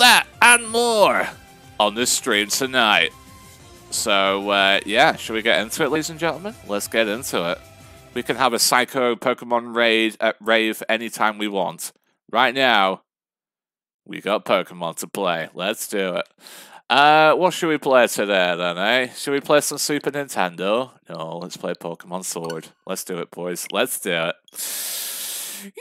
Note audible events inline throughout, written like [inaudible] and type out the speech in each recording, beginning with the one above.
that and more on this stream tonight. So, uh, yeah, should we get into it, ladies and gentlemen? Let's get into it. We can have a Psycho Pokemon raid at rave anytime we want. Right now, we got Pokemon to play. Let's do it. Uh, what should we play today then, eh? Should we play some Super Nintendo? No, let's play Pokemon Sword. Let's do it, boys. Let's do it.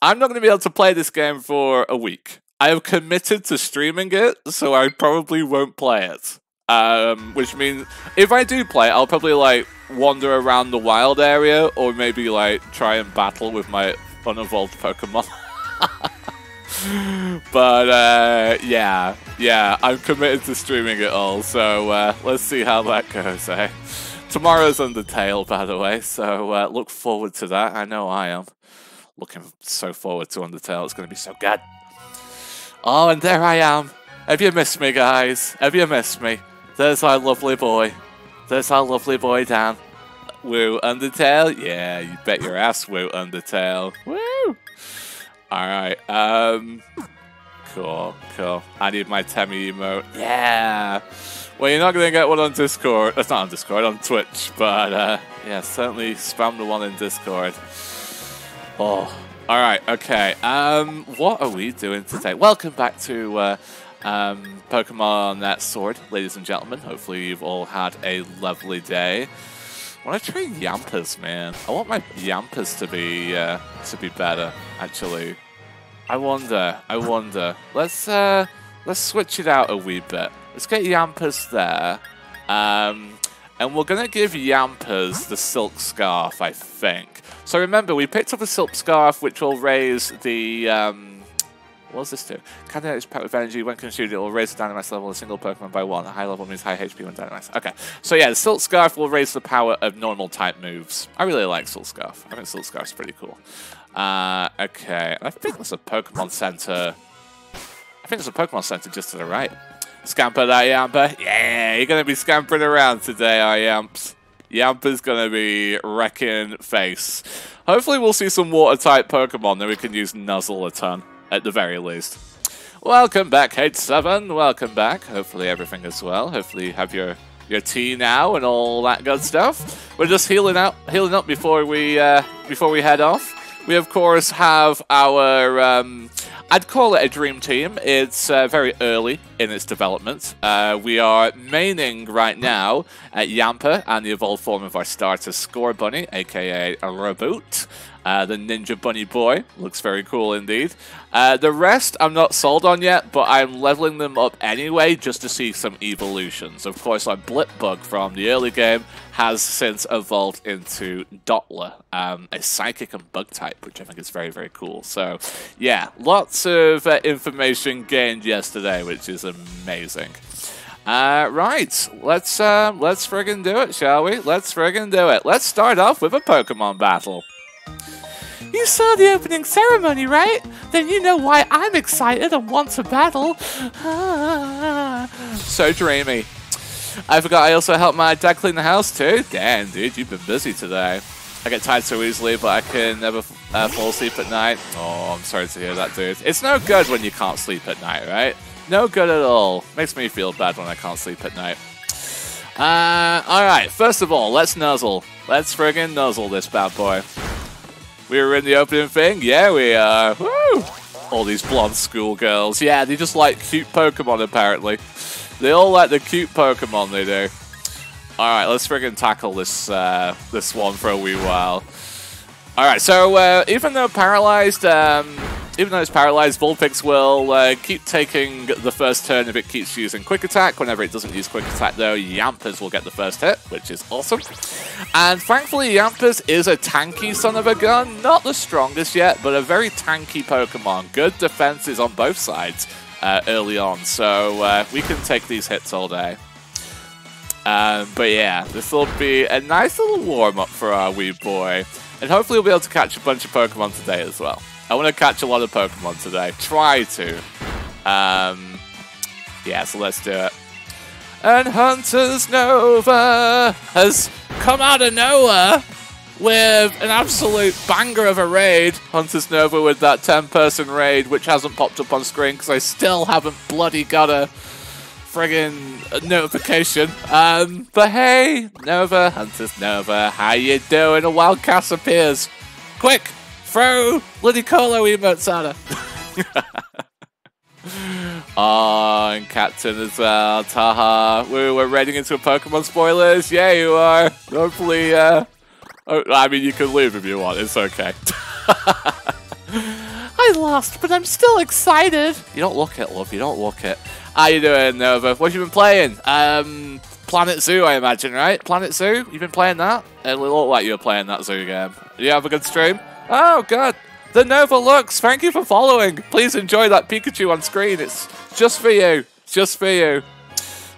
I'm not going to be able to play this game for a week. I have committed to streaming it, so I probably won't play it. Um, which means if I do play I'll probably like wander around the wild area or maybe like try and battle with my unevolved Pokemon. [laughs] but uh, yeah, yeah, I'm committed to streaming it all, so uh, let's see how that goes, eh? Tomorrow's Undertale, by the way, so uh, look forward to that. I know I am. Looking so forward to Undertale, it's going to be so good. Oh, and there I am. Have you missed me, guys? Have you missed me? There's our lovely boy. There's our lovely boy, Dan. Woo, Undertale? Yeah, you bet your ass, Woo, Undertale. Woo! Alright, um... Cool, cool. I need my Temmie emote. Yeah! Well, you're not going to get one on Discord. That's not on Discord, on Twitch. But, uh, yeah, certainly spam the one in Discord. Oh, alright, okay. Um, what are we doing today? Welcome back to, uh, um, Pokemon That Sword, ladies and gentlemen. Hopefully you've all had a lovely day. I want to try Yampas, man. I want my Yampas to be uh, to be better, actually. I wonder, I wonder. Let's uh, let's switch it out a wee bit. Let's get Yampas there. Um, and we're going to give Yampas the Silk Scarf, I think. So remember, we picked up a Silk Scarf, which will raise the... Um, what does this do? Candidate is packed with energy. When consumed, it will raise the Dynamax level of a single Pokemon by one. A high level means high HP when Dynamax. Okay, so yeah, the Silk Scarf will raise the power of normal type moves. I really like Silk Scarf. I think Silk Scarf's pretty cool. Uh, okay, I think there's a Pokemon Center. I think there's a Pokemon Center just to the right. Scamper that Yamper. Yeah, you're going to be scampering around today, are Yamps? Yampa's going to be wrecking face. Hopefully we'll see some water-type Pokemon, that we can use Nuzzle a ton at the very least. Welcome back, H7. Welcome back. Hopefully everything is well. Hopefully you have your your tea now and all that good stuff. We're just healing up, healing up before we uh, before we head off. We of course have our um, I'd call it a dream team. It's uh, very early in its development. Uh, we are maining right now at Yampa and the evolved form of our starter Scorbunny, aka a Raboot. Uh, the Ninja Bunny Boy looks very cool indeed. Uh, the rest I'm not sold on yet, but I'm leveling them up anyway just to see some evolutions. Of course, our Blipbug from the early game has since evolved into Dottler, um, a psychic and bug type, which I think is very, very cool. So, yeah, lots of uh, information gained yesterday, which is amazing. Uh, right, let's uh, let's friggin' do it, shall we? Let's friggin' do it. Let's start off with a Pokemon battle. You saw the opening ceremony, right? Then you know why I'm excited and want to battle. so dreamy. I forgot I also helped my dad clean the house too. Damn, dude, you've been busy today. I get tired so easily, but I can never uh, fall asleep at night. Oh, I'm sorry to hear that, dude. It's no good when you can't sleep at night, right? No good at all. Makes me feel bad when I can't sleep at night. Uh, alright, first of all, let's nuzzle. Let's friggin' nuzzle this bad boy. We were in the opening thing? Yeah, we are. Woo! All these blonde schoolgirls. Yeah, they just like cute Pokemon, apparently. They all like the cute Pokemon, they do. Alright, let's friggin' tackle this, uh, this one for a wee while. Alright, so uh, even though paralyzed, um, even though it's paralyzed, Vulpix will uh, keep taking the first turn if it keeps using Quick Attack. Whenever it doesn't use Quick Attack, though, Yampers will get the first hit, which is awesome. And thankfully, Yampers is a tanky son of a gun. Not the strongest yet, but a very tanky Pokemon. Good defenses on both sides uh, early on, so uh, we can take these hits all day. Um, but yeah, this will be a nice little warm-up for our wee boy. And hopefully we'll be able to catch a bunch of Pokemon today as well. I want to catch a lot of Pokemon today. Try to. Um, yeah, so let's do it. And Hunter's Nova has come out of nowhere. with an absolute banger of a raid. Hunters Nova with that 10-person raid, which hasn't popped up on screen because I still haven't bloody got a friggin' notification. Um, but hey, Nova, Hunters Nova, how you doing? A Wildcast appears. Quick, throw Ludicolo emotes at her. oh, and Captain as well. Taha. We're, we're raiding into a Pokemon spoilers. Yeah, you are. Hopefully, uh... Oh, I mean, you can leave if you want. It's okay. [laughs] I lost, but I'm still excited. You don't look it, love. You don't look it. How you doing, Nova? What have you been playing? Um, Planet Zoo, I imagine, right? Planet Zoo? You've been playing that? It looked like you were playing that Zoo game. Did you have a good stream? Oh, God. The Nova looks. Thank you for following. Please enjoy that Pikachu on screen. It's just for you. Just for you.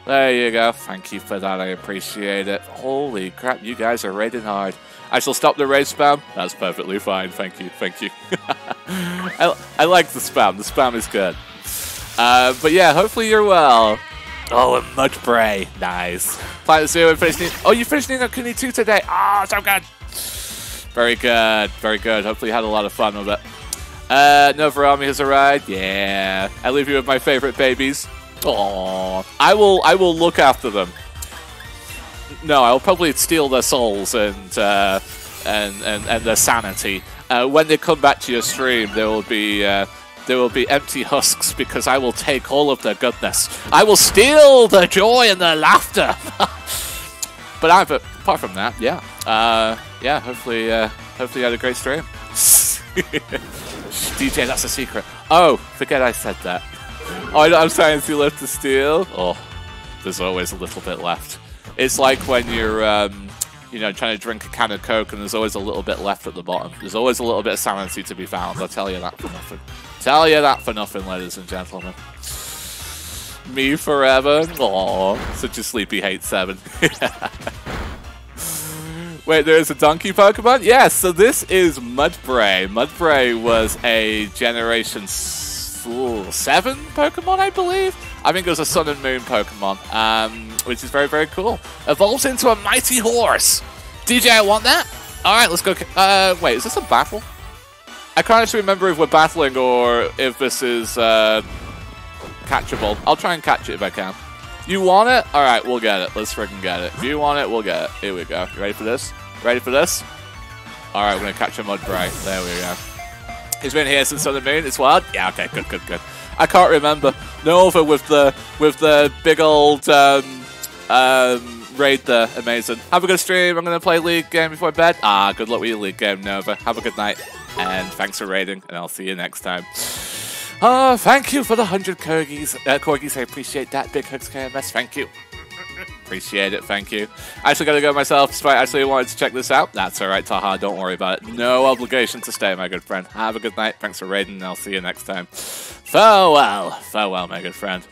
There you go. Thank you for that. I appreciate it. Holy crap, you guys are raiding hard. I shall stop the raid spam. That's perfectly fine. Thank you. Thank you. [laughs] I, I like the spam. The spam is good. Uh, but yeah, hopefully you're well. Oh, and Mudbray. Nice. Planet Zoo finishing. Oh, you finished Ni no Kuni 2 today. Oh, so good. Very good. Very good. Hopefully you had a lot of fun with it. Uh, Novarami has arrived. Yeah. I leave you with my favorite babies. Oh, I will. I will look after them. No, I'll probably steal their souls and uh, and, and and their sanity. Uh, when they come back to your stream, there will be uh, there will be empty husks because I will take all of their goodness. I will steal their joy and their laughter. [laughs] but I've, apart from that, yeah, uh, yeah. Hopefully, uh, hopefully you had a great stream. [laughs] DJ, that's a secret. Oh, forget I said that. Oh, I'm saying you left to steal. Oh, there's always a little bit left. It's like when you're, um, you know, trying to drink a can of Coke and there's always a little bit left at the bottom. There's always a little bit of sanity to be found. I'll tell you that for nothing. Tell you that for nothing, ladies and gentlemen. Me forever. Aww, such a sleepy H7. [laughs] Wait, there is a donkey Pokemon? Yes, so this is Mudbray. Mudbray was a Generation 7 Pokemon, I believe? I think it was a Sun and Moon Pokemon, um, which is very, very cool. Evolves into a mighty horse. DJ, I want that. All right, let's go. Uh, wait, is this a battle? I can't actually remember if we're battling or if this is uh, catchable. I'll try and catch it if I can. You want it? All right, we'll get it. Let's freaking get it. If you want it, we'll get it. Here we go. You ready for this? Ready for this? All right, we're going to catch a Mudbray. There we go. He's been here since Sun and Moon. It's wild. Yeah, okay, good, good, good. I can't remember. Nova with the with the big old um, um, raid there. Amazing. Have a good stream. I'm going to play League game before bed. Ah, good luck with your League game, Nova. Have a good night. And thanks for raiding, and I'll see you next time. Oh, thank you for the 100 corgis. Uh, corgis, I appreciate that. Big hugs, KMS. Thank you. [laughs] Appreciate it, thank you. I actually gotta go myself, despite actually wanted to check this out. That's alright, Taha, don't worry about it. No obligation to stay, my good friend. Have a good night, thanks for raiding, and I'll see you next time. Farewell, farewell, my good friend.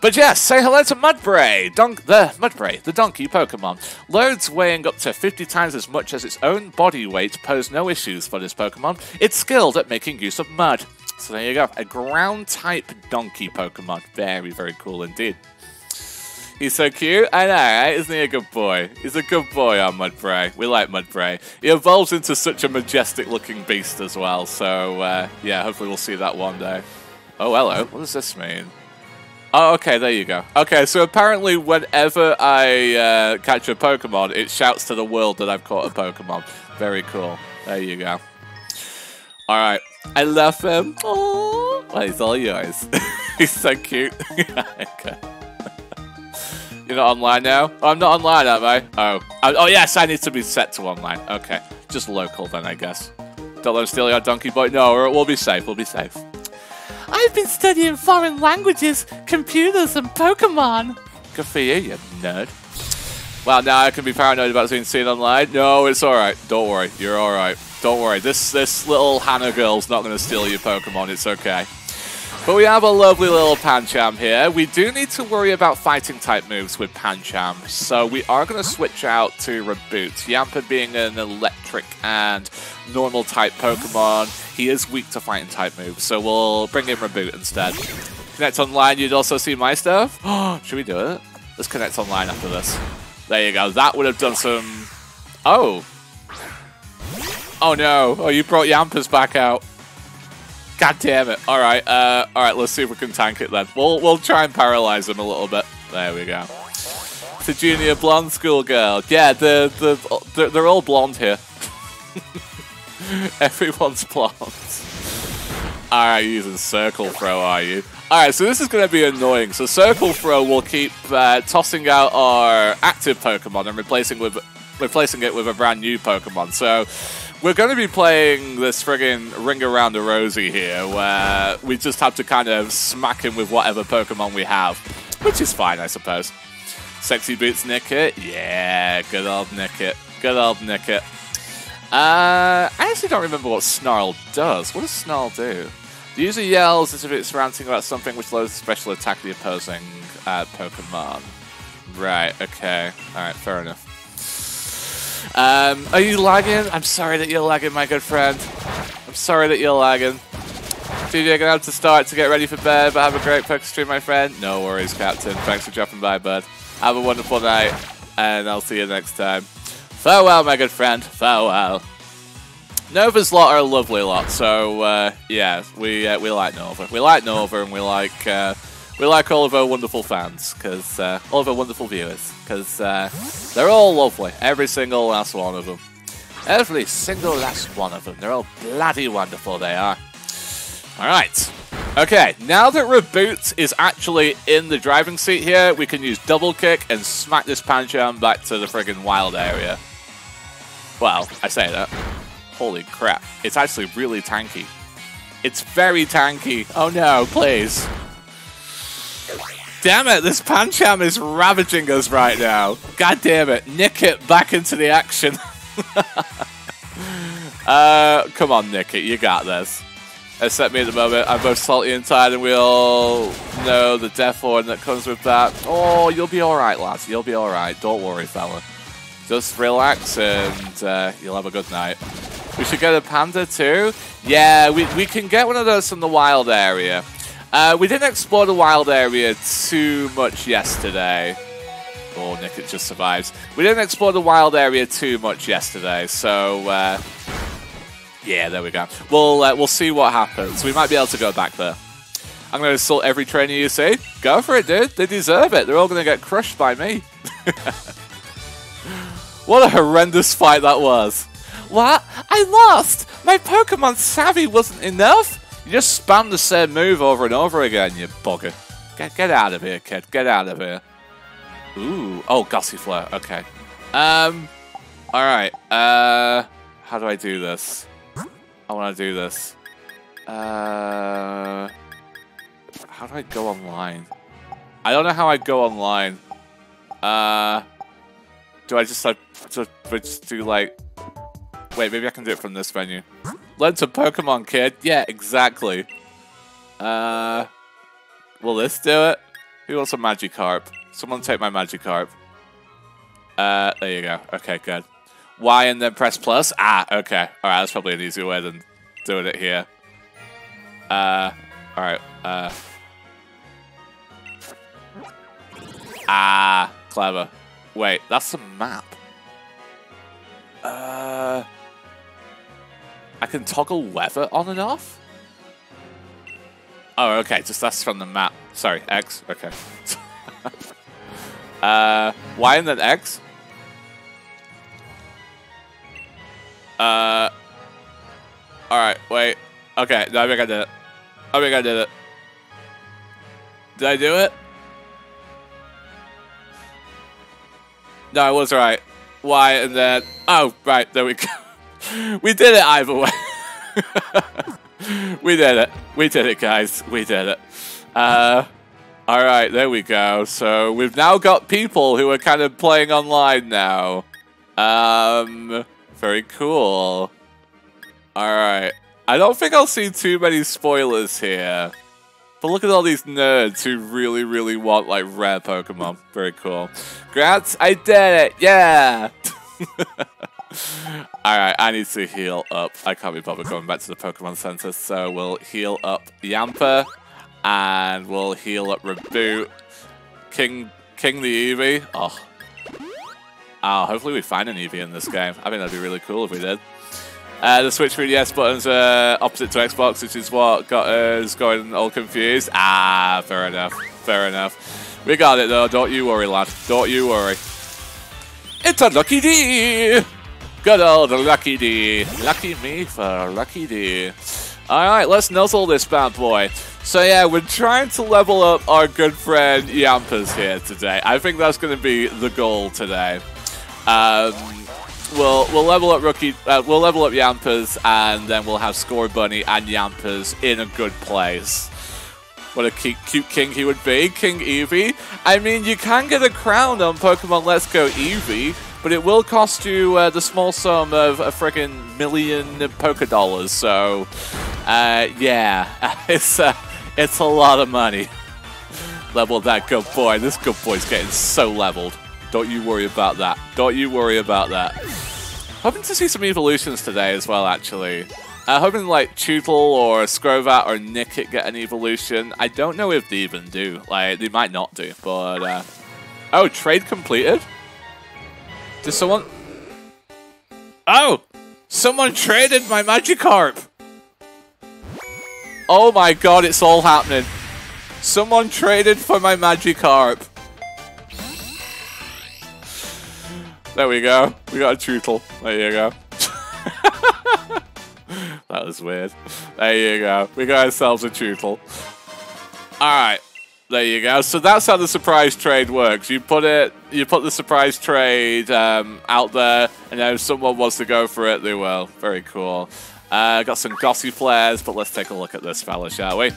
But yes, say hello to Mudbray, Donk the Mudbray, the donkey Pokemon. Loads weighing up to 50 times as much as its own body weight pose no issues for this Pokemon. It's skilled at making use of mud. So there you go, a ground-type donkey Pokemon. Very, very cool indeed. He's so cute. I know, right? Isn't he a good boy? He's a good boy, our Mudbray. We like Mudbray. He evolves into such a majestic-looking beast as well. So, uh, yeah, hopefully we'll see that one day. Oh, hello. What does this mean? Oh, okay, there you go. Okay, so apparently whenever I uh, catch a Pokemon, it shouts to the world that I've caught a Pokemon. Very cool. There you go. Alright. I love him. Oh, he's all yours. [laughs] he's so cute. [laughs] You're not online now? Oh, I'm not online, am I? Oh. oh. Oh, yes, I need to be set to online. Okay. Just local then, I guess. Don't let him steal your donkey boy. No, we'll be safe. We'll be safe. I've been studying foreign languages, computers, and Pokemon. Good for you, you nerd. Well, now I can be paranoid about being seen online. No, it's alright. Don't worry. You're alright. Don't worry. This this little Hannah girl's not going to steal your Pokemon. It's okay. But we have a lovely little Pancham here. We do need to worry about fighting type moves with Pancham, so we are going to switch out to Raboot. Yamper being an electric and normal type Pokemon, he is weak to fighting type moves, so we'll bring in Raboot instead. Connect online, you'd also see my stuff. [gasps] Should we do it? Let's connect online after this. There you go. That would have done some... Oh. Oh no! Oh, you brought Yampas back out. God damn it! All right, uh, all right. Let's see if we can tank it then. We'll we'll try and paralyze him a little bit. There we go. It's a junior blonde schoolgirl. Yeah, the the they're, they're all blonde here. [laughs] Everyone's blonde. Alright, using circle throw, are you? Alright, so this is going to be annoying. So circle throw will keep uh, tossing out our active Pokemon and replacing with replacing it with a brand new Pokemon. So we're going to be playing this friggin' Ring Around the rosy here, where we just have to kind of smack him with whatever Pokemon we have, which is fine, I suppose. Sexy Boots Nickit? Yeah, good old Nickit. Good old Nickit. Uh, I actually don't remember what Snarl does. What does Snarl do? The user yells as if it's ranting about something which the special attack the opposing uh, Pokemon. Right, okay. Alright, fair enough. Um, are you lagging? I'm sorry that you're lagging, my good friend. I'm sorry that you're lagging. GG, you're gonna have to start to get ready for bed, but have a great poker stream, my friend. No worries, Captain. Thanks for dropping by, bud. Have a wonderful night, and I'll see you next time. Farewell, my good friend. Farewell. Nova's lot are a lovely lot, so uh, yeah, we uh, we like Nova. We like Nova, and we like uh, we like all of our wonderful fans, because uh, all of our wonderful viewers, because uh, they're all lovely. Every single last one of them. Every single last one of them. They're all bloody wonderful. They are. All right. Okay, now that Raboot is actually in the driving seat here, we can use double kick and smack this Pancham back to the friggin' wild area. Well, I say that. Holy crap. It's actually really tanky. It's very tanky. Oh no, please. Damn it, this Pancham is ravaging us right now. God damn it. Nickit back into the action. [laughs] uh, come on, Nickit. You got this. Except me at the moment. I'm both salty and tired, and we all know the death horn that comes with that. Oh, you'll be alright, lads. You'll be alright. Don't worry, fella. Just relax and uh, you'll have a good night. We should get a panda too? Yeah, we, we can get one of those from the wild area. Uh, we didn't explore the wild area too much yesterday. Oh, Nickit just survives. We didn't explore the wild area too much yesterday, so... Uh, yeah, there we go. We'll, uh, we'll see what happens. We might be able to go back there. I'm going to assault every trainer you see. Go for it, dude. They deserve it. They're all going to get crushed by me. [laughs] What a horrendous fight that was. What? I lost! My Pokemon Savvy wasn't enough? You just spam the same move over and over again, you bugger. Get, get out of here, kid. Get out of here. Ooh. Oh, Gossifleur. Okay. Um, alright. Uh, how do I do this? I want to do this. Uh, how do I go online? I don't know how I go online. Uh, do I just like just do like... Wait, maybe I can do it from this menu. Learn to Pokemon, kid. Yeah, exactly. Uh, will this do it? Who wants a Magikarp? Someone take my Magikarp. Uh, there you go. Okay, good. Y and then press plus? Ah, okay. Alright, that's probably an easier way than doing it here. Uh, alright. Uh. Ah, clever. Wait, that's the map. Uh, I can toggle weather on and off? Oh, okay, just that's from the map. Sorry, X, okay. [laughs] uh, Y and then X? Uh, alright, wait. Okay, no, I think I did it. I think I did it. Did I do it? No, I was right. Y and then... Oh, right, there we go. [laughs] [laughs] we did it either way. [laughs] we did it. We did it, guys. We did it. Uh, all right, there we go. So we've now got people who are kind of playing online now. Um, very cool. All right. I don't think I'll see too many spoilers here. But look at all these nerds who really, really want, like, rare Pokemon. Very cool. Grats, I did it! Yeah! [laughs] Alright, I need to heal up. I can't be bothered going back to the Pokemon Center, so we'll heal up Yamper, and we'll heal up Raboot. King King the Eevee. Oh. Oh, hopefully we find an Eevee in this game. I think that'd be really cool if we did. Uh, the Switch 3DS buttons are opposite to Xbox, which is what got us going all confused. Ah, fair enough. Fair enough. We got it though, don't you worry, lad. Don't you worry. It's a Lucky D! Good old Lucky D. Lucky me for Lucky D. Alright, let's nuzzle this bad boy. So yeah, we're trying to level up our good friend Yampas here today. I think that's going to be the goal today. Um, we'll we'll level up rookie, uh, we'll level up Yampers, and then we'll have Scorbunny and Yampers in a good place. What a cute, cute king he would be, King Eevee. I mean, you can get a crown on Pokemon Let's Go Eevee, but it will cost you uh, the small sum of a friggin' million Poké Dollars. So, uh, yeah, [laughs] it's uh, it's a lot of money. Level that good boy. This good boy's getting so leveled. Don't you worry about that. Don't you worry about that. Hoping to see some evolutions today as well, actually. Uh, hoping like Tootle or Skwovet or Nickit get an evolution. I don't know if they even do. Like, they might not do, but... Uh... Oh, trade completed? Did someone... Oh! Someone traded my Magikarp! Oh my god, it's all happening. Someone traded for my Magikarp. There we go. We got a Tootle. There you go. [laughs] that was weird. There you go. We got ourselves a Tootle. Alright. There you go. So that's how the surprise trade works. You put it, you put the surprise trade um, out there, and then if someone wants to go for it, they will. Very cool. Uh, got some Gossifleurs, but let's take a look at this fella, shall we?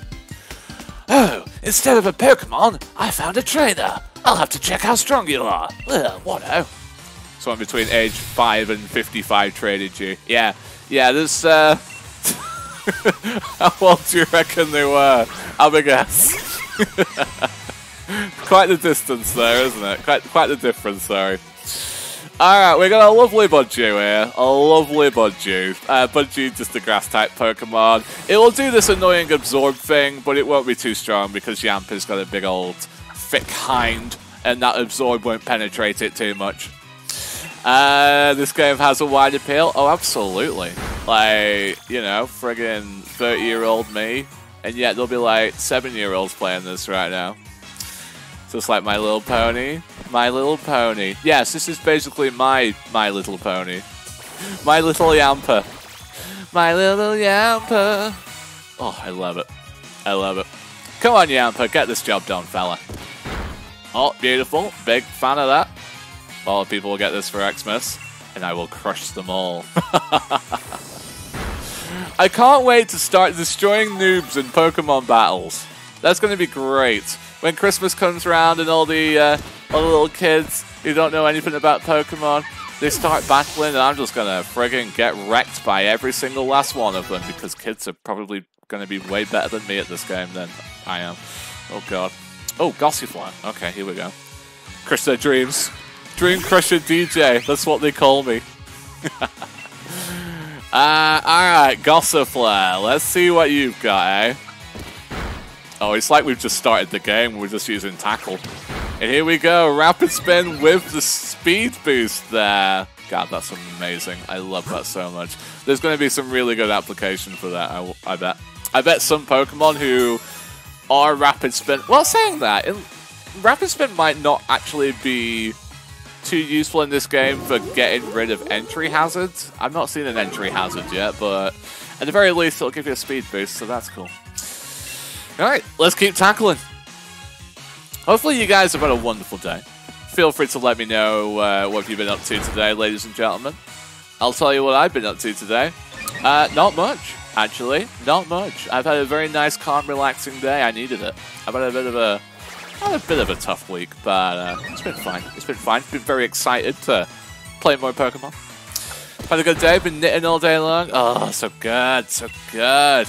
Oh, instead of a Pokemon, I found a trainer. I'll have to check how strong you are. Ugh, what oh? Someone between age 5 and 55 traded you. Yeah, yeah, there's, uh... [laughs] How old do you reckon they were? Have a guess. [laughs] quite the distance there, isn't it? Quite, quite the difference, sorry. Alright, we got a lovely Budgie here. A lovely Budgie. Uh, just a grass-type Pokemon. It will do this annoying Absorb thing, but it won't be too strong because Yampa's got a big old thick hind, and that Absorb won't penetrate it too much. Uh, this game has a wide appeal. Oh, absolutely. Like, you know, friggin' 30 year old me. And yet there'll be like 7 year olds playing this right now. Just like My Little Pony. My Little Pony. Yes, this is basically my My Little Pony. My Little Yamper. My Little Yamper. Oh, I love it. I love it. Come on, Yamper, get this job done, fella. Oh, beautiful. Big fan of that. All people will get this for Xmas, and I will crush them all. [laughs] I can't wait to start destroying noobs in Pokemon battles. That's going to be great. When Christmas comes around and all the, uh, all the little kids who don't know anything about Pokemon, they start battling and I'm just going to friggin' get wrecked by every single last one of them because kids are probably going to be way better than me at this game than I am. Oh god. Oh, Gossifleur. Okay, here we go. Crush their dreams. Dream Crusher DJ. That's what they call me. [laughs] uh, alright, Gossifleur. Let's see what you've got, eh? Oh, it's like we've just started the game. We're just using Tackle. And here we go. Rapid Spin with the speed boost there. God, that's amazing. I love that so much. There's going to be some really good application for that, I, I bet. I bet some Pokemon who are Rapid Spin... Well, saying that, Rapid Spin might not actually be too useful in this game for getting rid of entry hazards. I've not seen an entry hazard yet, but at the very least it'll give you a speed boost, so that's cool. Alright, let's keep tackling. Hopefully you guys have had a wonderful day. Feel free to let me know uh, what you've been up to today, ladies and gentlemen. I'll tell you what I've been up to today. Uh, not much, actually. Not much. I've had a very nice, calm, relaxing day. I needed it. I've had a bit of a had a bit of a tough week, but uh, it's been fine. It's been fine. Been very excited to play more Pokemon. Had a good day. Been knitting all day long. Oh, so good, so good.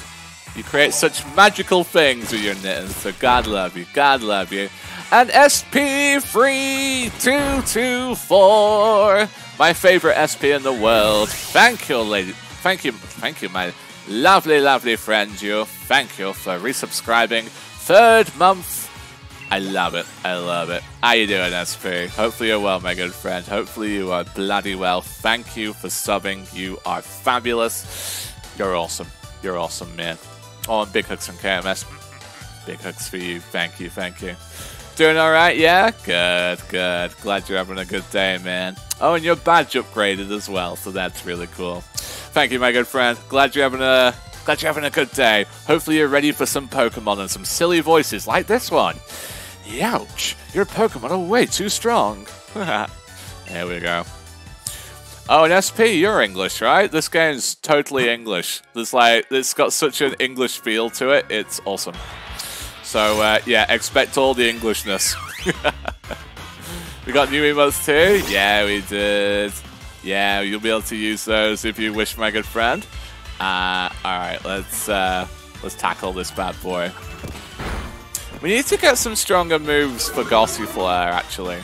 You create such magical things with your knitting. So God love you. God love you. And SP Free two two four, my favorite SP in the world. Thank you, lady. Thank you, thank you, my lovely, lovely friend. You. Thank you for resubscribing. Third month I love it. I love it. How you doing, SP? Hopefully you're well, my good friend. Hopefully you are bloody well. Thank you for subbing. You are fabulous. You're awesome. You're awesome, man. Oh, and big hooks from KMS. Big hooks for you. Thank you, thank you. Doing alright, yeah? Good, good. Glad you're having a good day, man. Oh, and your badge upgraded as well, so that's really cool. Thank you, my good friend. Glad you're having a glad you're having a good day. Hopefully you're ready for some Pokemon and some silly voices like this one. Youch! Your Pokemon are way too strong. [laughs] there we go. Oh, and SP, you're English, right? This game's totally English. There's like, it's got such an English feel to it. It's awesome. So, uh, yeah, expect all the Englishness. [laughs] we got new emotes too? Yeah, we did. Yeah, you'll be able to use those if you wish, my good friend. Uh, alright, let's, uh, let's tackle this bad boy. We need to get some stronger moves for Gossifleur, actually.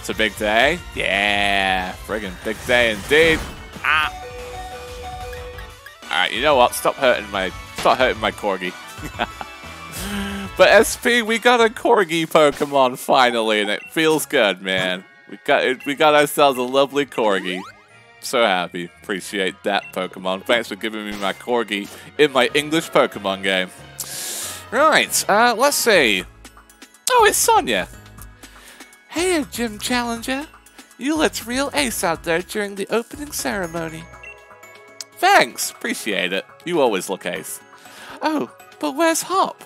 It's a big day. Yeah, friggin' big day indeed. Ah. Alright, you know what? Stop hurting my stop hurting my corgi. [laughs] but SP, we got a corgi Pokemon finally, and it feels good, man. We got we got ourselves a lovely corgi. So happy. Appreciate that, Pokemon. Thanks for giving me my corgi in my English Pokemon game. Right, uh, let's see. Oh, it's Sonia. Hey, Gym Challenger. You looked real ace out there during the opening ceremony. Thanks, appreciate it. You always look ace. Oh, but where's Hop?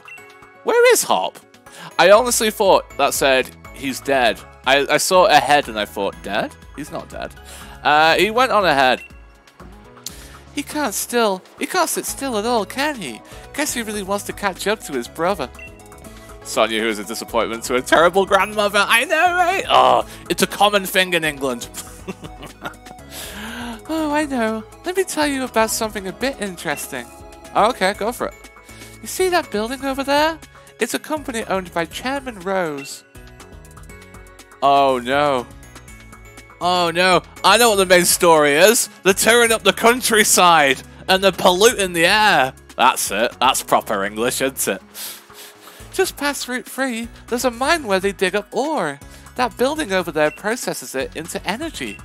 Where is Hop? I honestly thought that said he's dead. I, I saw a head and I thought, dead? He's not dead. Uh, he went on ahead. He can't still. He can't sit still at all, can he? I guess he really wants to catch up to his brother. Sonia, who is a disappointment to a terrible grandmother. I know, right? Oh, it's a common thing in England. [laughs] oh, I know. Let me tell you about something a bit interesting. Oh, okay, go for it. You see that building over there? It's a company owned by Chairman Rose. Oh, no. Oh no, I know what the main story is. They're tearing up the countryside and they're polluting the air. That's it. That's proper English, isn't it? Just past Route 3, there's a mine where they dig up ore. That building over there processes it into energy.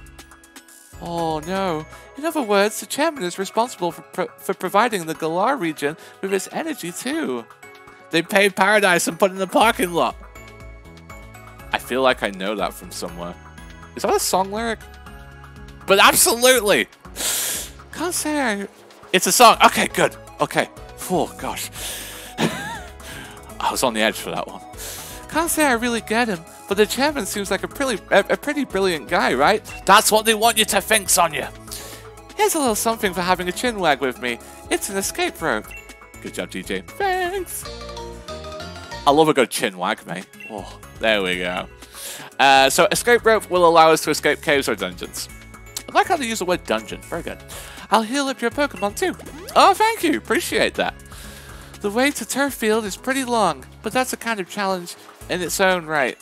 Oh no. In other words, the chairman is responsible for, pro for providing the Galar region with its energy too. They paved paradise and put in the parking lot. I feel like I know that from somewhere. Is that a song lyric? But absolutely! Can't say I... It's a song. Okay, good. Okay. Oh, gosh. [laughs] I was on the edge for that one. Can't say I really get him, but the chairman seems like a pretty, a, a pretty brilliant guy, right? That's what they want you to think, Sonia. Here's a little something for having a chin wag with me. It's an escape rope. Good job, DJ. Thanks. I love a good chin wag, mate. Oh, there we go. Uh, so escape rope will allow us to escape caves or dungeons. I like how they use the word dungeon. Very good. I'll heal up your Pokemon too. Oh, thank you. Appreciate that. The way to Turffield is pretty long, but that's a kind of challenge in its own right.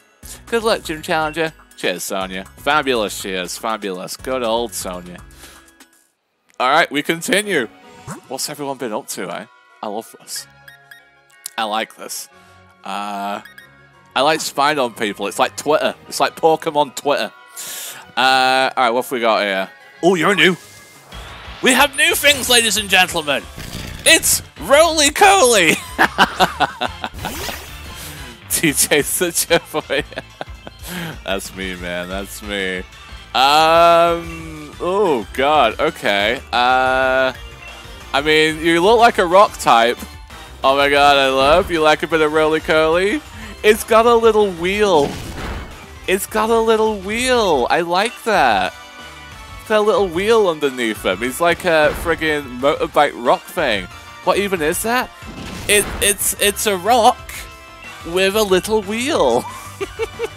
Good luck, Gym Challenger. Cheers, Sonia. Fabulous, cheers. Fabulous. Good old Sonia. Alright, we continue. What's everyone been up to, eh? I love this. I like this. Uh, I like spying on people. It's like Twitter. It's like Pokemon Twitter. Uh, Alright, what have we got here? Oh, you're new. We have new things, ladies and gentlemen. It's Rolycoly. DJ [laughs] such a boy. [laughs] That's me, man. That's me. Um. Oh God. Okay. Uh. I mean, you look like a rock type. Oh my God, I love you. Like a bit of Rolycoly. It's got a little wheel. It's got a little wheel. I like that. That little wheel underneath him. He's like a friggin' motorbike rock thing. What even is that? It, it's it's a rock with a little wheel.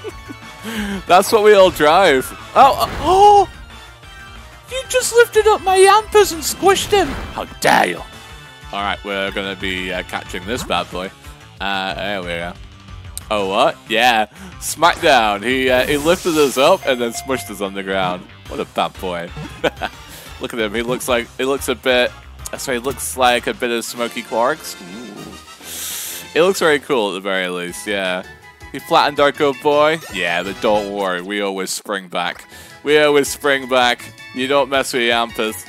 [laughs] That's what we all drive. Oh, uh, oh! You just lifted up my Yampas and squished him. How dare you! All right, we're gonna be uh, catching this bad boy. Uh, there we go. Oh, what? Yeah. Smackdown. He uh, he lifted us up and then smushed us on the ground. What a bad boy. [laughs] Look at him. He looks like he looks a bit. Uh, sorry, he looks like a bit of Smoky Quartz. Ooh. It looks very cool at the very least, yeah. He flattened our good boy? Yeah, but don't worry, we always spring back. We always spring back. You don't mess with Yampas.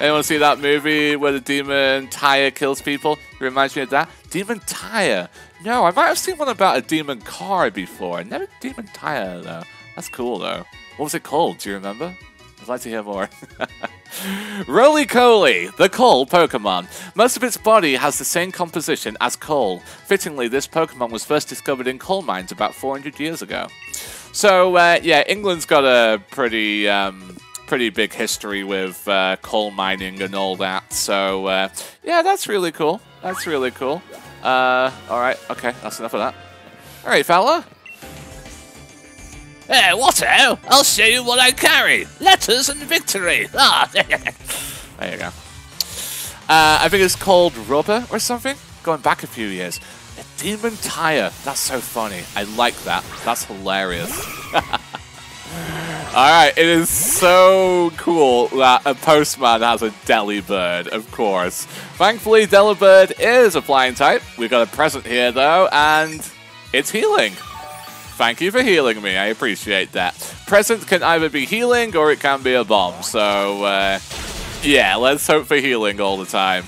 Anyone see that movie where the demon Tyre kills people? It reminds me of that. Demon Tyre. No, I might have seen one about a demon car before. Never demon Tyre though. That's cool though. What was it called? Do you remember? I'd like to hear more. [laughs] Rolycoly, the coal Pokemon. Most of its body has the same composition as coal. Fittingly, this Pokemon was first discovered in coal mines about 400 years ago. So, uh, yeah, England's got a pretty um, pretty big history with uh, coal mining and all that. So, uh, yeah, that's really cool. That's really cool. Uh, all right, okay, that's enough of that. All right, fella. Hey, Watto, I'll show you what I carry. Letters and victory. Ah, [laughs] there you go. Uh, I think it's called Rubber or something. Going back a few years. A Demon Tyre. That's so funny. I like that. That's hilarious. [laughs] Alright, it is so cool that a postman has a Delibird, of course. Thankfully, Delibird is a flying type. We've got a present here, though, and it's healing. Thank you for healing me. I appreciate that. Present can either be healing or it can be a bomb. So, uh, yeah, let's hope for healing all the time.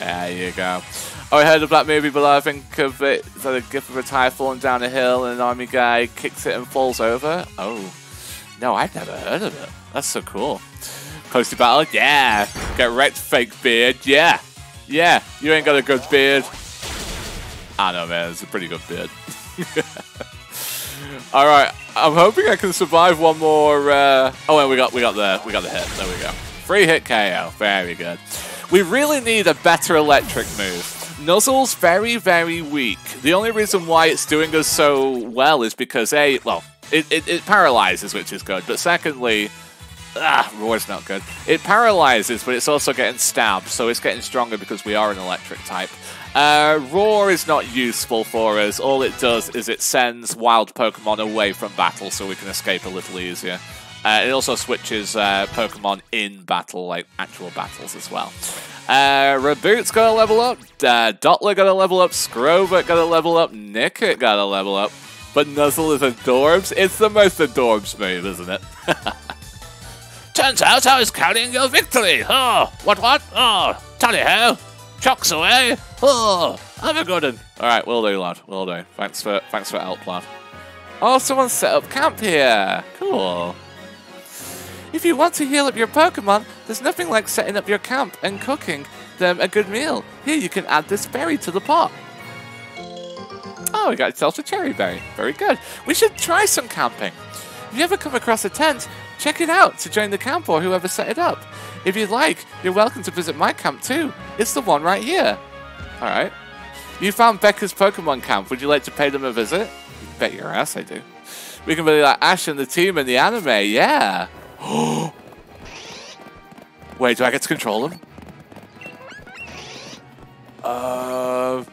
There you go. Oh, I heard of that movie, but I think of it as a gift of a tire falling down a hill and an army guy kicks it and falls over. Oh. No, I've never heard of it. That's so cool. Posty battle? Yeah. Get wrecked, fake beard. Yeah. Yeah. You ain't got a good beard. I know, man. It's a pretty good beard. [laughs] All right, I'm hoping I can survive one more. Uh... Oh, and we got we got the we got the hit. There we go. Free hit KO. Very good. We really need a better electric move. Nuzzle's very, very weak. The only reason why it's doing us so well is because, A, well, it, it, it paralyzes, which is good, but secondly, ah, Roar's not good. It paralyzes, but it's also getting stabbed, so it's getting stronger because we are an electric type. Uh, Roar is not useful for us. All it does is it sends wild Pokemon away from battle so we can escape a little easier. Uh, it also switches uh, Pokemon in battle, like actual battles as well. Uh, Raboot's got to level up, uh, Dottler got to level up, Skwovet got to level up, Nickit got to level up, but Nuzzle is Adorbs. It's the most Adorbs move, isn't it? [laughs] Turns out I was counting your victory. Oh, what, what? Oh, tally ho. Chocks away. Oh, have a good one. All right, will do, lad. Will do. Thanks for thanks for help, lad. Oh, someone set up camp here. Cool. If you want to heal up your Pokemon, there's nothing like setting up your camp and cooking them a good meal. Here, you can add this berry to the pot. Oh, we got ourselves a Cheri Berry. Very good. We should try some camping. If you ever come across a tent, check it out to join the camp or whoever set it up. If you'd like, you're welcome to visit my camp too. It's the one right here. Alright. You found Becca's Pokemon camp. Would you like to pay them a visit? Bet your ass I do. We can be like Ash and the team in the anime, yeah. [gasps] Wait, do I get to control them? Uh...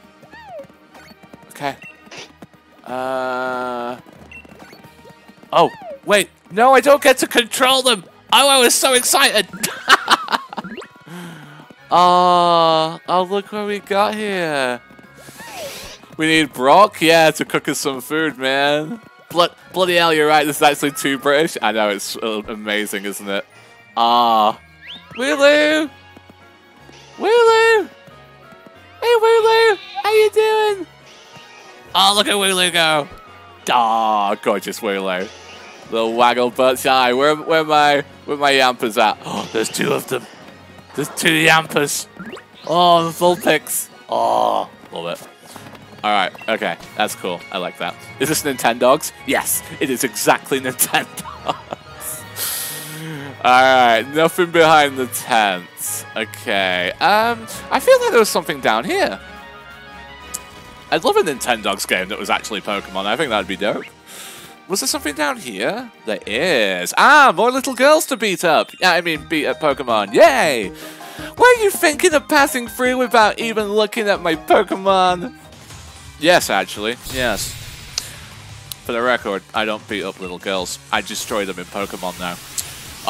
Okay. Uh... Oh, wait. No, I don't get to control them. Oh, I was so excited. oh, [laughs] oh, look what we got here. We need Brock, yeah, to cook us some food, man. Blood, bloody hell, you're right. This is actually too British. I know, it's uh, amazing, isn't it? Ah. Wooloo! Wooloo! Hey, Wooloo! How you doing? Oh, look at Wooloo go. Ah, gorgeous Wooloo. Little waggle butts eye. Where, where my where my Yampas at? [gasps] Oh, there's two of them. There's two Yampas. Oh, the Vulpix. Oh, love it. All right, okay, that's cool. I like that. Is this Nintendogs? Yes, it is exactly [laughs] Nintendogs. All right, nothing behind the tents. Okay, um, I feel like there was something down here. I'd love a Nintendogs game that was actually Pokemon. I think that'd be dope. Was there something down here? There is. Ah, more little girls to beat up. Yeah, I mean, beat up Pokemon. Yay! Were you thinking of passing through without even looking at my Pokemon? Yes, actually. Yes. For the record, I don't beat up little girls. I destroy them in Pokemon now.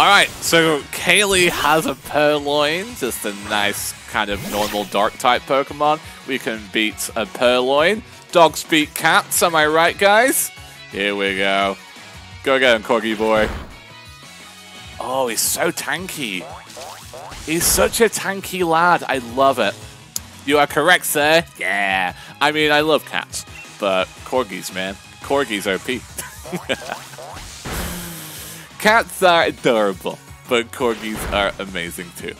Alright, so Kaylee has a Purrloin, just a nice kind of normal dark type Pokemon. We can beat a Purrloin. Dogs beat cats, am I right, guys? Here we go. Go again, Corgi boy. Oh, he's so tanky. He's such a tanky lad. I love it. You are correct, sir. Yeah. I mean, I love cats, but corgis, man. Corgis are OP. [laughs] cats are adorable, but corgis are amazing too.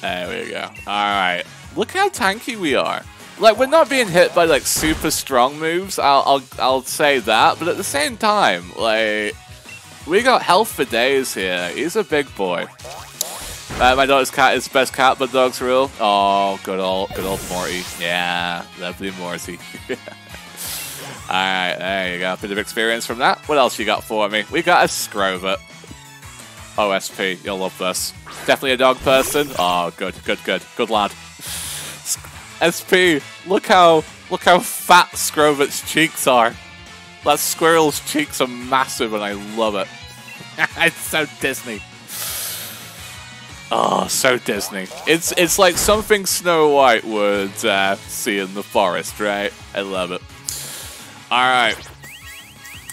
There we go. Alright. Look how tanky we are. Like, we're not being hit by, like, super strong moves, I'll, I'll, I'll say that, but at the same time, like, we got health for days here. He's a big boy. Uh, my daughter's cat is best cat, but dogs rule. Oh, good old, good old Morty. Yeah, lovely Morty. [laughs] Alright, there you go. A bit of experience from that. What else you got for me? We got a Skwovet. OSP, you'll love this. Definitely a dog person. Oh, good, good, good. Good lad. SP, look how look how fat Skwovet's cheeks are. That squirrel's cheeks are massive and I love it. [laughs] it's so Disney. Oh, so Disney. It's it's like something Snow White would uh, see in the forest, right? I love it. Alright.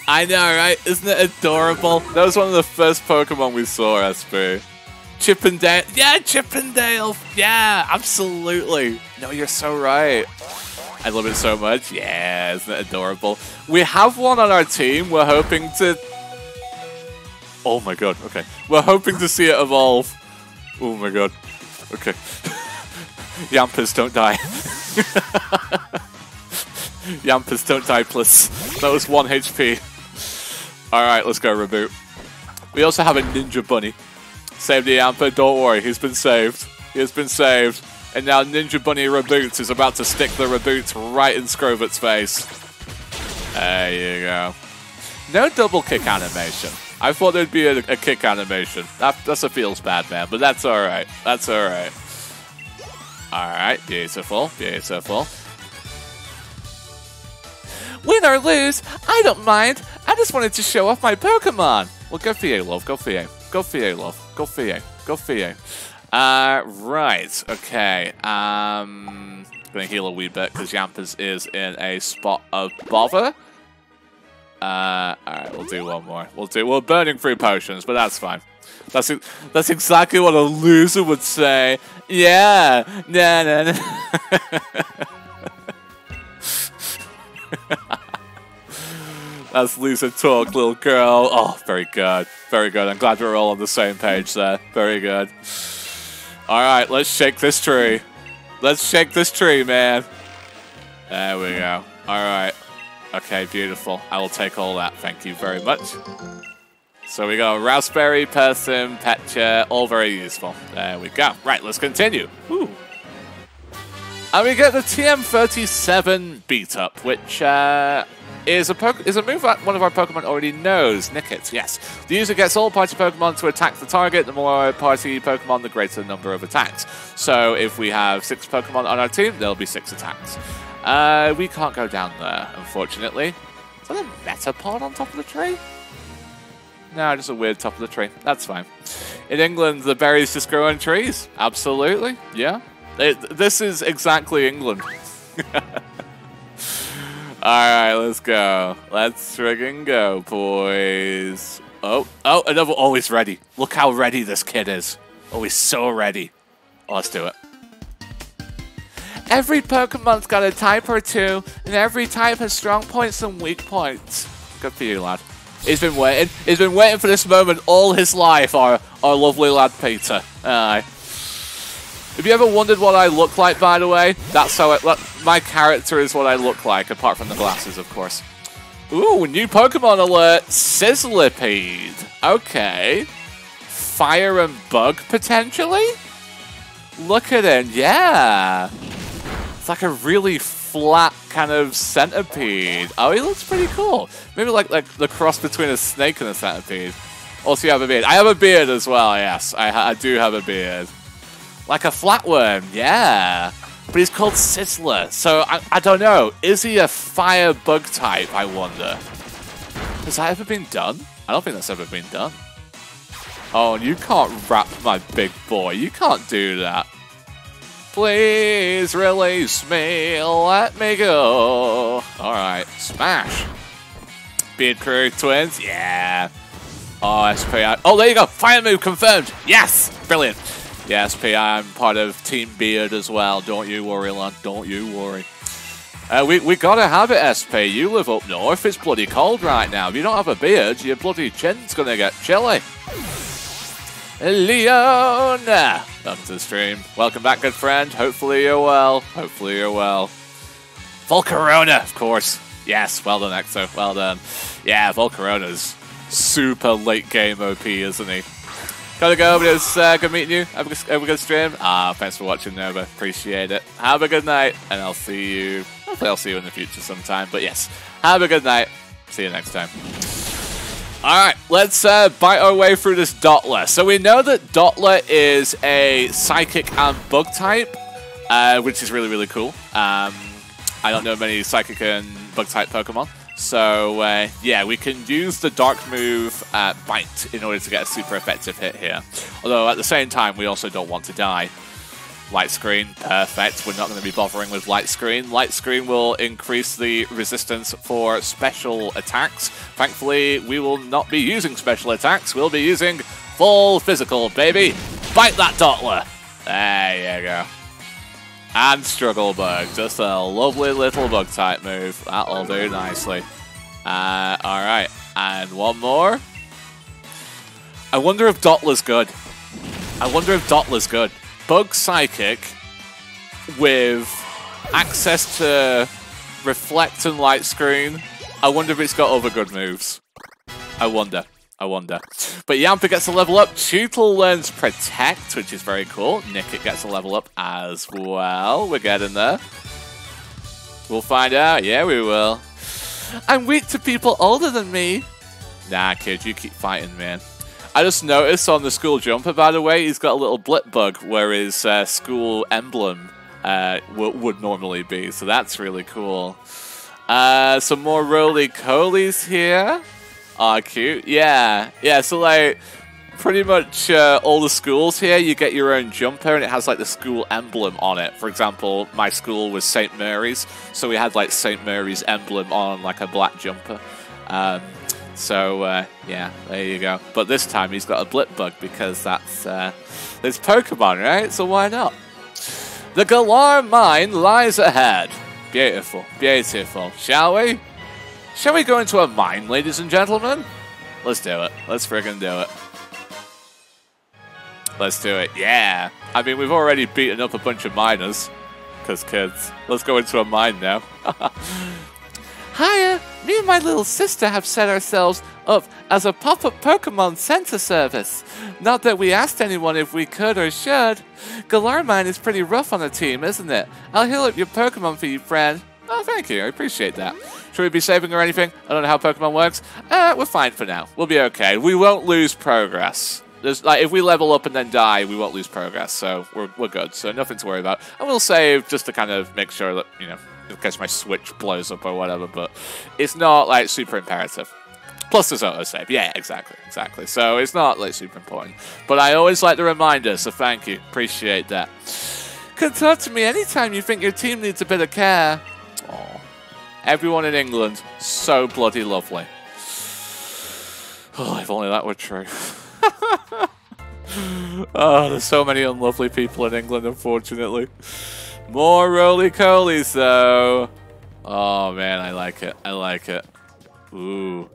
I know, right? Isn't it adorable? That was one of the first Pokemon we saw, SP. Chippendale. Yeah, Chippendale. Yeah, absolutely. No, you're so right. I love it so much. Yeah, isn't it adorable? We have one on our team. We're hoping to... Oh my god, okay. We're hoping to see it evolve. Oh my god. Okay. [laughs] Yampers, don't die. [laughs] Yampers, don't die, please. That was 1 HP. Alright, let's go Raboot. We also have a Ninja Bunny. Save the Yamper, don't worry, he's been saved. He has been saved. And now Ninja Bunny Raboot's is about to stick the Reboots right in Skwovet's face. There you go. No double kick animation. I thought there'd be a, a kick animation. That, that's a feels bad, man, but that's alright. That's alright. Alright, beautiful, beautiful. Win or lose, I don't mind. I just wanted to show off my Pokemon. Well, go for you, love. Go for you. Go for you, love. Go for you. Go for you. Uh, right. Okay. Um, gonna heal a wee bit because Yampers is in a spot of bother. Uh, alright, we'll do one more. We'll do, we're burning through potions, but that's fine. That's that's exactly what a loser would say. Yeah, nah, nah, nah. [laughs] That's loser talk, little girl. Oh, very good. Very good. I'm glad we're all on the same page there. Very good. Alright, let's shake this tree. Let's shake this tree, man. There we go. Alright. Okay, beautiful. I will take all that. Thank you very much. So we got Raspberry, Persim, Pecha, all very useful. There we go. Right, let's continue. Ooh. And we get the TM37 beat up, which uh, is a is a move that one of our Pokemon already knows. Nickit, yes. The user gets all party Pokemon to attack the target. The more party Pokemon, the greater the number of attacks. So if we have six Pokemon on our team, there'll be six attacks. Uh, we can't go down there, unfortunately. Is that a Metapod on top of the tree? No, just a weird top of the tree. That's fine. In England, the berries just grow on trees. Absolutely, yeah. It, this is exactly England. [laughs] Alright, let's go. Let's friggin' go, boys. Oh, oh, another, oh, he's ready. Look how ready this kid is. Oh, he's so ready. Oh, let's do it. Every Pokemon's got a type or two, and every type has strong points and weak points. Good for you, lad. He's been waiting. He's been waiting for this moment all his life, our, our lovely lad Peter. Aye. If you ever wondered what I look like, by the way, that's how it, my character is what I look like, apart from the glasses, of course. Ooh, new Pokemon alert, Sizzlipede. Okay. Fire and Bug, potentially? Look at him, yeah. It's like a really flat kind of centipede. Oh, he looks pretty cool. Maybe like like the cross between a snake and a centipede. Also, you have a beard. I have a beard as well, yes. I, I do have a beard. Like a flatworm, yeah. But he's called Sizzler, so I, I don't know. Is he a fire bug type, I wonder? Has that ever been done? I don't think that's ever been done. Oh, you can't wrap my big boy. You can't do that. Please release me. Let me go. All right. Smash. Beard Crew Twins. Yeah. Oh, SPI. Oh, there you go. Fire move confirmed. Yes. Brilliant. Yeah, SPI, I'm part of Team Beard as well. Don't you worry, lad. Don't you worry. Uh, we, we gotta have it, SP. You live up north. It's bloody cold right now. If you don't have a beard, your bloody chin's gonna get chilly. Leona! To the stream. Welcome back, good friend. Hopefully you're well. Hopefully you're well. Volcarona, of course. Yes, well done, Exo. Well done. Yeah, Volcarona's super late game OP, isn't he? Gotta go, but it was uh, good meeting you. Have a good, have a good stream. Ah, thanks for watching, Nova. Appreciate it. Have a good night, and I'll see you. Hopefully, I'll see you in the future sometime. But yes, have a good night. See you next time. Alright, let's uh, bite our way through this Dottler. So we know that Dottler is a Psychic and Bug type, uh, which is really, really cool. Um, I don't know many Psychic and Bug type Pokemon. So, uh, yeah, we can use the Dark move uh, Bite in order to get a super effective hit here. Although, at the same time, we also don't want to die. Light Screen, perfect. We're not going to be bothering with Light Screen. Light Screen will increase the resistance for special attacks. Thankfully, we will not be using special attacks. We'll be using full physical, baby. Bite that Dottler. There you go. And Struggle Bug. Just a lovely little bug type move. That'll do nicely. Uh, Alright. And one more. I wonder if Dottler's good. I wonder if Dottler's good. Bug Psychic with access to Reflect and Light Screen. I wonder if it's got other good moves. I wonder. I wonder. But Yamper gets a level up. Tootle learns Protect, which is very cool. Nickit gets a level up as well. We're getting there. We'll find out. Yeah, we will. I'm weak to people older than me. Nah, kid, you keep fighting, man. I just noticed on the school jumper, by the way, he's got a little Blipbug where his uh, school emblem uh, would normally be. So that's really cool. Uh, some more Rolycolies here. Aw, cute. Yeah. Yeah, so like, pretty much uh, all the schools here, you get your own jumper and it has like the school emblem on it. For example, my school was St. Mary's, so we had like St. Mary's emblem on like a black jumper. Um, so, uh, yeah, there you go. But this time he's got a Blipbug because that's, uh, it's Pokemon, right? So why not? The Galar Mine lies ahead. Beautiful, beautiful. Shall we? Shall we go into a mine, ladies and gentlemen? Let's do it. Let's friggin' do it. Let's do it. Yeah. I mean, we've already beaten up a bunch of miners. Because kids. Let's go into a mine now. [laughs] Hiya! Me and my little sister have set ourselves up as a pop-up Pokemon center service. Not that we asked anyone if we could or should. Galar Mine is pretty rough on the team, isn't it? I'll heal up your Pokemon for you, friend. Oh, thank you. I appreciate that. Should we be saving or anything? I don't know how Pokemon works. Uh, we're fine for now. We'll be okay. We won't lose progress. There's, like, if we level up and then die, we won't lose progress, so we're, we're good. So nothing to worry about. And we'll save just to kind of make sure that, you know, in case my Switch blows up or whatever, but it's not, like, super imperative. Plus there's autosave. Yeah, exactly, exactly. So it's not, like, super important. But I always like the reminder, so thank you. Appreciate that. Can talk to me anytime you think your team needs a bit of care. Everyone in England, so bloody lovely. Oh, if only that were true. oh, [laughs] there's so many unlovely people in England, unfortunately. More Rolycolies, though. Oh, man, I like it. I like it. Ooh.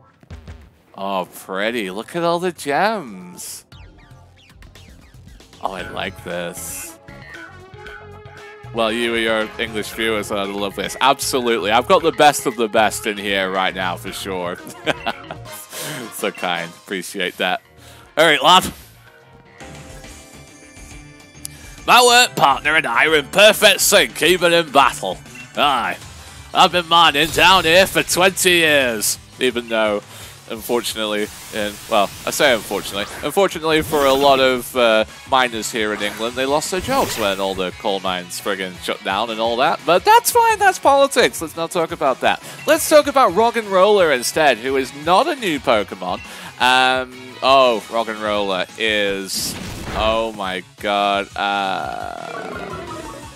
Oh, pretty. Look at all the gems. Oh, I like this. Well, you and your English viewers are love this. Absolutely. I've got the best of the best in here right now, for sure. [laughs] so kind. Appreciate that. All right, lad. My work partner and I are in perfect sync, even in battle. Aye. I've been mining down here for 20 years, even though, unfortunately, well, I say unfortunately, unfortunately for a lot of uh, miners here in England, they lost their jobs when all the coal mines friggin' shut down and all that. But that's fine, that's politics. Let's not talk about that. Let's talk about Roggenrola instead, who is not a new Pokemon. Um, oh, Roggenrola is Oh my god. Uh,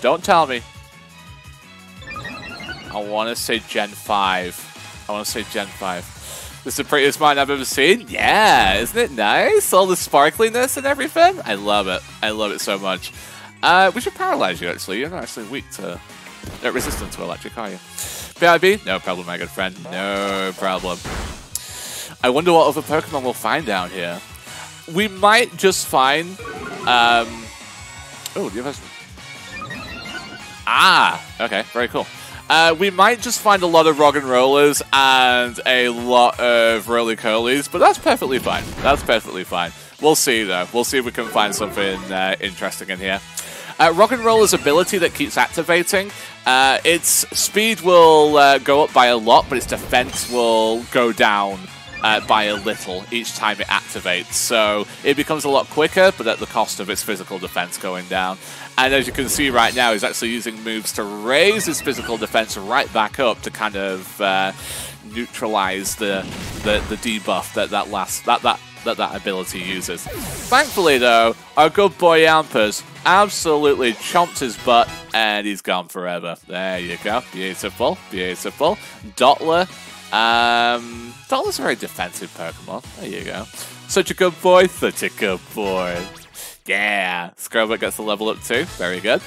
Don't tell me. I want to say Gen 5. I want to say Gen 5. This is the prettiest mine I've ever seen. Yeah, isn't it nice? All the sparkliness and everything. I love it. I love it so much. Uh, we should paralyze you, actually. You're not actually weak to... Uh, resistant to electric, are you? BIB? No problem, my good friend. No problem. I wonder what other Pokemon we'll find down here. We might just find... Um, oh, you have Ah! Okay, very cool. Uh, we might just find a lot of Roggenrolas and a lot of roly curlies, but that's perfectly fine. That's perfectly fine. We'll see, though. We'll see if we can find something uh, interesting in here. Uh, Roggenrola's ability that keeps activating. Uh, its speed will uh, go up by a lot, but its defense will go down uh, by a little each time it activates. So it becomes a lot quicker, but at the cost of its physical defense going down. And as you can see right now, he's actually using moves to raise his physical defense right back up to kind of uh, neutralize the, the the debuff that that last that that that that ability uses. Thankfully, though, our good boy Yamper's absolutely chomped his butt and he's gone forever. There you go. Beautiful, beautiful. Dottler. Um, Dottler's a very defensive Pokemon. There you go. Such a good boy, such a good boy. Yeah, Scrubber gets the level up too. Very good.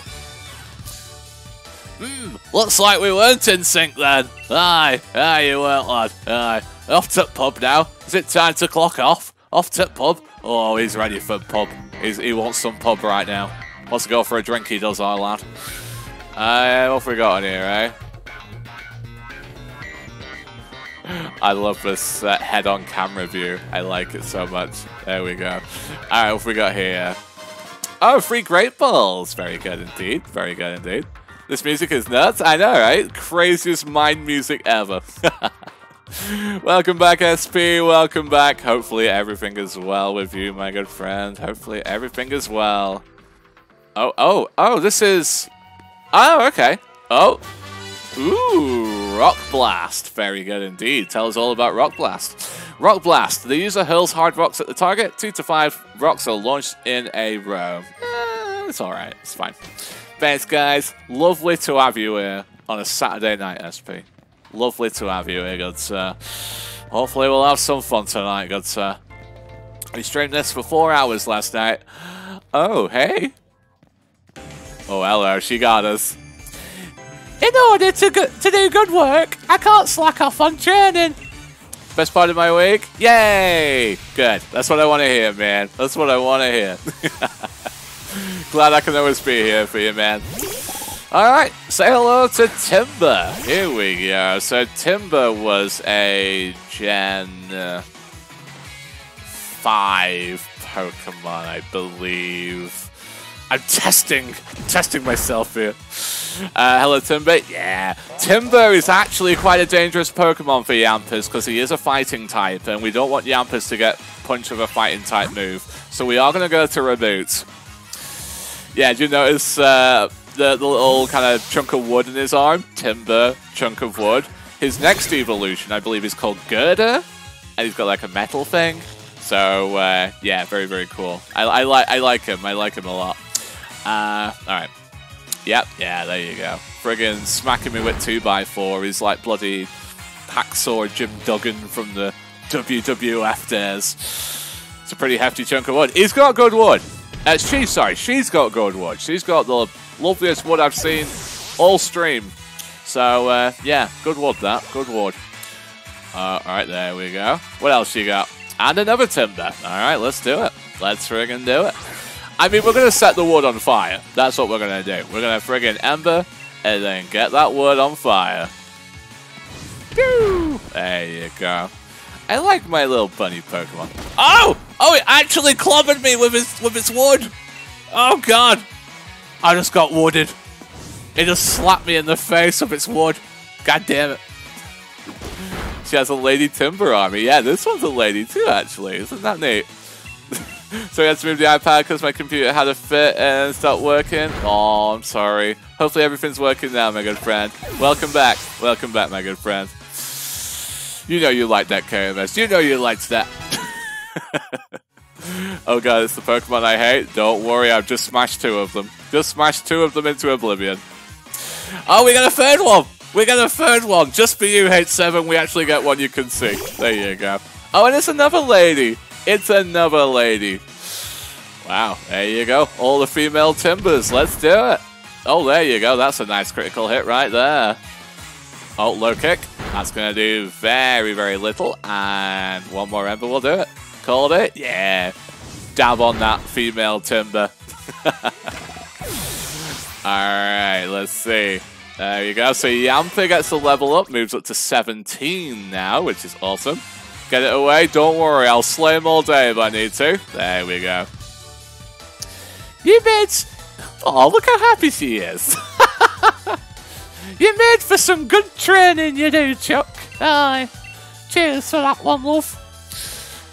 Hmm, looks like we weren't in sync then. Aye, aye, you weren't, lad. Aye. Off to pub now. Is it time to clock off? Off to pub. Oh, he's ready for pub. He's, he wants some pub right now. Wants to go for a drink, he does, our lad. Uh, what have we got on here, eh? I love this uh, head-on camera view. I like it so much. There we go. Alright, what have we got here? Oh, free Great Balls! Very good indeed. Very good indeed. This music is nuts. I know, right? Craziest mind music ever. [laughs] Welcome back, SP. Welcome back. Hopefully everything is well with you, my good friend. Hopefully everything is well. Oh, oh, oh, this is... Oh, okay. Oh. Ooh, Rock Blast. Very good indeed. Tell us all about Rock Blast. Rock Blast. The user hurls hard rocks at the target. Two to five rocks are launched in a row. Eh, it's alright. It's fine. Thanks, guys. Lovely to have you here on a Saturday night, SP. Lovely to have you here, good sir. Hopefully we'll have some fun tonight, good sir. We streamed this for four hours last night. Oh, hey. Oh, hello, she got us. In order to, go to do good work, I can't slack off on training. Best part of my week? Yay! Good. That's what I want to hear, man. That's what I want to hear. [laughs] Glad I can always be here for you, man. Alright, say hello to Timburr. Here we go. So Timburr was a Gen 5 Pokemon, I believe. I'm testing, testing myself here. Uh, hello, Timburr. Yeah, Timburr is actually quite a dangerous Pokemon for Yamper's because he is a fighting type, and we don't want Yamper's to get punched with a fighting type move. So we are going to go to Raboot. Yeah, do you notice uh, the, the little kind of chunk of wood in his arm? Timburr, chunk of wood. His next evolution, I believe, is called Gurdurr, and he's got like a metal thing. So uh, yeah, very very cool. I, I like I like him. I like him a lot. Uh, alright. Yep, yeah, there you go. Friggin' smacking me with 2x4 He's like bloody hacksaw Jim Duggan from the WWF days. It's a pretty hefty chunk of wood. He's got good wood. Uh, she, sorry, she's got good wood. She's got the loveliest wood I've seen all stream. So, uh, yeah, good wood that. Good wood. Uh, Alright, there we go. What else you got? And another Timburr. Alright, let's do it. Let's friggin' do it. I mean, we're going to set the wood on fire. That's what we're going to do. We're going to friggin' ember and then get that wood on fire. There you go. I like my little bunny Pokemon. Oh! Oh, it actually clobbered me with its, with its wood. Oh, God. I just got wooded. It just slapped me in the face with its wood. God damn it. She has a Lady Timburr army. Yeah, this one's a lady too, actually. Isn't that neat? So we had to move the iPad because my computer had a fit and stopped working. Oh, I'm sorry. Hopefully everything's working now, my good friend. Welcome back. Welcome back, my good friend. You know you like that KMS. You know you liked that. [laughs] oh god, it's the Pokemon I hate. Don't worry, I've just smashed two of them. Just smashed two of them into oblivion. Oh, we got a third one! We got a third one! Just for you, H7, we actually get one you can see. There you go. Oh, and it's another lady! It's another lady. Wow, there you go. All the female Timburrs. Let's do it. Oh, there you go. That's a nice critical hit right there. Oh, low kick. That's going to do very, very little. And one more Ember will do it. Called it. Yeah. Dab on that female Timburr. [laughs] Alright, let's see. There you go. So Yamper gets the level up, moves up to 17 now, which is awesome. Get it away. Don't worry. I'll slay him all day if I need to. There we go. You made... Oh, look how happy she is. [laughs] you made for some good training, you do, Chuck. Aye. Cheers for that one, love.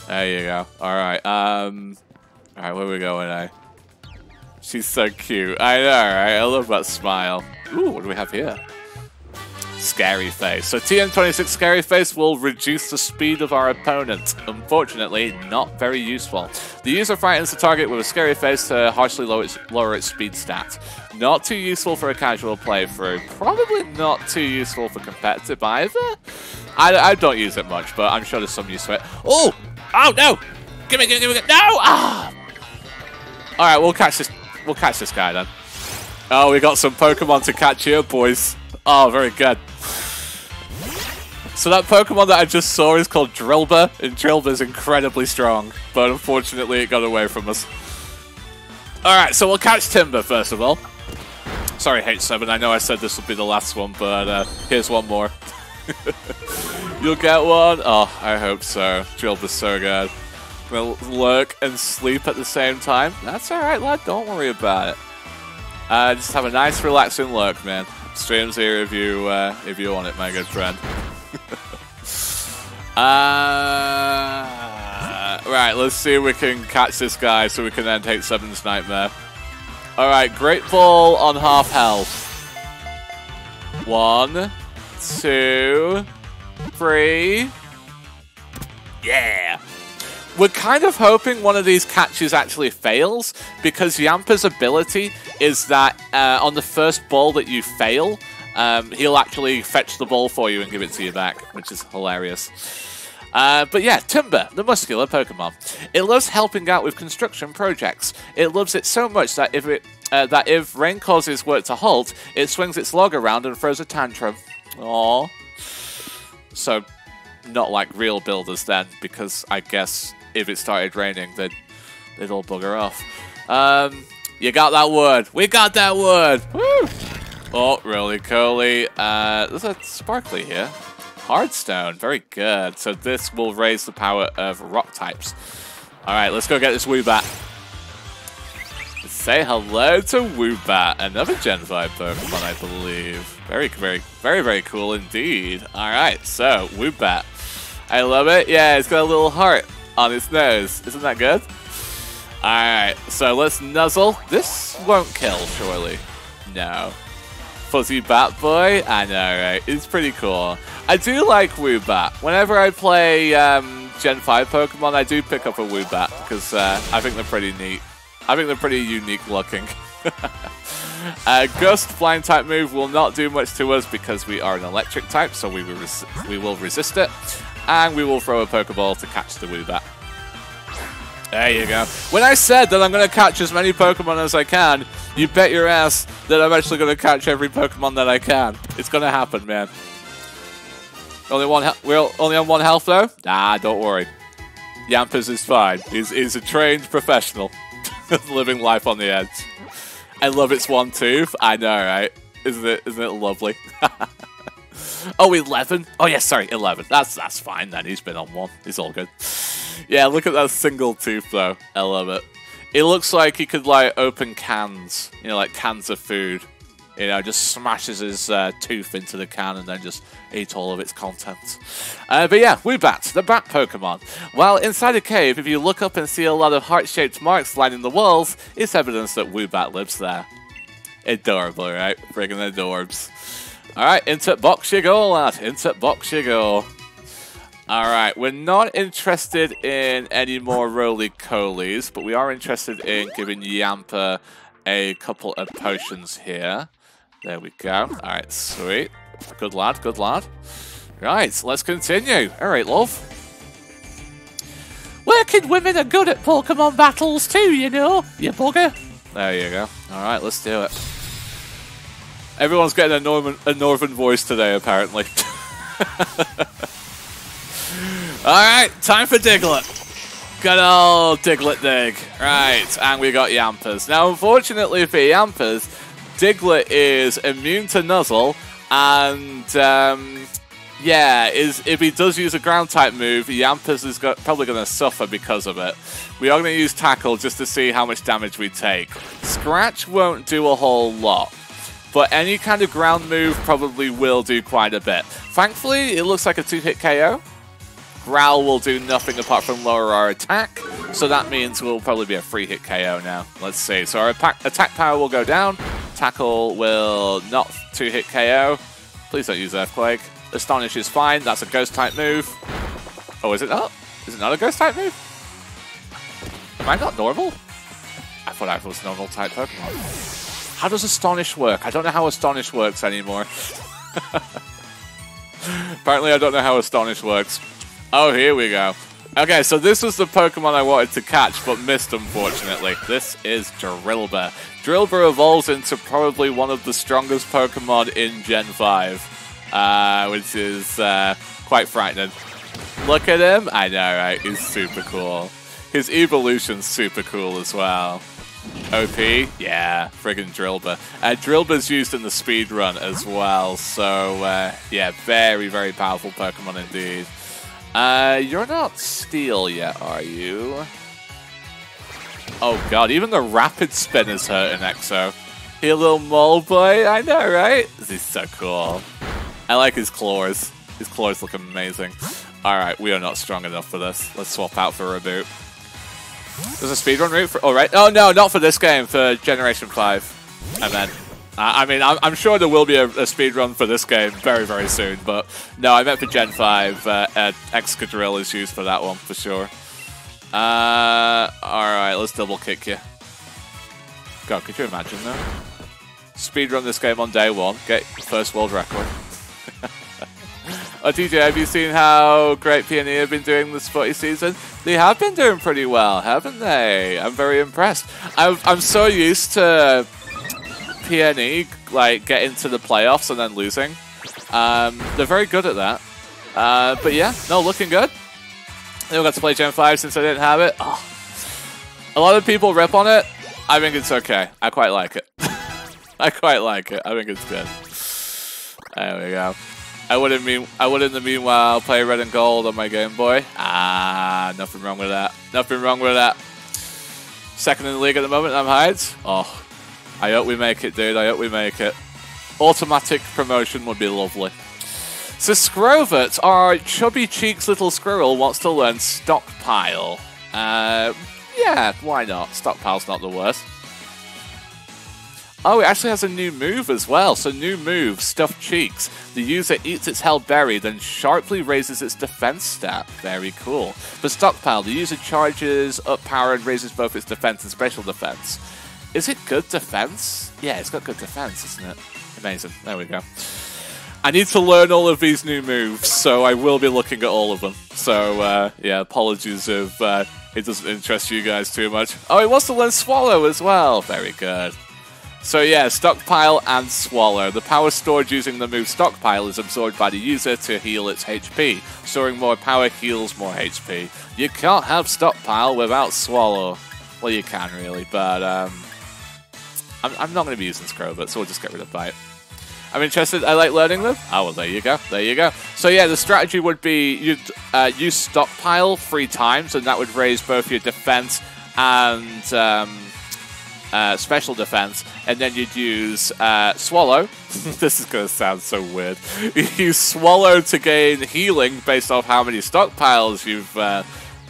There you go. All right. Um. All right, where we going, eh? She's so cute. I know, right? I love that smile. Ooh, what do we have here? Scary Face. So TM26 Scary Face will reduce the speed of our opponent. Unfortunately, not very useful. The user frightens the target with a Scary Face to harshly lower its, lower its speed stat. Not too useful for a casual playthrough. Probably not too useful for competitive either. I, I don't use it much, but I'm sure there's some use for it. Oh! Oh, no! Give me, give me, give me, no! Ah! Alright, we'll catch this, we'll catch this guy then. Oh, we got some Pokemon to catch here, boys. Oh, very good. So that Pokemon that I just saw is called Drillbur, and Drillbur is incredibly strong, but unfortunately it got away from us. Alright, so we'll catch Timburr first of all. Sorry, H7, I know I said this would be the last one, but uh, here's one more. [laughs] You'll get one? Oh, I hope so. Drillbur's so good. Gonna lurk and sleep at the same time. That's alright, lad, don't worry about it. Uh, just have a nice relaxing lurk, man. Streams here if you uh, if you want it, my good friend. [laughs] uh, right, let's see if we can catch this guy so we can then take Seven's Nightmare. Alright, Great Ball on half health. One, two, three. Yeah! We're kind of hoping one of these catches actually fails, because Yamper's ability is that uh, on the first ball that you fail, um, he'll actually fetch the ball for you and give it to you back, which is hilarious. Uh, but yeah, Timburr, the muscular Pokemon. It loves helping out with construction projects. It loves it so much that if it uh, that if rain causes work to halt, it swings its log around and throws a tantrum. Aww. So, not like real builders then, because I guess if it started raining, then they'd all bugger off. Um, you got that word. We got that word. Woo! Oh, really, Coley. Uh, there's a sparkly here. Hardstone, very good. So this will raise the power of rock types. All right, let's go get this Woobat. Say hello to Woobat, another Gen 5 Pokemon, I believe. Very, very, very, very cool indeed. All right, so Woobat. I love it. Yeah, it's got a little heart on its nose. Isn't that good? All right, so let's nuzzle. This won't kill, surely. No. Fuzzy Bat Boy? I know, right? It's pretty cool. I do like Woobat. Whenever I play um, Gen 5 Pokemon, I do pick up a Woobat because uh, I think they're pretty neat. I think they're pretty unique looking. [laughs] uh, Gust Flying type move will not do much to us because we are an electric type, so we will, we will resist it. And we will throw a Pokeball to catch the Woobat. There you go. When I said that I'm going to catch as many Pokemon as I can, you bet your ass that I'm actually going to catch every Pokemon that I can. It's going to happen, man. Only one. We're only on one health though. Ah, don't worry. Yampers is fine. He's, he's a trained professional, [laughs] living life on the edge. I love its one tooth. I know, right? Isn't it? Isn't it lovely? [laughs] oh, 11? Oh, yeah, sorry, 11. That's that's fine then. He's been on one. He's all good. Yeah, look at that single tooth, though. I love it. It looks like he could, like, open cans. You know, like cans of food. You know, just smashes his uh, tooth into the can and then just eat all of its contents. Uh, but yeah, Woobat, the bat Pokemon. While inside a cave, if you look up and see a lot of heart-shaped marks lining the walls, it's evidence that Woobat lives there. Adorable, right? Friggin' adorbs. Alright, into box you go, lad. Into box you go. Alright, we're not interested in any more Rolycolies, but we are interested in giving Yamper a couple of potions here. There we go. Alright, sweet. Good lad, good lad. Right, let's continue. Alright, love. Working women are good at Pokemon battles too, you know, you bugger. There you go. Alright, let's do it. Everyone's getting a northern, a northern voice today, apparently. [laughs] Alright, time for Diglett. Good old Diglett dig. Right, and we got Yamper. Now, unfortunately for Yamper, Diglett is immune to Nuzzle, and um, yeah, is if he does use a ground type move, Yamper is probably going to suffer because of it. We are going to use Tackle just to see how much damage we take. Scratch won't do a whole lot, but any kind of ground move probably will do quite a bit. Thankfully, it looks like a two-hit KO. Growl will do nothing apart from lower our attack, so that means we'll probably be a free hit KO now. Let's see. So our attack power will go down, tackle will not two hit KO. Please don't use Earthquake. Astonish is fine, that's a ghost type move. Oh, is it not? Is it not a ghost type move? Am I not normal? I thought I was normal type Pokemon. How does Astonish work? I don't know how Astonish works anymore. [laughs] Apparently I don't know how Astonish works. Oh, here we go. Okay, so this was the Pokemon I wanted to catch, but missed, unfortunately. This is Drillbur. Drillbur evolves into probably one of the strongest Pokemon in Gen 5, uh, which is uh, quite frightening. Look at him. I know, right? He's super cool. His evolution's super cool as well. OP? Yeah, friggin' Drillbur. Uh, Drillbur's used in the speed run as well, so uh, yeah, very, very powerful Pokemon indeed. Uh, you're not Steel yet, are you? Oh god, even the Rapid Spin is hurting Exo. He little mole boy, I know, right? He's so cool. I like his claws. His claws look amazing. Alright, we are not strong enough for this. Let's swap out for a Raboot. There's a speedrun route for... Oh, right. Oh, no, not for this game, for Generation 5. I meant... I mean, I'm, sure there will be a, a speed run for this game very, very soon, but no, I meant for Gen 5, uh, uh, Excadrill is used for that one, for sure. Uh, Alright, let's double kick you. God, could you imagine that? Speed run this game on day one, get first world record. [laughs] oh, TJ, have you seen how great PNE have been doing this footy season? They have been doing pretty well, haven't they? I'm very impressed. I'm, I'm so used to PNE like getting to the playoffs and then losing. Um, they're very good at that. Uh, but yeah, no, looking good. Never got to play Gen 5 since I didn't have it. Oh. A lot of people rip on it. I think it's okay. I quite like it. [laughs] I quite like it. I think it's good. There we go. I would not mean I would in the meanwhile play red and gold on my Game Boy. Ah, nothing wrong with that. Nothing wrong with that. Second in the league at the moment, I'm Hides. Oh, I hope we make it, dude. I hope we make it. Automatic promotion would be lovely. So Skwovet, our chubby cheeks little squirrel, wants to learn Stockpile. Uh, yeah, why not? Stockpile's not the worst. Oh, it actually has a new move as well. So new move, Stuffed Cheeks. The user eats its held berry, then sharply raises its defense stat. Very cool. For Stockpile, the user charges up power and raises both its defense and special defense. Is it good defense? Yeah, it's got good defense, isn't it? Amazing. There we go. I need to learn all of these new moves, so I will be looking at all of them. So, uh, yeah, apologies if uh, it doesn't interest you guys too much. Oh, he wants to learn Swallow as well. Very good. So yeah, Stockpile and Swallow. The power stored using the move Stockpile is absorbed by the user to heal its HP. Storing more power heals more HP. You can't have Stockpile without Swallow. Well, you can really, but um, I'm, I'm not going to be using Skwovet, so we'll just get rid of Bite. I'm interested. I like learning them. Oh, well, there you go. There you go. So, yeah, the strategy would be you'd uh, use Stockpile three times, and that would raise both your defense and um, uh, special defense. And then you'd use uh, Swallow. [laughs] this is going to sound so weird. [laughs] You Swallow to gain healing based off how many stockpiles you've, uh,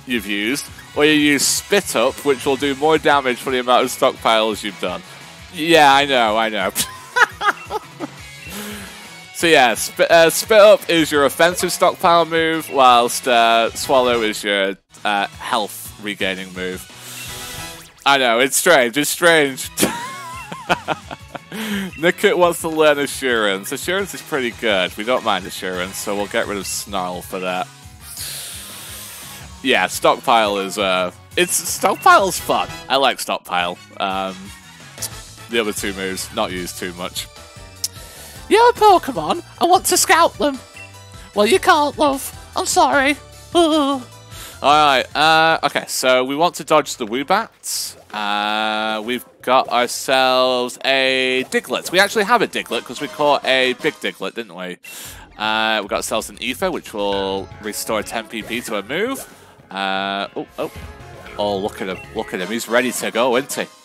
you've used. Or you use Spit Up, which will do more damage for the amount of stockpiles you've done. Yeah, I know, I know. [laughs] so yeah, sp uh, Spit Up is your offensive stockpile move, whilst uh, Swallow is your uh, health regaining move. I know, it's strange, it's strange. [laughs] Nickit wants to learn Assurance. Assurance is pretty good. We don't mind Assurance, so we'll get rid of Snarl for that. Yeah, Stockpile is, uh... It's... Stockpile's fun. I like Stockpile. Um, the other two moves, not used too much. You're a Pokemon. I want to scout them. Well, you can't, love. I'm sorry. [laughs] Alright, uh, okay, so we want to dodge the Woobats. Uh, we've got ourselves a Diglett. We actually have a Diglett because we caught a big Diglett, didn't we? Uh, we got ourselves an Ether, which will restore 10 PP to a move. Uh, oh, oh. Oh, look at him. Look at him. He's ready to go, isn't he?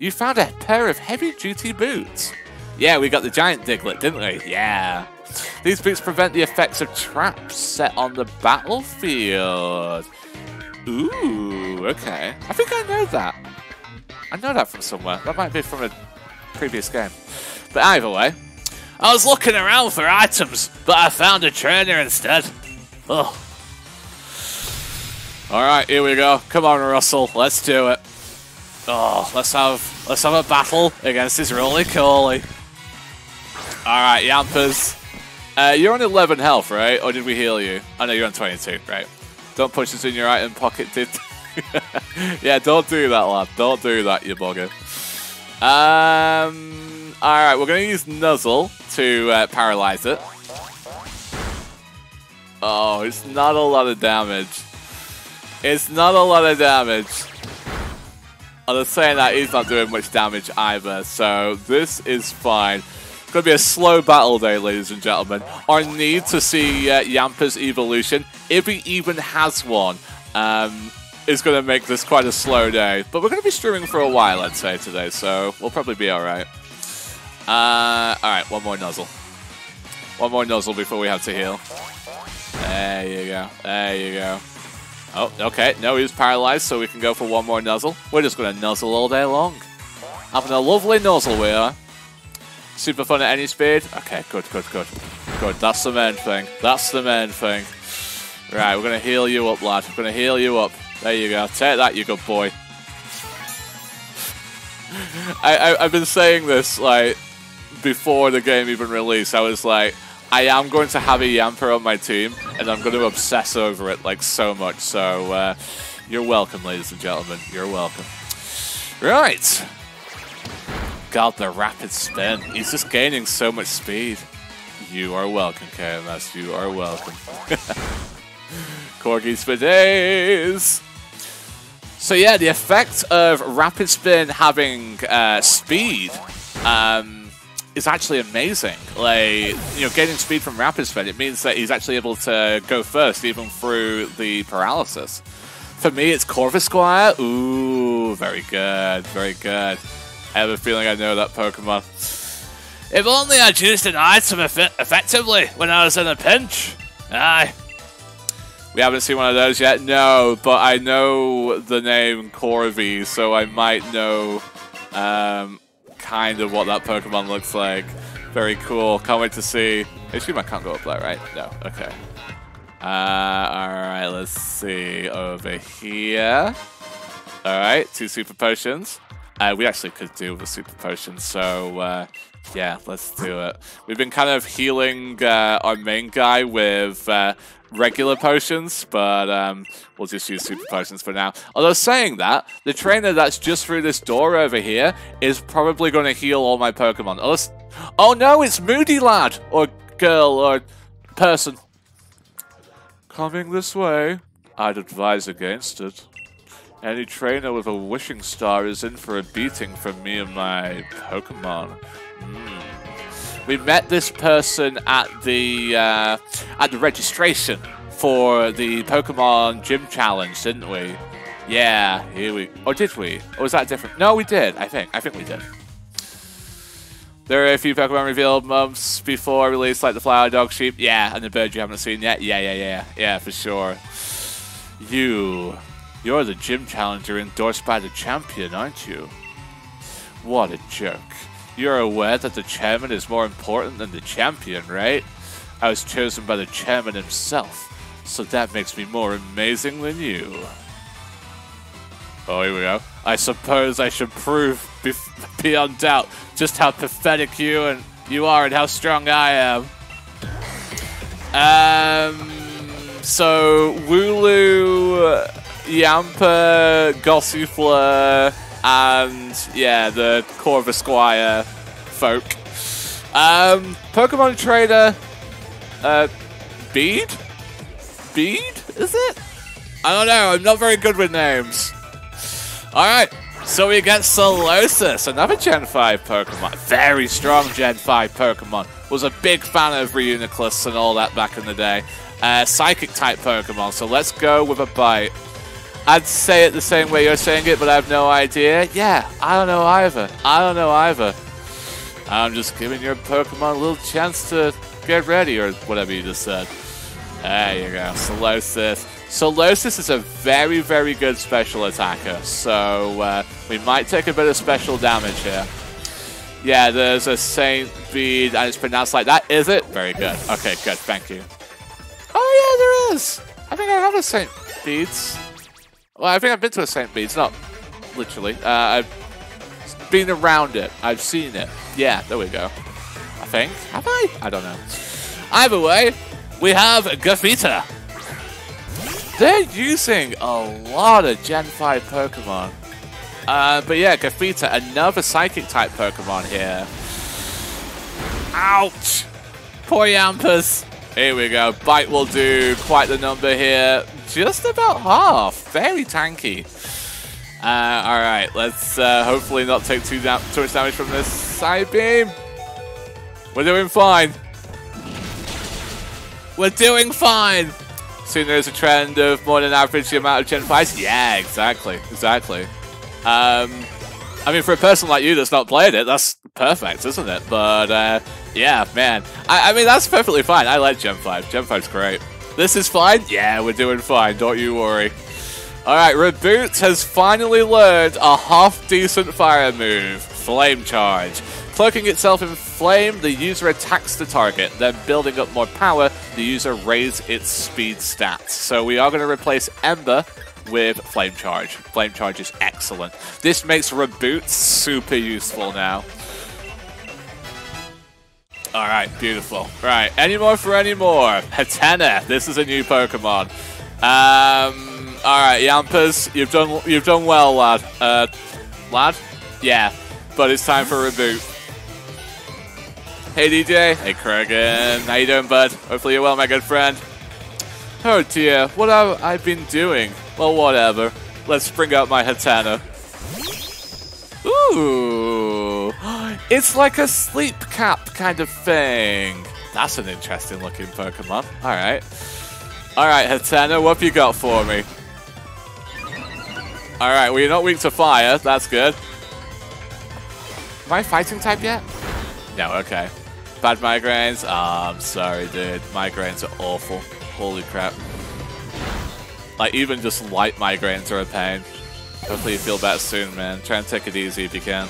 You found a pair of heavy-duty boots. Yeah, we got the giant Diglett, didn't we? Yeah. These boots prevent the effects of traps set on the battlefield. Ooh, okay. I think I know that. I know that from somewhere. That might be from a previous game. But either way, I was looking around for items, but I found a trainer instead. Oh, all right, here we go. Come on, Russell, let's do it. Oh, let's have let's have a battle against this Rolycoly. All right, Yampers. Uh, you're on 11 health, right? Or did we heal you? I oh, know you're on 22, right? Don't push this in your item pocket, did. [laughs] yeah, don't do that, lad. Don't do that, you bugger. Um, all right, we're gonna use Nuzzle to uh, paralyze it. Oh, it's not a lot of damage. It's not a lot of damage. I'm just saying that he's not doing much damage either, so this is fine. To be a slow battle day, ladies and gentlemen. Our need to see uh, Yamper's evolution, if he even has one, um, is going to make this quite a slow day. But we're going to be streaming for a while, I'd say, today, so we'll probably be alright. Uh, alright, one more Nuzzle. One more Nuzzle before we have to heal. There you go. There you go. Oh, okay. No, he's paralyzed, so we can go for one more Nuzzle. We're just going to Nuzzle all day long. Having a lovely Nuzzle we are. Super fun at any speed? Okay, good, good, good. Good, that's the main thing. That's the main thing. Right, we're going to heal you up, lad. We're going to heal you up. There you go. Take that, you good boy. [laughs] I, I, I've been saying this, like, before the game even released. I was like, I am going to have a Yamper on my team, and I'm going to obsess over it, like, so much. So, uh, you're welcome, ladies and gentlemen. You're welcome. Right. God, the rapid spin. He's just gaining so much speed. You are welcome, KMS. You are welcome. [laughs] Corgis for days. So yeah, the effect of rapid spin having uh, speed um, is actually amazing. Like, you know, gaining speed from rapid spin, it means that he's actually able to go first, even through the paralysis. For me, it's Corvus Corvisquire. Ooh, very good, very good. I have a feeling I know that Pokemon. if only I'd used an item eff effectively when I was in a pinch. Aye. We haven't seen one of those yet? No, but I know the name Corvi, so I might know um, kind of what that Pokemon looks like. Very cool. Can't wait to see. I assume I can't go up there, right? No. Okay. Uh, Alright, let's see. Over here. Alright, two Super Potions. Uh, we actually could do with a super potion, so uh, yeah, let's do it. We've been kind of healing uh, our main guy with uh, regular potions, but um, we'll just use super potions for now. Although saying that, the trainer that's just through this door over here is probably going to heal all my Pokemon. Unless... Oh no, it's Moody Lad! Or girl, or person. Coming this way. I'd advise against it. Any trainer with a wishing star is in for a beating from me and my Pokemon. Mm. We met this person at the uh, at the registration for the Pokemon Gym Challenge, didn't we? Yeah, here we. Or did we? Or was that different? No, we did. I think. I think we did. There are a few Pokemon revealed months before release, like the Flower Dog Sheep. Yeah, and the bird you haven't seen yet. Yeah, yeah, yeah, yeah, for sure. You you're the gym challenger endorsed by the champion, aren't you? What a joke. You're aware that the chairman is more important than the champion, right? I was chosen by the chairman himself, so that makes me more amazing than you. Oh, here we go. I suppose I should prove [laughs] beyond doubt just how pathetic you and you are and how strong I am. Um, so Wooloo, Yamper, Gossifleur, and yeah, the Corvisquire folk. Um, Pokemon Trader, uh, Bede? Bede? Is it? I don't know. I'm not very good with names. All right. So we get Solosis, another Gen 5 Pokemon. Very strong Gen 5 Pokemon. Was a big fan of Reuniclus and all that back in the day. Uh, Psychic type Pokemon, so let's go with a bite. I'd say it the same way you're saying it, but I have no idea. Yeah, I don't know either. I don't know either. I'm just giving your Pokemon a little chance to get ready, or whatever you just said. There you go, Solosis. Solosis is a very, very good special attacker, so uh, we might take a bit of special damage here. Yeah, there's a Saint Bede, and it's pronounced like that, is it? Very good. Okay, good, thank you. Oh, yeah, there is. I think I have a Saint Bede's. Well, I think I've been to a Saint Bede's, not literally. Uh, I've been around it. I've seen it. Yeah, there we go. I think. Have I? I don't know. Either way, we have Gothita. They're using a lot of Gen 5 Pokemon. Uh, but yeah, Gothita, another Psychic type Pokemon here. Ouch! Poor. Here we go. Bite will do quite the number here. Just about half. Very tanky. Uh, Alright, let's uh, hopefully not take too, da too much damage from this Psybeam. We're doing fine. We're doing fine. Soon there's a trend of more than average the amount of Gen 5s. Yeah, exactly. Exactly. Um, I mean, for a person like you that's not played it, that's perfect, isn't it? But, uh, yeah, man. I, I mean, that's perfectly fine. I like Gen 5. Gen 5's great. This is fine? Yeah, we're doing fine. Don't you worry. Alright, Raboot has finally learned a half-decent fire move, Flame Charge. Cloaking itself in flame, the user attacks the target, then building up more power, the user raises its speed stats. So we are going to replace Ember with Flame Charge. Flame Charge is excellent. This makes Raboot super useful now. Alright, beautiful. Right, any more for any more? Hatenna, this is a new Pokemon. Um, alright, Yampers, you've done you've done well, lad. Uh, lad? Yeah, but it's time for a reboot. Hey DJ. Hey Kurgan. How you doing, bud? Hopefully you're well, my good friend. Oh dear, what have I been doing? Well, whatever. Let's bring out my Hatenna. Ooh, it's like a sleep cap kind of thing. That's an interesting looking Pokemon. All right. All right, Hatenna, what have you got for me? All right, well, you're not weak to fire. That's good. Am I fighting type yet? No, okay. Bad migraines? Oh, I'm sorry, dude. Migraines are awful. Holy crap. Like, even just light migraines are a pain. Hopefully you feel better soon, man. Try and take it easy if you can.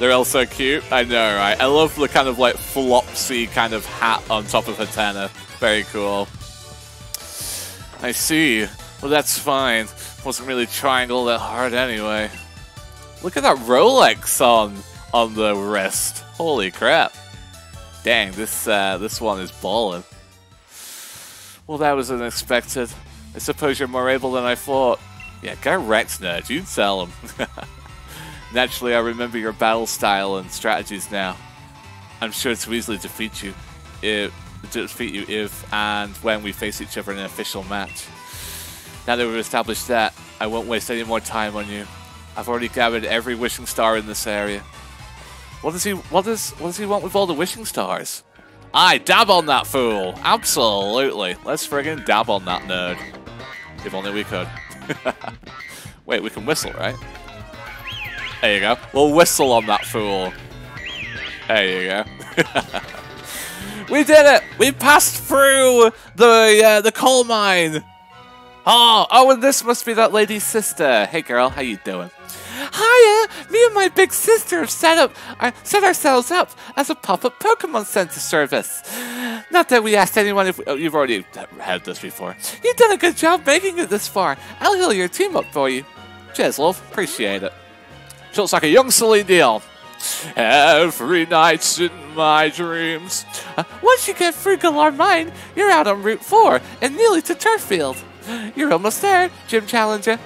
They're all so cute. I know, right? I love the kind of, like, flopsy kind of hat on top of Hatenna. Very cool. I see. Well, that's fine. Wasn't really trying all that hard anyway. Look at that Rolex on on the wrist. Holy crap. Dang, this uh, this one is ballin'. Well, that was unexpected. I suppose you're more able than I thought. Yeah, go Rex nerd. You tell him. [laughs] Naturally, I remember your battle style and strategies now. I'm sure to easily defeat you. If, defeat you if and when we face each other in an official match. Now that we've established that, I won't waste any more time on you. I've already gathered every wishing star in this area. What does he what does what does he want with all the wishing stars? I dab on that fool! Absolutely. Let's friggin' dab on that nerd. If only we could. [laughs] Wait, we can whistle, right? There you go. We'll whistle on that fool. There you go. [laughs] we did it! We passed through the uh, the coal mine. Oh, oh, and this must be that lady's sister. Hey, girl, how you doing? Hiya! Me and my big sister have set up, uh, set ourselves up as a pop-up Pokemon Center service. Not that we asked anyone if oh, you've already had this before. You've done a good job making it this far. I'll heal your team up for you. Cheers, love. Appreciate it. Looks like a young Celine Dion. Every night's in my dreams. Uh, once you get through Galar Mine, you're out on Route 4 and nearly to Turffield. You're almost there, Gym Challenger.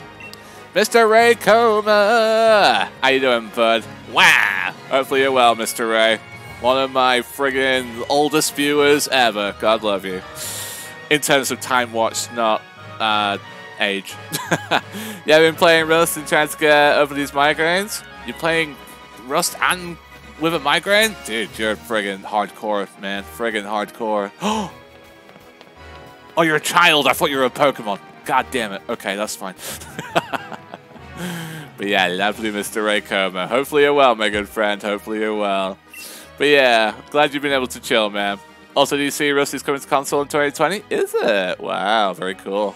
Mr. Ray Coma! How you doing, bud? Wow! Hopefully you're well, Mr. Ray. One of my friggin' oldest viewers ever. God love you. In terms of time watched, not uh, age. [laughs] yeah, I've been playing Rust and trying to get over these migraines. You're playing Rust and with a migraine? Dude, you're friggin' hardcore, man. Friggin' hardcore. [gasps] oh, you're a child. I thought you were a Pokemon. God damn it. Okay, that's fine. [laughs] but yeah, lovely Mr. Raycoma. Hopefully you're well, my good friend. Hopefully you're well. But yeah, glad you've been able to chill, man. Also, do you see Rusty's coming to console in 2020? Is it? Wow, very cool.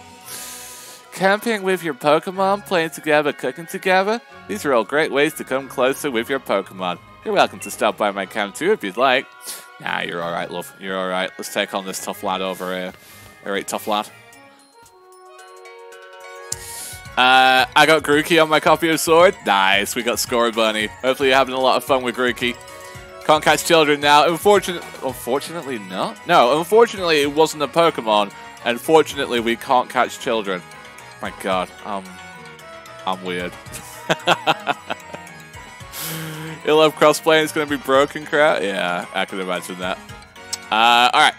Camping with your Pokemon, playing together, cooking together. These are all great ways to come closer with your Pokemon. You're welcome to stop by my camp too if you'd like. Nah, you're alright, love. You're alright. Let's take on this tough lad over here. Alright, tough lad. Uh, I got Grookey on my copy of Sword. Nice, we got Scorbunny. Hopefully you're having a lot of fun with Grookey. Can't catch children now. Unfortunately, unfortunately not. No, unfortunately it wasn't a Pokemon. Unfortunately, we can't catch children. My God, I'm... I'm weird. [laughs] You'll have crossplay it's going to be broken crap? Yeah, I can imagine that. Uh, alright.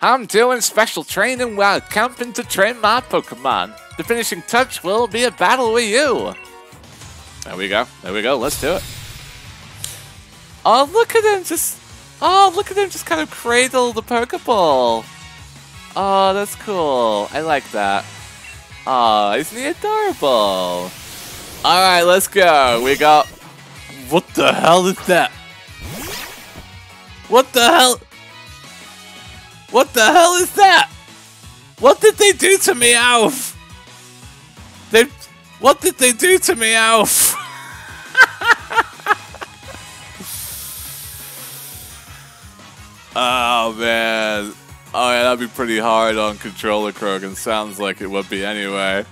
I'm doing special training while camping to train my Pokemon. The finishing touch will be a battle with you. There we go. There we go. Let's do it. Oh, look at him just... Oh, look at him just kind of cradle the Pokeball. Oh, that's cool. I like that. Oh, isn't he adorable? Alright, let's go. We got... What the hell is that? What the hell? What the hell is that? What did they do to me, Alf? They... What did they do to me, Alf? [laughs] Oh man. Oh yeah, that'd be pretty hard on controller Krogan. Sounds like it would be anyway.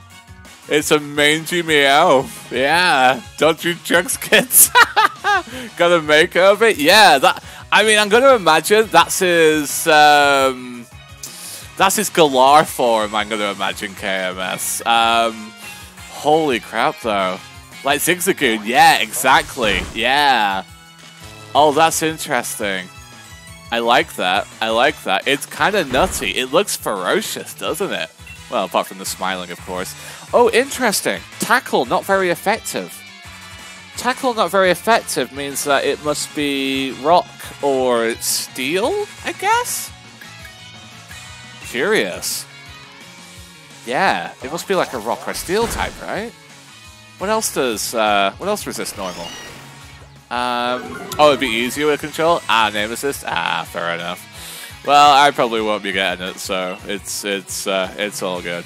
It's a mangy meow. Yeah. Don't you chucks kids? [laughs] Gonna make of it? Yeah, that I mean I'm gonna imagine that's his um that's his Galar form, I'm gonna imagine KMS. Um holy crap though. Like Zigzagoon, yeah, exactly. Yeah. Oh, that's interesting. I like that. I like that. It's kind of nutty. It looks ferocious, doesn't it? Well, apart from the smiling, of course. Oh, interesting. Tackle, not very effective. Tackle, not very effective means that it must be rock or steel, I guess? Curious. Yeah, it must be like a rock or steel type, right? What else does, uh, what else resists normal? Um, oh, it'd be easier with control? Ah, name assist? Ah, fair enough. Well, I probably won't be getting it, so it's it's uh, it's all good.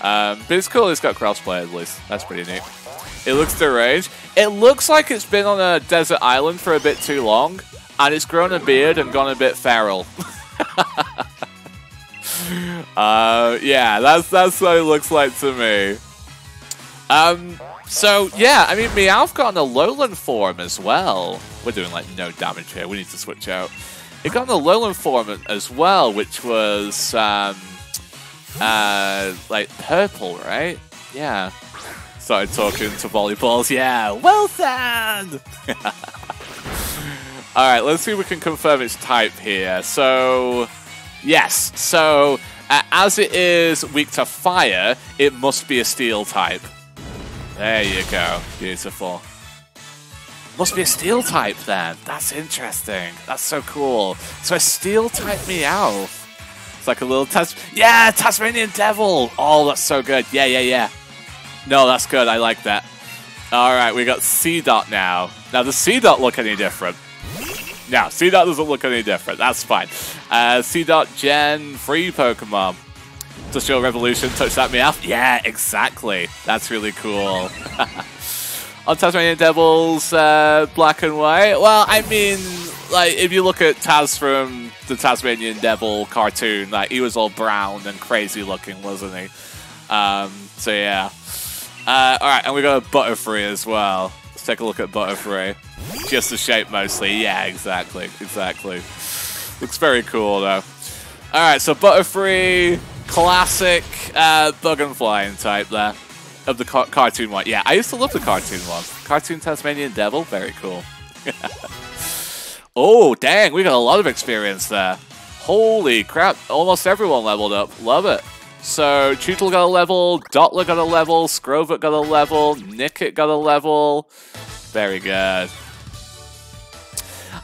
Um, but it's cool it's got crossplay at least. That's pretty neat. It looks deranged. It looks like it's been on a desert island for a bit too long, and it's grown a beard and gone a bit feral. [laughs] uh, yeah, that's that's what it looks like to me. Um, so, yeah, I mean, Meowth got an Alolan form as well. We're doing, like, no damage here. We need to switch out. It got an Alolan form as well, which was, um, uh, like, purple, right? Yeah. Started talking to volleyballs. Yeah, well [laughs] done! Alright, let's see if we can confirm its type here. So, yes. So, uh, as it is weak to fire, it must be a steel type. There you go. Beautiful. Must be a steel type then. That's interesting. That's so cool. So a steel type Meow. It's like a little Tas- Yeah, Tasmanian Devil! Oh, that's so good. Yeah, yeah, yeah. No, that's good. I like that. Alright, we got Seedot now. Now, does Seedot look any different? No, Seedot doesn't look any different. That's fine. Uh, Seedot Gen 3 Pokemon. Your Revolution touch that Meowth? Yeah, exactly. That's really cool. [laughs] On Tasmanian Devils, uh, black and white. Well, I mean, like if you look at Taz from the Tasmanian Devil cartoon, like he was all brown and crazy looking, wasn't he? Um, so yeah. Uh, all right, and we got a Butterfree as well. Let's take a look at Butterfree. Just the shape mostly. Yeah, exactly, exactly. Looks very cool though. All right, so Butterfree, classic uh, bug and flying type there of the ca cartoon one. Yeah, I used to love the cartoon one. Cartoon Tasmanian Devil, very cool. [laughs] oh, dang, we got a lot of experience there. Holy crap, almost everyone leveled up. Love it. So, Tootle got a level, Dottler got a level, Skwovet got a level, Nickit got a level. Very good.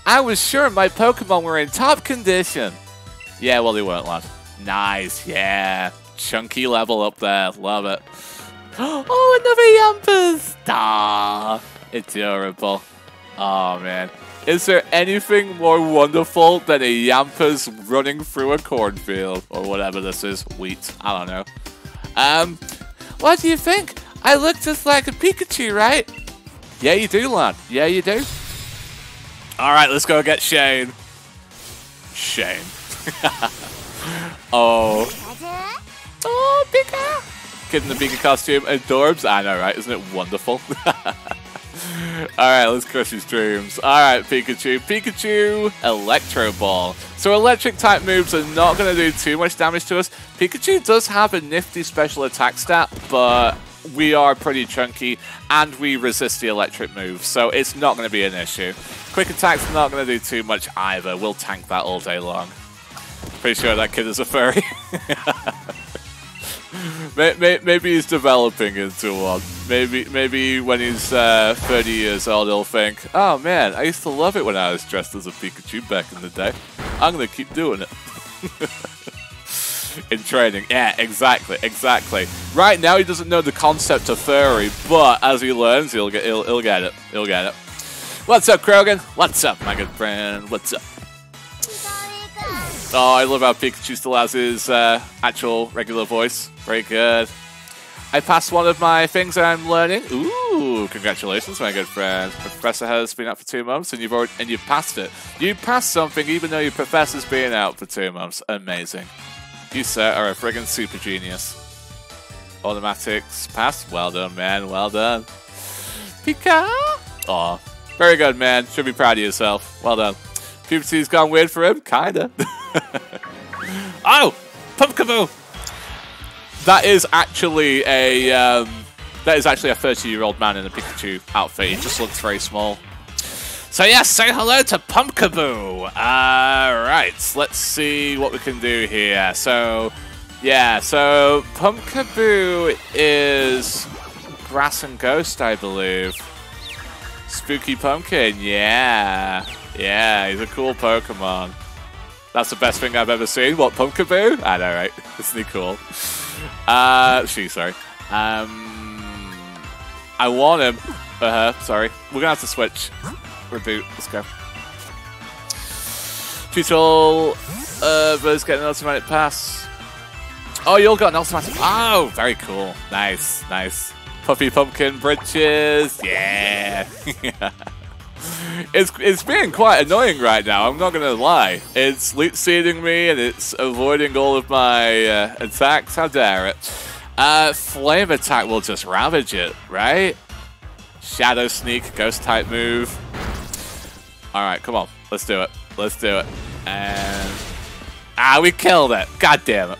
I was sure my Pokemon were in top condition. Yeah, well, they weren't, lad. Nice, yeah. Chunky level up there. Love it. [gasps] Oh, another Yampers! Ah, adorable. Oh, man. Is there anything more wonderful than a Yampers running through a cornfield? Or whatever this is. Wheat. I don't know. Um, What do you think? I look just like a Pikachu, right? yeah, you do, lad. Yeah, you do. Alright, let's go get Shane. Shane. [laughs] [laughs] oh. Oh, Pika! Kid in the Pika costume. Adorbs. I know, right? Isn't it wonderful? [laughs] Alright, let's crush his dreams. Alright, Pikachu. Pikachu, Electro Ball. So electric type moves are not going to do too much damage to us. Pikachu does have a nifty special attack stat, but we are pretty chunky and we resist the electric moves, so it's not going to be an issue. Quick attack's are not going to do too much either. We'll tank that all day long. Pretty sure that kid is a [laughs] may- Maybe he's developing into one. Maybe maybe when he's uh, 30 years old, he'll think, oh man, I used to love it when I was dressed as a Pikachu back in the day. I'm going to keep doing it. [laughs] in training. Yeah, exactly, exactly. Right now, he doesn't know the concept of furry, but as he learns, he'll get he'll, he'll get it. He'll get it. What's up, Krogan? What's up, my good friend? What's up? Oh, I love how Pikachu still has his uh, actual regular voice. Very good. I passed one of my things I'm learning. Ooh, congratulations, my good friend. My professor has been out for two months, and you've already, and you've passed it. You passed something, even though your professor's been out for two months. Amazing. You, sir, are a friggin' super genius. Automatics passed. Well done, man. Well done. Pika! Aw. Very good, man. Should be proud of yourself. Well done. Puberty's gone weird for him? Kinda. [laughs] oh! Pumpkaboo! That is actually a, um, that is actually a 30-year-old man in a Pikachu outfit. He just looks very small. So yes, say hello to Pumpkaboo. Alright, let's see what we can do here. So, yeah, so Pumpkaboo is Grass and Ghost, I believe. Spooky Pumpkin, yeah. Yeah, he's a cool Pokemon. That's the best thing I've ever seen. What, Pumpkaboo? I know, right? [laughs] Isn't he cool? Uh, she, sorry. Um, I want him. For her, sorry. We're gonna have to switch. Raboot, let's go. Tutorial, uh, Bird's getting an automatic pass. Oh, you all got an automatic. Oh, very cool. Nice, nice. Puffy Pumpkin Bridges. Yeah. [laughs] it's it's being quite annoying right now. I'm not gonna lie. It's leech seeding me and it's avoiding all of my uh, attacks. How dare it? Uh, flame attack will just ravage it, right? Shadow sneak, ghost type move. All right, come on, let's do it. Let's do it. And ah, we killed it. God damn it.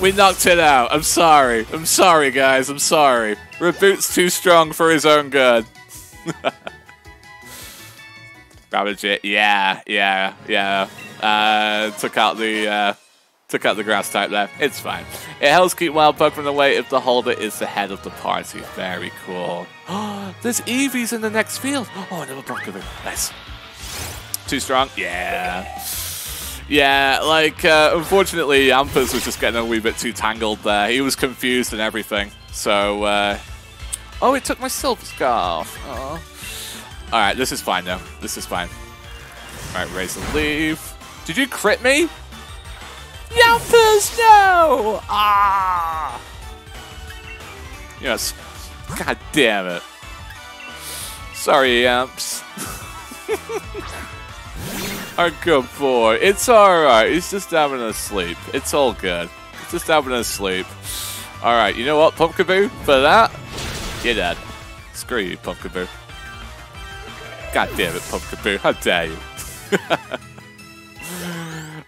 We knocked it out. I'm sorry. I'm sorry, guys. I'm sorry. Raboot's too strong for his own good. [laughs] Ravage it. Yeah, yeah, yeah. Uh, took out the uh, took out the grass type there. It's fine. It helps keep wild Pokemon away if the holder is the head of the party. Very cool. [gasps] There's Eevees in the next field. Oh, another Bronco. Nice. Too strong? Yeah. Yeah, like, uh, unfortunately, Yampers was just getting a wee bit too tangled there. He was confused and everything. So, uh... Oh, it took my silver scarf. Oh. Alright, this is fine, though. This is fine. Alright, Razor Leaf. Did you crit me? Yampers, no! Ah! Yes. God damn it. Sorry, Yamps. [laughs] Our good boy. It's alright. He's just having a sleep. It's all good. He's just having a sleep. Alright, you know what, Pumpkaboo? For that, you're dead. Screw you, Pumpkaboo. God damn it, Pumpkaboo. How dare you? [laughs]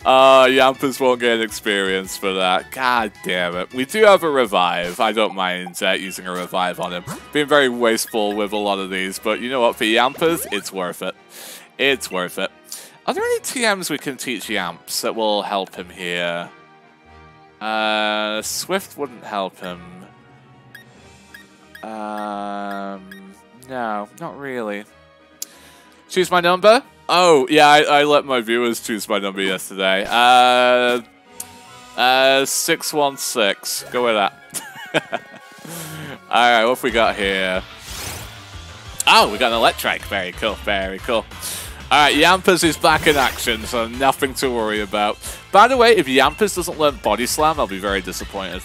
Uh, Yampers won't get experience for that. God damn it. We do have a revive. I don't mind uh, using a revive on him. Being very wasteful with a lot of these, but you know what? For Yampers, it's worth it. It's worth it. Are there any TMs we can teach Yamps that will help him here? Uh, Swift wouldn't help him. Um, no, not really. Choose my number? Oh, yeah, I, I let my viewers choose my number yesterday. Uh, uh, 616. Go with that. [laughs] Alright, what have we got here? Oh, we got an Electrike. Very cool, very cool. Alright, Yampers is back in action, so nothing to worry about. By the way, if Yampers doesn't learn Body Slam, I'll be very disappointed.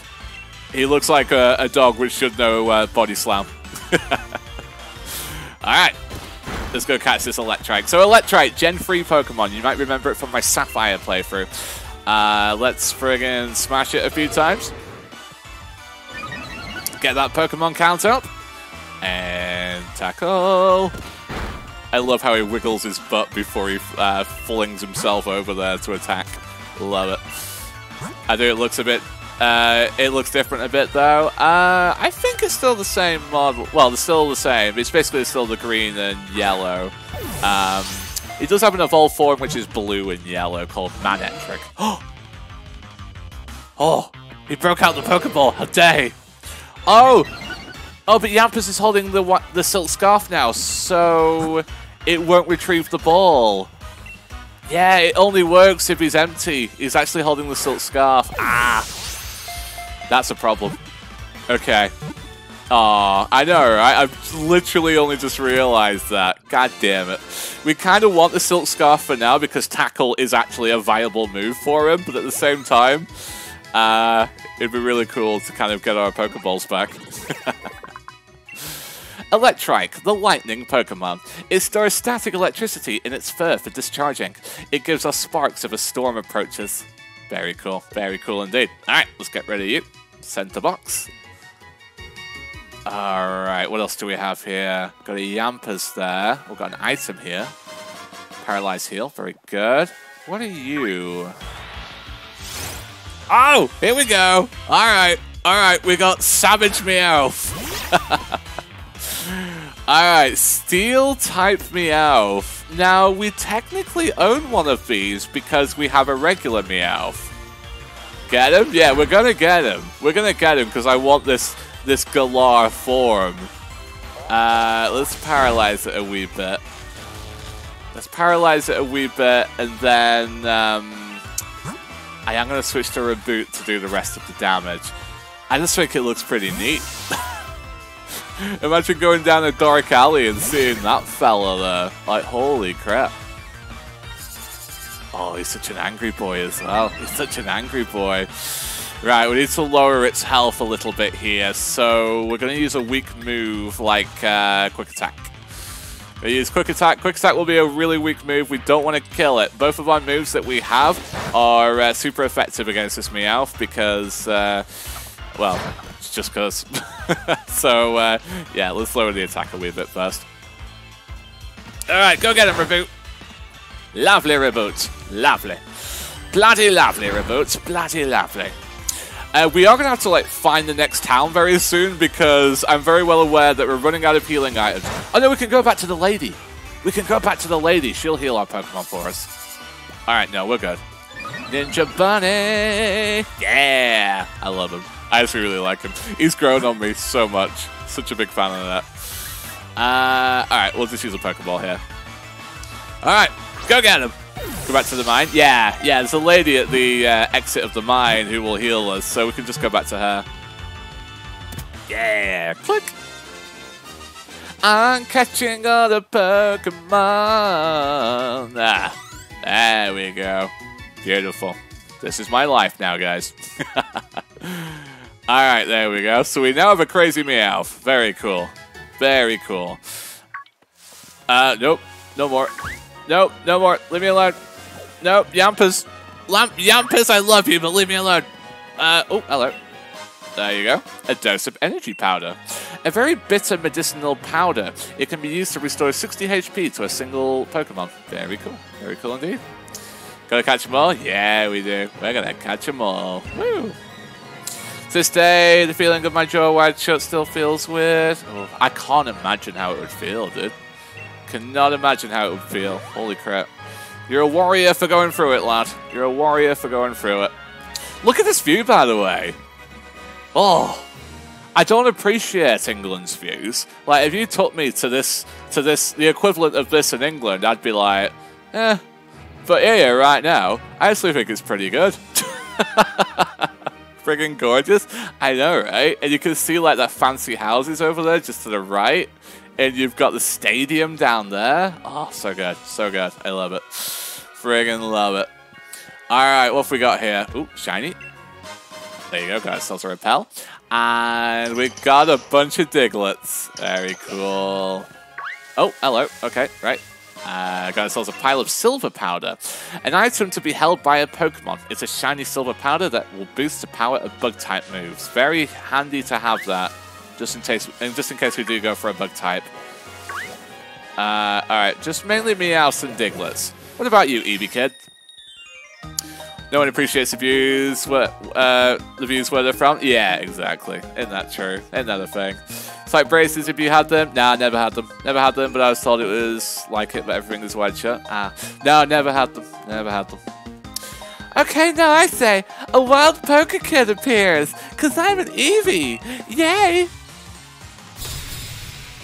He looks like a, a dog which should know uh, Body Slam. [laughs] Alright, let's go catch this Electrike. So Electrike, Gen 3 Pokemon. You might remember it from my Sapphire playthrough. Uh, let's friggin' smash it a few times. Get that Pokemon count up. And tackle. I love how he wiggles his butt before he uh, flings himself over there to attack. Love it. I do. It looks a bit. Uh, it looks different a bit though. Uh, I think it's still the same model. Well, it's still the same. It's basically still the green and yellow. Um, it does have an evolved form which is blue and yellow called Manectric. [gasps] Oh, oh! He broke out the Pokeball. Dare he? Oh, oh! But Yampers is holding the the silk scarf now, so it won't retrieve the ball. Yeah, it only works if he's empty. He's actually holding the silk scarf. Ah, that's a problem. Okay. Aw, I know, right? I've literally only just realized that. God damn it. We kind of want the Silk Scarf for now because Tackle is actually a viable move for him, but at the same time, uh, it'd be really cool to kind of get our Pokeballs back. [laughs] Electrike, the lightning Pokemon. It stores static electricity in its fur for discharging. It gives us sparks if a storm approaches. Very cool, very cool indeed. Alright, let's get rid of you. Center box. Alright, what else do we have here? Got a Yampers there. We've got an item here. Paralyzed heal, very good. What are you? Oh, here we go. Alright, alright, we got Savage Meowth. [laughs] alright, Steel type Meowth. Now, we technically own one of these because we have a regular Meowth. Get him? Yeah, we're gonna get him. We're gonna get him because I want this this Galar form. Uh, let's paralyze it a wee bit. Let's paralyze it a wee bit, and then um, I am going to switch to Raboot to do the rest of the damage. I just think it looks pretty neat. [laughs] Imagine going down a dark alley and seeing that fella there. Like, holy crap. Oh, he's such an angry boy as well. He's such an angry boy. Right, we need to lower its health a little bit here, so we're going to use a weak move like uh, Quick Attack. We use Quick Attack. Quick Attack will be a really weak move. We don't want to kill it. Both of our moves that we have are uh, super effective against this Meowth because, uh, well, just because. [laughs] so, uh, yeah, let's lower the attack a wee bit first. Alright, go get him, Raboot. Lovely Raboot. Lovely. Bloody lovely, Raboots. Bloody lovely. Uh, we are going to have to like find the next town very soon because I'm very well aware that we're running out of healing items. Oh no, we can go back to the lady. We can go back to the lady. She'll heal our Pokemon for us. Alright, no, we're good. Ninja Bunny! Yeah! I love him. I actually really like him. He's grown on me so much. Such a big fan of that. Uh, Alright, we'll just use a Pokeball here. Alright, go get him! Go back to the mine? Yeah, yeah, there's a lady at the uh, exit of the mine who will heal us, so we can just go back to her. Yeah, click. I'm catching all the Pokemon. Ah, there we go. Beautiful. This is my life now, guys. [laughs] Alright, there we go. So we now have a crazy Meowth. Very cool. Very cool. Uh, nope. No more. Nope, no more. Leave me alone. Nope, Yampers. Lamp Yampers, I love you, but leave me alone. Uh, oh, hello. There you go. A dose of energy powder. A very bitter medicinal powder. It can be used to restore 60 HP to a single Pokemon. Very cool. Very cool indeed. Gotta catch them all? Yeah, we do. We're gonna catch them all. Woo! This day, the feeling of my jaw wide shut still feels weird. Oh, I can't imagine how it would feel, dude. Cannot imagine how it would feel. Holy crap. You're a warrior for going through it, lad. You're a warrior for going through it. Look at this view, by the way. Oh, I don't appreciate England's views. Like, if you took me to this, to this, the equivalent of this in England, I'd be like, eh. But here, right now, I actually think it's pretty good. [laughs] Friggin' gorgeous. I know, right? And you can see, like, the fancy houses over there just to the right. And you've got the stadium down there. Oh, so good. So good. I love it. Friggin' love it. Alright, what have we got here? Ooh, shiny. There you go, got ourselves a repel. And we got a bunch of Digletts. Very cool. Oh, hello. Okay, right. Uh, got ourselves a pile of silver powder. An item to be held by a Pokemon. It's a shiny silver powder that will boost the power of bug type moves. Very handy to have that, just in case, just in case we do go for a bug type. Uh, all right, just mainly Meowths and Digletts. What about you, Eevee Kid? No one appreciates the views, what, uh, the views where they're from. Yeah, exactly. Isn't that true? Isn't that a thing? It's like braces if you had them. Nah, never had them. Never had them, but I was told it was like it, but everything is wide shut. Ah, no, never had them. Never had them. Okay, now I say, a wild poker kid appears, because I'm an Eevee. Yay!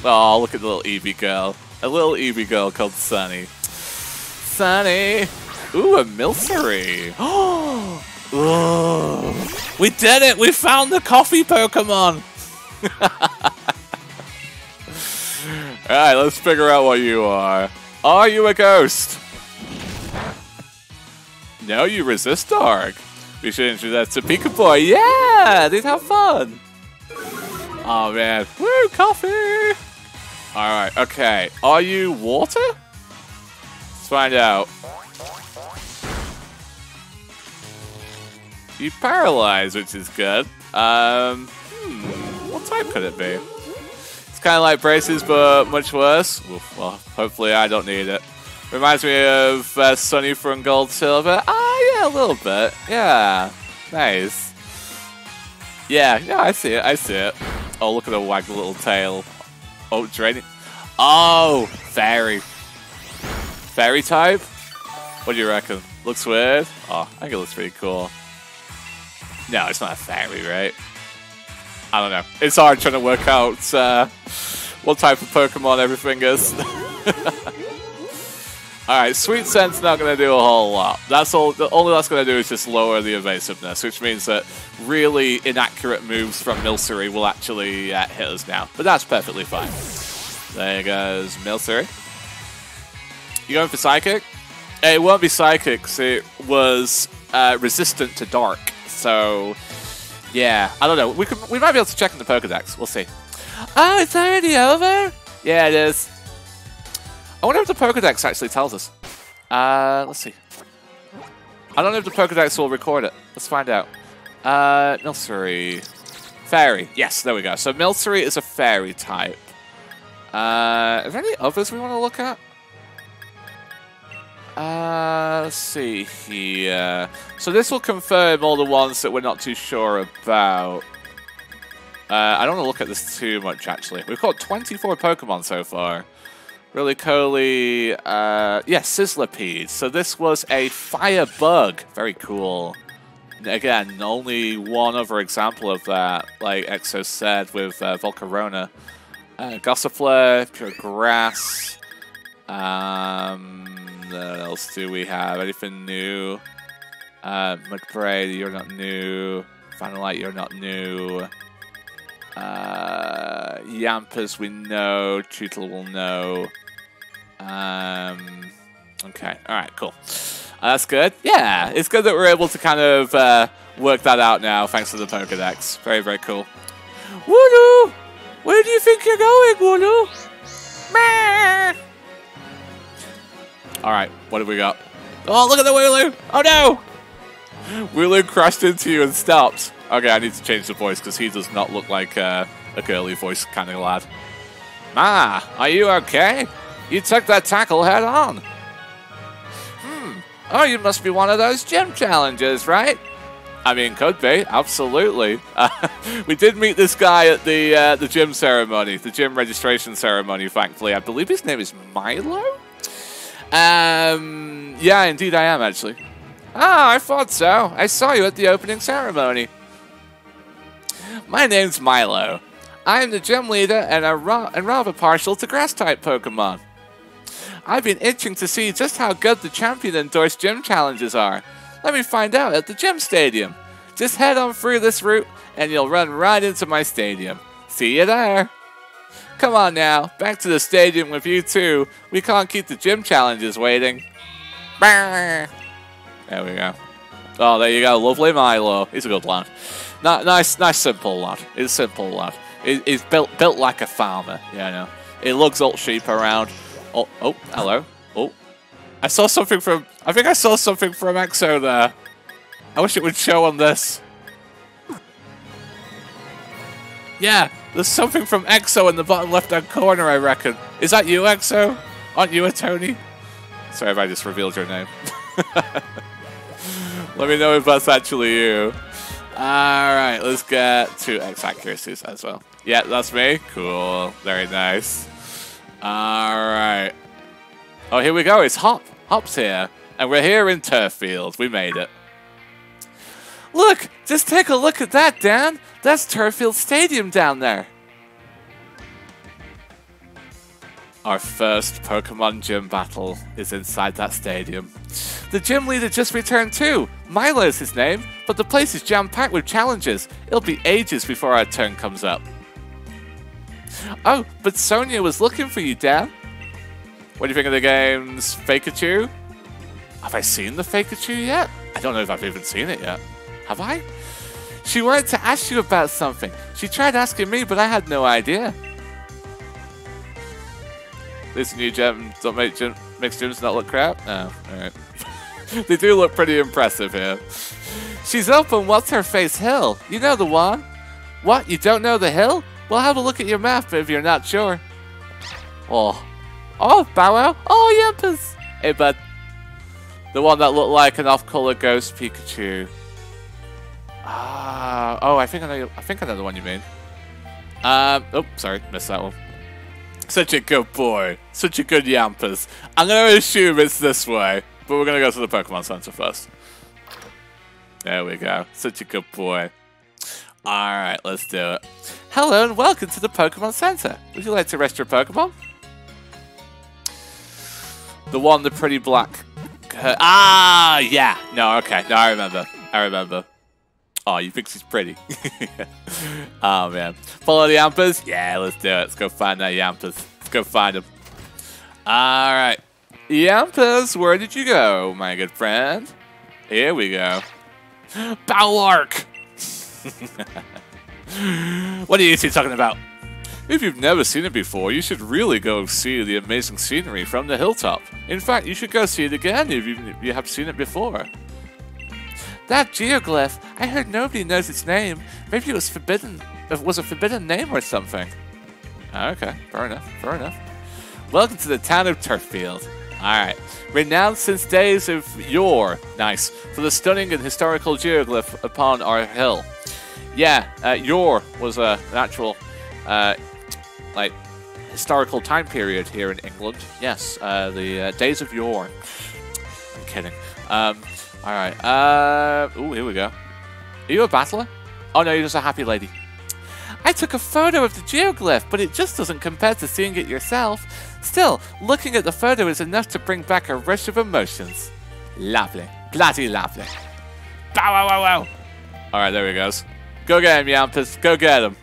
Oh, look at the little Eevee girl. A little Eevee girl called Sunny. Sunny! Ooh, a Milcery. Oh, [gasps] we did it! We found the coffee Pokemon! [laughs] Alright, let's figure out what you are. Are you a ghost? No, you resist dark. We should introduce that to Pika Boy. Yeah, they'd have fun. Oh man, woo, coffee. All right, okay. Are you water? Let's find out. You paralyzed, which is good. Um, hmm, what type could it be? It's kind of like braces, but much worse. Oof, well, hopefully I don't need it. Reminds me of uh, Sunny from Gold Silver. Ah, yeah, a little bit. Yeah, nice. Yeah, yeah, I see it. I see it. Oh, look at the wag little tail. Oh, draining. Oh, fairy. Fairy type? What do you reckon? Looks weird? Oh, I think it looks pretty cool. No, it's not a fairy, right? I don't know. It's hard trying to work out uh, what type of Pokemon everything is. [laughs] Alright, Sweet Scent's not going to do a whole lot. That's all. The only that's going to do is just lower the evasiveness, which means that really inaccurate moves from Milcery will actually uh, hit us now. But that's perfectly fine. There goes Milcery. You going for Psychic? It won't be Psychic, it was uh, resistant to Dark. So, yeah, I don't know. We could, we might be able to check in the Pokedex. We'll see. Oh, it's already over? Yeah, it is. I wonder if the Pokedex actually tells us. Uh, let's see. I don't know if the Pokedex will record it. Let's find out. Uh, Milcery. Fairy. Yes, there we go. So Milcery is a fairy type. Uh, are there any others we want to look at? Uh, let's see here. So this will confirm all the ones that we're not too sure about. Uh, I don't want to look at this too much, actually. We've got 24 Pokemon so far. Really coolly, uh, yeah, Sizzlipede. So this was a fire bug. Very cool. Again, only one other example of that, like Exo said with uh, Volcarona. Uh, Gossifleur, Pure Grass. Um, what else do we have? Anything new? Uh, McBraid, you're not new. Final Light, you're not new. Uh, Yampers, we know. Tootle will know. Um, okay, alright, cool. Uh, that's good. Yeah, it's good that we're able to kind of uh, work that out now thanks to the Pokedex. Very, very cool. Wooloo! Where do you think you're going, Wooloo? Meh! Alright, what have we got? Oh, look at the Wooloo! Oh no! Wooloo crashed into you and stopped. Okay, I need to change the voice because he does not look like uh, a girly voice kind of lad. Ma, are you okay? You took that tackle head on. Hmm. Oh, you must be one of those gym challenges, right? I mean, could be. Absolutely. Uh, [laughs] we did meet this guy at the uh, the gym ceremony, the gym registration ceremony. Thankfully, I believe his name is Milo. Um. Yeah, indeed, I am actually. Ah, I thought so. I saw you at the opening ceremony. My name's Milo. I'm the gym leader and, a ra and rather partial to grass-type Pokemon. I've been itching to see just how good the champion-endorsed gym challenges are. Let me find out at the gym stadium. Just head on through this route and you'll run right into my stadium. See you there. Come on now, back to the stadium with you two. We can't keep the gym challenges waiting. There we go. Oh, there you go. Lovely Milo. He's a good lad. nice, nice, simple lad. A simple lad. he's built built like a farmer. Yeah, I know. He lugs old sheep around. Oh, oh, hello. Oh, I saw something from... I think I saw something from EXO there. I wish it would show on this. Yeah, there's something from EXO in the bottom left-hand corner, I reckon. Is that you, EXO? Aren't you a Tony? Sorry if I just revealed your name. [laughs] Let me know if that's actually you. Alright, let's get to X accuracies as well. Yeah, that's me. Cool. Very nice. Alright. Oh, here we go. It's Hop. Hop's here. And we're here in Turffield. We made it. Look! Just take a look at that, Dan! That's Turffield Stadium down there. Our first Pokemon gym battle is inside that stadium. The gym leader just returned too. Milo is his name, but the place is jam-packed with challenges. It'll be ages before our turn comes up. Oh, but Sonia was looking for you, Dan. What do you think of the game's Fakeachu? Have I seen the Fakeachu yet? I don't know if I've even seen it yet. Have I? She wanted to ask you about something. She tried asking me, but I had no idea. This new gem don't make gym, not look crap? Oh, alright. [laughs] they do look pretty impressive here. She's up What's Her Face Hill. You know the one. What, you don't know the hill? Well, have a look at your map if you're not sure. Oh, Oh, Bow Wow. Oh, Yampers. Hey, bud. The one that looked like an off-color ghost Pikachu. Ah, oh, I think I know. I think I know the one you mean. Um, oh, sorry, missed that one. Such a good boy. Such a good Yampers. I'm gonna assume it's this way, but we're gonna go to the Pokemon Center first. There we go. Such a good boy. Alright, let's do it. Hello and welcome to the Pokemon Center. Would you like to rest your Pokemon? The one, the pretty black. Ah, yeah. No, okay. No, I remember. I remember. Oh, you think she's pretty? [laughs] oh, man. Follow the Yampers? Yeah, let's do it. Let's go find that Yampers. Let's go find him. All right. Yampers, where did you go, my good friend? Here we go. [gasps] Bowlark! [laughs] what are you two talking about? If you've never seen it before, you should really go see the amazing scenery from the hilltop. In fact, you should go see it again if you have seen it before. That geoglyph, I heard nobody knows its name. Maybe it was forbidden, it was a forbidden name or something. Okay, fair enough, fair enough. Welcome to the town of Turffield. Alright, renowned since days of yore, nice, for the stunning and historical geoglyph upon our hill. Yeah, uh, yore was uh, an actual uh, like historical time period here in England. Yes, uh, the uh, days of yore. I'm kidding. Um, all right. Uh, ooh, here we go. Are you a battler? Oh no, you're just a happy lady. I took a photo of the geoglyph, but it just doesn't compare to seeing it yourself. Still, looking at the photo is enough to bring back a rush of emotions. Lovely. Bloody lovely. Bow wow wow wow. Alright, there he goes. Go get him, Yampers. Go get him.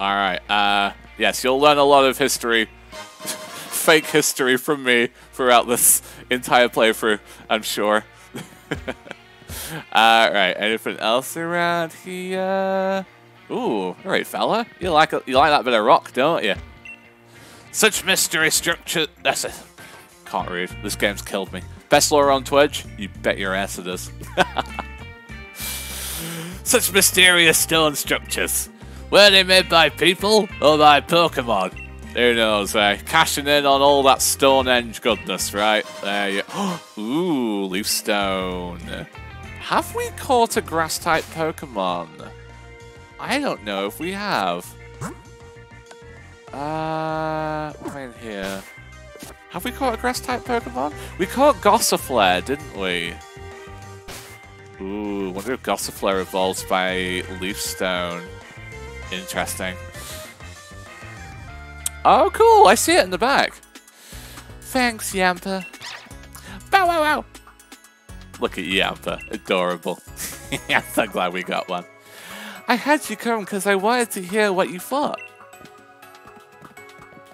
Alright, uh, yes, you'll learn a lot of history, [laughs] fake history from me throughout this entire playthrough, I'm sure. [laughs] Alright, anything else around here? Ooh, alright fella, you like a, you like that bit of rock, don't you? Such mystery structure, that's it. Can't read, this game's killed me. Best lore on Twitch? You bet your ass it is. [laughs] Such mysterious stone structures. Were they made by people or by Pokemon? Who knows, eh? Cashing in on all that Stonehenge goodness, right? There you [gasps] Ooh, Leaf Stone. Have we caught a grass-type Pokemon? I don't know if we have. Uh, right here. Have we caught a grass-type Pokemon? We caught Gossifleur, didn't we? Ooh, wonder if Gossifleur evolves by Leaf Stone. Interesting. Oh, cool! I see it in the back. Thanks, Yamper. Bow wow wow! Look at Yamper. Adorable. [laughs] I'm so glad we got one. I had you come because I wanted to hear what you thought.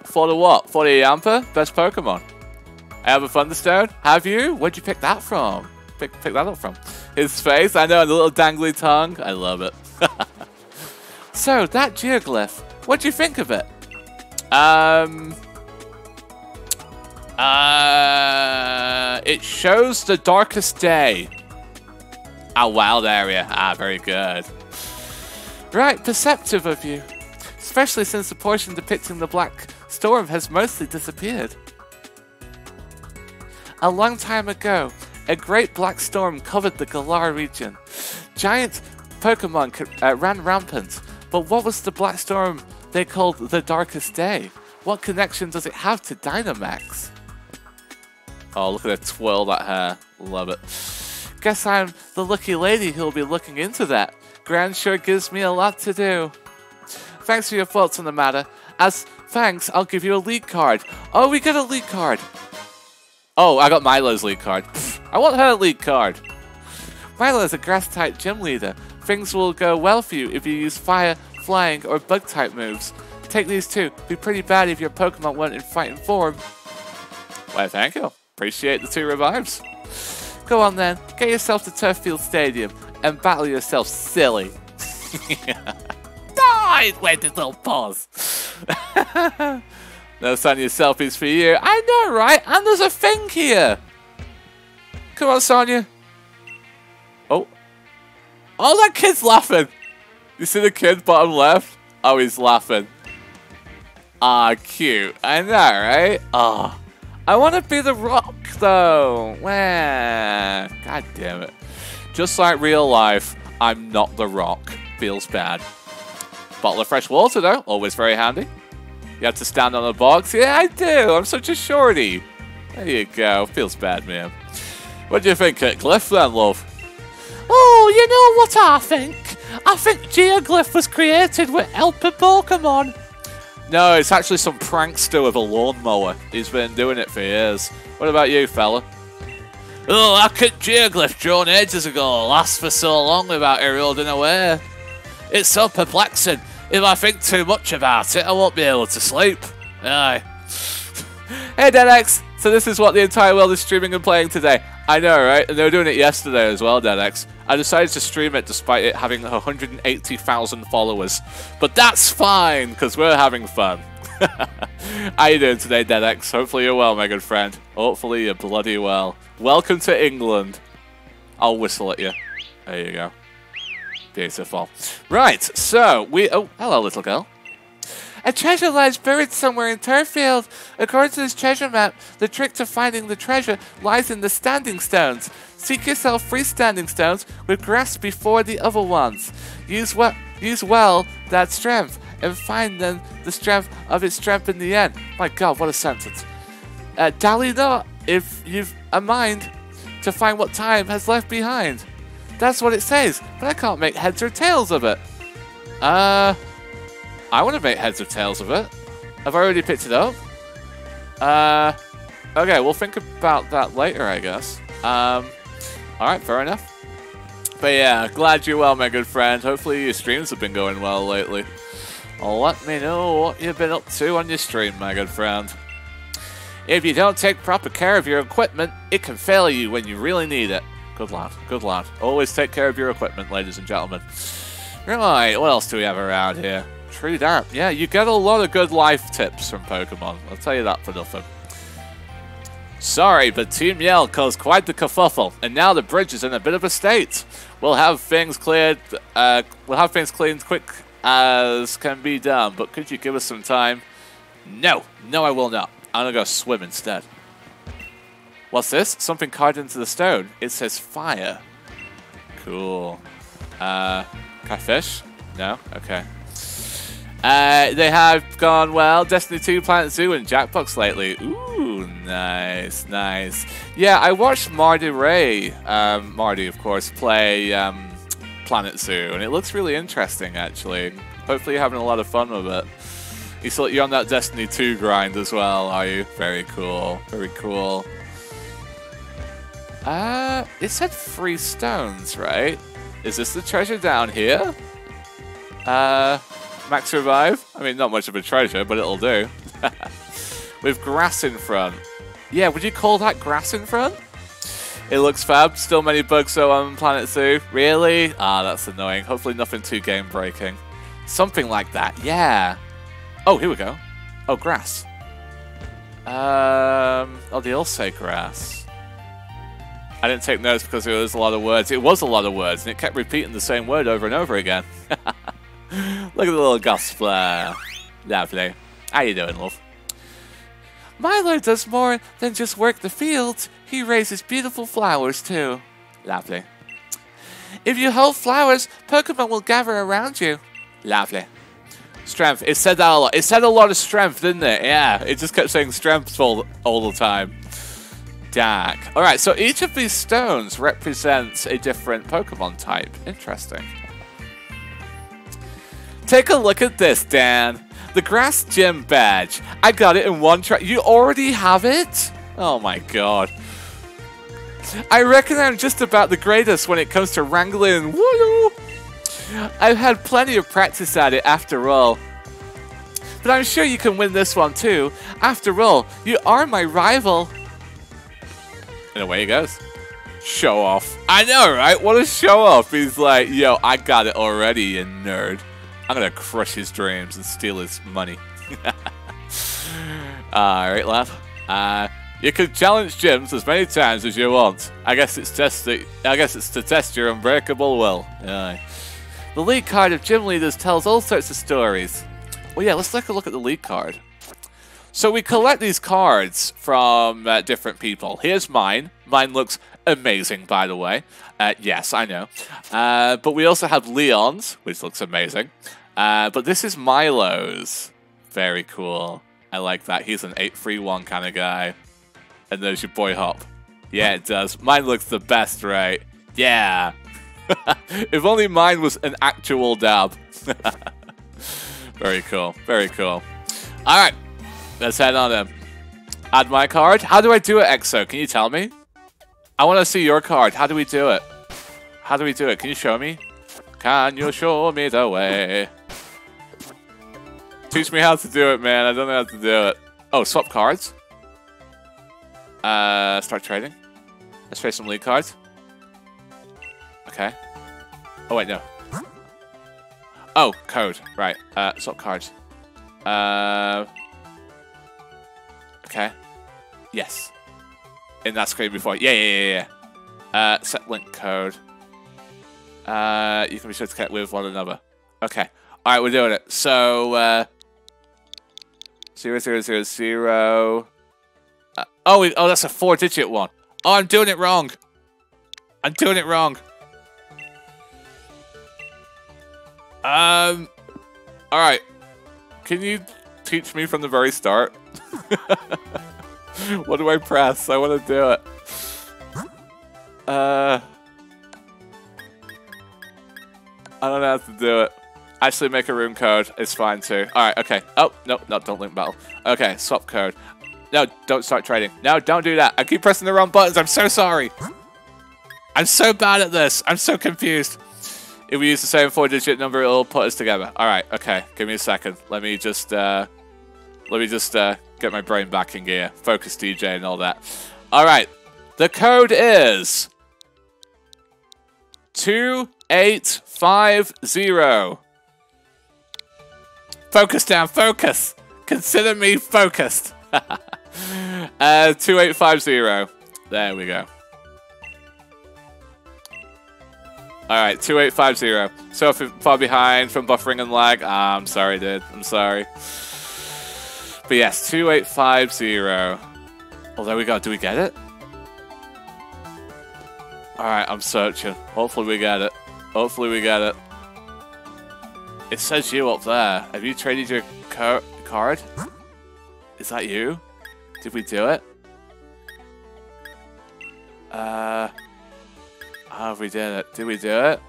For the what? For the Yamper? Best Pokemon. I have a Thunderstone. Have you? Where'd you pick that from? Pick, pick that up from? His face? I know, and little dangly tongue. I love it. [laughs] so, that geoglyph. What'd you think of it? Um... Uh, it shows the darkest day. A wild area. Ah, very good. Right, perceptive of you. Especially since the portion depicting the Black Storm has mostly disappeared. A long time ago, a great black storm covered the Galar region. Giant Pokemon uh, ran rampant, but what was the black storm they called the Darkest Day? What connection does it have to Dynamax? Oh, look at her twirl that hair. Love it. Guess I'm the lucky lady who'll be looking into that. Grand sure gives me a lot to do. Thanks for your thoughts on the matter. As thanks, I'll give you a league card. Oh, we got a league card. Oh, I got Milo's league card. Pfft, I want her league card. Milo is a grass-type gym leader. Things will go well for you if you use fire, flying, or bug-type moves. Take these two. Be pretty bad if your Pokemon weren't in fighting form. Why, thank you. Appreciate the two revives. Go on then, get yourself to Turffield Stadium and battle yourself silly. [laughs] Die! Wait, this little pause. [laughs] no Sonia selfies for you. I know, right? And there's a thing here. Come on, Sonia. Oh. Oh, that kid's laughing. You see the kid bottom left? Oh, he's laughing. Ah, cute. I know, right? Ah. Oh. I want to be the rock, though. Wah. God damn it. Just like real life, I'm not the rock. Feels bad. Bottle of fresh water, though. Always very handy. You have to stand on a box? Yeah, I do. I'm such a shorty. There you go. Feels bad, man. What do you think, Cliff, then, love? Oh, you know what I think? I think Geoglyph was created with helping Pokemon. No, it's actually some prankster with a lawnmower. He's been doing it for years. What about you, fella? Oh, how could Geoglyph drawn ages ago last for so long without eroding away? It's so perplexing. If I think too much about it, I won't be able to sleep. Aye. hey, DeadX! So this is what the entire world is streaming and playing today. I know, right? And they were doing it yesterday as well, DeadX. I decided to stream it despite it having 180,000 followers. But that's fine, because we're having fun. [laughs] How you doing today, DeadX? Hopefully you're well, my good friend. Hopefully you're bloody well. Welcome to England. I'll whistle at you. There you go. Beautiful. Right, so we... Oh, hello, little girl. A treasure lies buried somewhere in Turffield. According to this treasure map, the trick to finding the treasure lies in the standing stones. Seek yourself three standing stones with grass before the other ones. Use well, use well that strength, and find then the strength of its strength in the end. My God, what a sentence. Uh, dally not if you've a mind to find what time has left behind. That's what it says, but I can't make heads or tails of it. Uh... I want to make heads or tails of it. I've already picked it up. Uh, okay, we'll think about that later, I guess. Um, alright, fair enough. But yeah, glad you're well, my good friend. Hopefully your streams have been going well lately. Let me know what you've been up to on your stream, my good friend. If you don't take proper care of your equipment, it can fail you when you really need it. Good lad, good lad. Always take care of your equipment, ladies and gentlemen. Right, what else do we have around here? True that. Yeah, you get a lot of good life tips from Pokemon. I'll tell you that for nothing. Sorry, but Team Yell caused quite the kerfuffle, and now the bridge is in a bit of a state. We'll have things cleared. Uh, we'll have things cleaned quick as can be done. But could you give us some time? No, no, I will not. I'm gonna go swim instead. What's this? Something carved into the stone. It says fire. Cool. Uh, can I fish? No? Okay. Uh, they have gone well. Destiny 2, Planet Zoo, and Jackbox lately. Ooh, nice, nice. Yeah, I watched Marty Ray, um, Marty, of course, play um, Planet Zoo, and it looks really interesting, actually. Hopefully you're having a lot of fun with it. You still, you're on that Destiny 2 grind as well, are you? Very cool, very cool. Uh, it said free stones, right? Is this the treasure down here? Uh... Max Revive. I mean, not much of a treasure, but it'll do. [laughs] With grass in front. Yeah, would you call that grass in front? It looks fab. Still many bugs though on Planet Zoo. Really? Ah, that's annoying. Hopefully nothing too game-breaking. Something like that. Yeah. Oh, here we go. Oh, grass. Um. Oh, they all say grass. I didn't take notes because it was a lot of words. It was a lot of words, and it kept repeating the same word over and over again. [laughs] Look at the little Gospel. Uh, Lovely. How you doing, love? Milo does more than just work the fields. He raises beautiful flowers, too. Lovely. If you hold flowers, Pokemon will gather around you. Lovely. Strength. It said that a lot. It said a lot of strength, didn't it? Yeah. It just kept saying strength all, all the time. Dark. Alright, so each of these stones represents a different Pokemon type. Interesting. Take a look at this, Dan. The Grass Gym badge. I got it in one try. You already have it? Oh my god. I reckon I'm just about the greatest when it comes to wrangling. Woo! I've had plenty of practice at it after all. But I'm sure you can win this one too. After all, you are my rival. And away he goes. Show off. I know, right? What a show off. He's like, yo, I got it already, you nerd. I'm gonna crush his dreams and steal his money. [laughs] Alright, lad. Uh, you can challenge gyms as many times as you want. I guess it's to, I guess it's to test your unbreakable will. Aye. The league card of gym leaders tells all sorts of stories. Well, yeah, let's take a look at the league card. So we collect these cards from uh, different people. Here's mine. Mine looks amazing, by the way. Uh, yes, I know. Uh, but we also have Leon's, which looks amazing. Uh, but this is Milo's. Very cool. I like that. He's an 831 kind of guy. And there's your boy Hop. Yeah, it does. Mine looks the best, right? Yeah. [laughs] if only mine was an actual dab. [laughs] Very cool. Very cool. All right. Let's head on in. Add my card. How do I do it, EXO? Can you tell me? I want to see your card. How do we do it? How do we do it? Can you show me? Can you show me the way? Teach me how to do it, man. I don't know how to do it. Oh, swap cards. Uh, start trading. Let's trade some league cards. Okay. Oh, wait, no. Oh, code. Right. Uh, swap cards. Uh, okay. Yes. In that screen before. Yeah, yeah, yeah, yeah. Uh, set link code. Uh, you can be sure to connect with one another. Okay. All right, we're doing it. So, uh, Zero zero zero zero. Uh, oh, oh, that's a four-digit one. Oh, I'm doing it wrong. I'm doing it wrong. Um. All right. Can you teach me from the very start? [laughs] what do I press? I want to do it. Uh. I don't know how to do it. Actually, make a room code. It's fine too. All right, okay. Oh, no, no, don't link battle. Okay, swap code. No, don't start trading. No, don't do that. I keep pressing the wrong buttons. I'm so sorry. I'm so bad at this. I'm so confused. If we use the same four-digit number, it'll put us together. All right, okay. Give me a second. Let me just, uh, let me just uh, get my brain back in gear. Focus DJ and all that. All right. The code is 2850. Focus down, focus. Consider me focused. [laughs] uh, 2850. There we go. Alright, 2850. So far behind from buffering and lag. Ah, I'm sorry, dude. I'm sorry. But yes, 2850. Oh, there we go. Do we get it? Alright, I'm searching. Hopefully we get it. Hopefully we get it. It says you up there. Have you traded your car card? Is that you? Did we do it? Uh... How have we done it. Did we do it?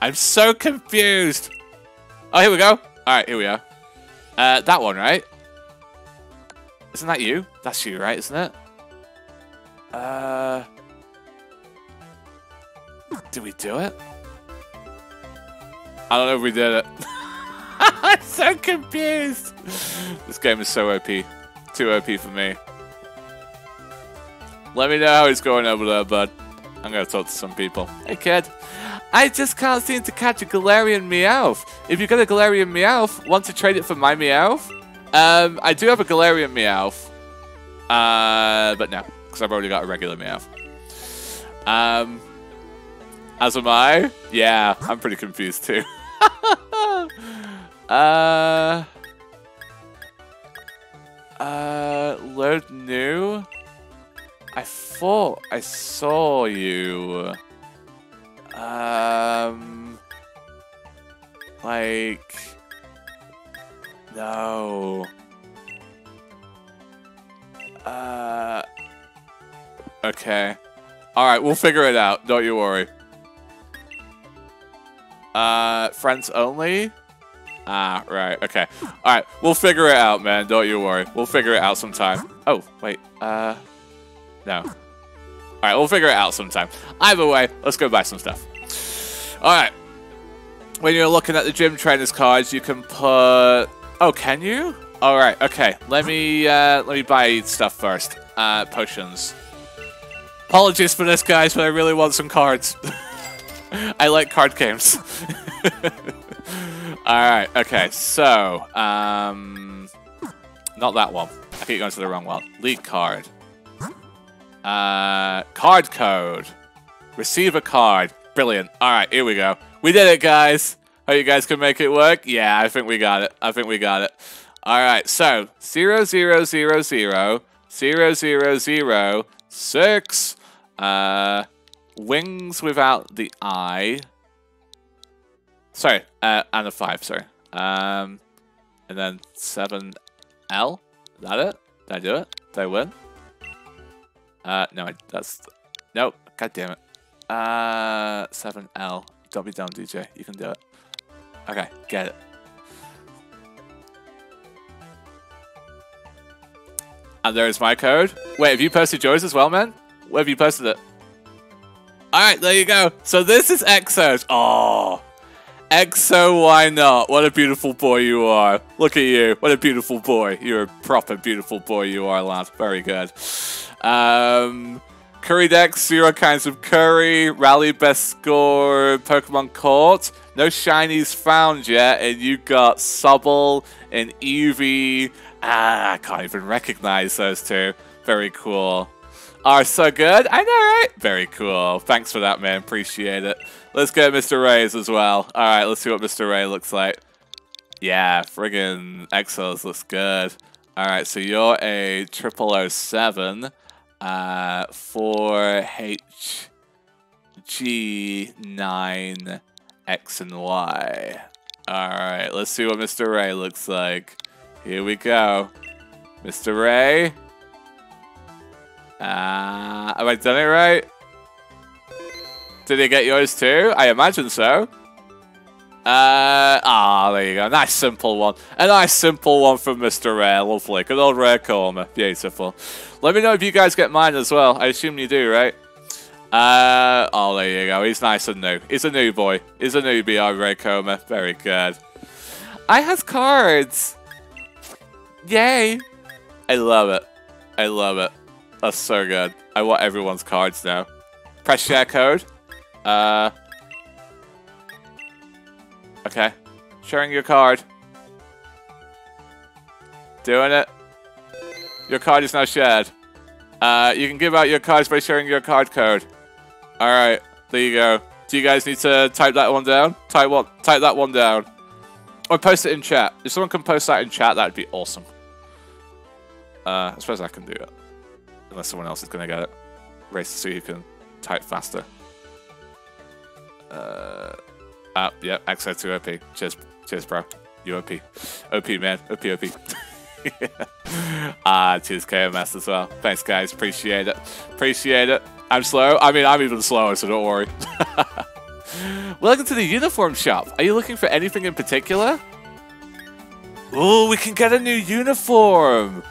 I'm so confused. Oh, here we go. All right, here we are. Uh, that one, right? Isn't that you? That's you, right? Isn't it? Uh, did we do it? I don't know if we did it. [laughs] I'm so confused. This game is so OP. Too OP for me. Let me know how it's going over there, bud. I'm gonna talk to some people. Hey, kid. I just can't seem to catch a Galarian Meowth. If you got a Galarian Meowth, want to trade it for my Meowth? Um, I do have a Galarian Meowth. Uh, but no, because I've already got a regular Meowth. Um, as am I? Yeah, I'm pretty confused too. [laughs] [laughs] uh, uh, load new? I thought I saw you. Um, like, no. Uh, okay. All right, we'll figure it out. Don't you worry. Uh, friends only? Ah, right, okay. Alright, we'll figure it out, man. Don't you worry. We'll figure it out sometime. Oh, wait, uh... No. Alright, we'll figure it out sometime. Either way, let's go buy some stuff. Alright. When you're looking at the gym trainers cards, you can put... Oh, can you? Alright, okay. Let me, uh, let me buy stuff first. Uh, potions. Apologies for this, guys, but I really want some cards. [laughs] I like card games. [laughs] Alright, okay, so, um... Not that one. I keep going to the wrong one. League card. Uh, card code. Receive a card. Brilliant. Alright, here we go. We did it, guys. Hope you guys can make it work. Yeah, I think we got it. I think we got it. Alright, so, 0, 0, 0, 0, 0, 0, 0, 6, uh, wings without the eye. Sorry, uh, and a 5, sorry. Um, and then 7L. Is that it? Did I do it? Did I win? Uh, no, that's... Nope. God damn it. Uh, 7L. Don't be dumb, DJ. You can do it. Okay, get it. And there's my code. Wait, have you posted yours as well, man? Where have you posted it? Alright, there you go. So this is Exos. Oh. Exo, why not? What a beautiful boy you are. Look at you. What a beautiful boy. You're a proper beautiful boy you are, lad. Very good. Um, curry Dex, zero kinds of curry. Rally best score, Pokemon Court. No shinies found yet, and you got Sobble and Eevee. Ah, I can't even recognize those two. Very cool. Are so good. I know, right? Very cool. Thanks for that, man. Appreciate it. Let's get Mr. Ray's as well. All right, let's see what Mr. Ray looks like. Yeah, friggin' Exos looks good. All right, so you're a triple O seven, uh, four H G nine X and Y. All right, let's see what Mr. Ray looks like. Here we go, Mr. Ray. Uh, have I done it right? Did he get yours too? I imagine so. Uh, ah, there you go. Nice simple one. A nice simple one from Mr. Rare. Lovely. Good old Rare Coma. Beautiful. Let me know if you guys get mine as well. I assume you do, right? Uh, oh, there you go. He's nice and new. He's a new boy. He's a newbie, our Rare Coma. Very good. I has cards. Yay. I love it. I love it. That's so good. I want everyone's cards now. Press share code. Uh. Okay. Sharing your card. Doing it. Your card is now shared. Uh, you can give out your cards by sharing your card code. All right, there you go. Do you guys need to type that one down? Type what? Type that one down. Or post it in chat. If someone can post that in chat, that'd be awesome. Uh, I suppose I can do it. Unless someone else is going to get it. Race to see who can type faster. Uh, ah, yeah, access to OP. Cheers, cheers, bro. You OP. OP, man. OP, OP. [laughs] ah, cheers, KMS as well. Thanks, guys. Appreciate it. Appreciate it. I'm slow. I mean, I'm even slower, so don't worry. [laughs] Welcome to the uniform shop. Are you looking for anything in particular? Oh, we can get a new uniform.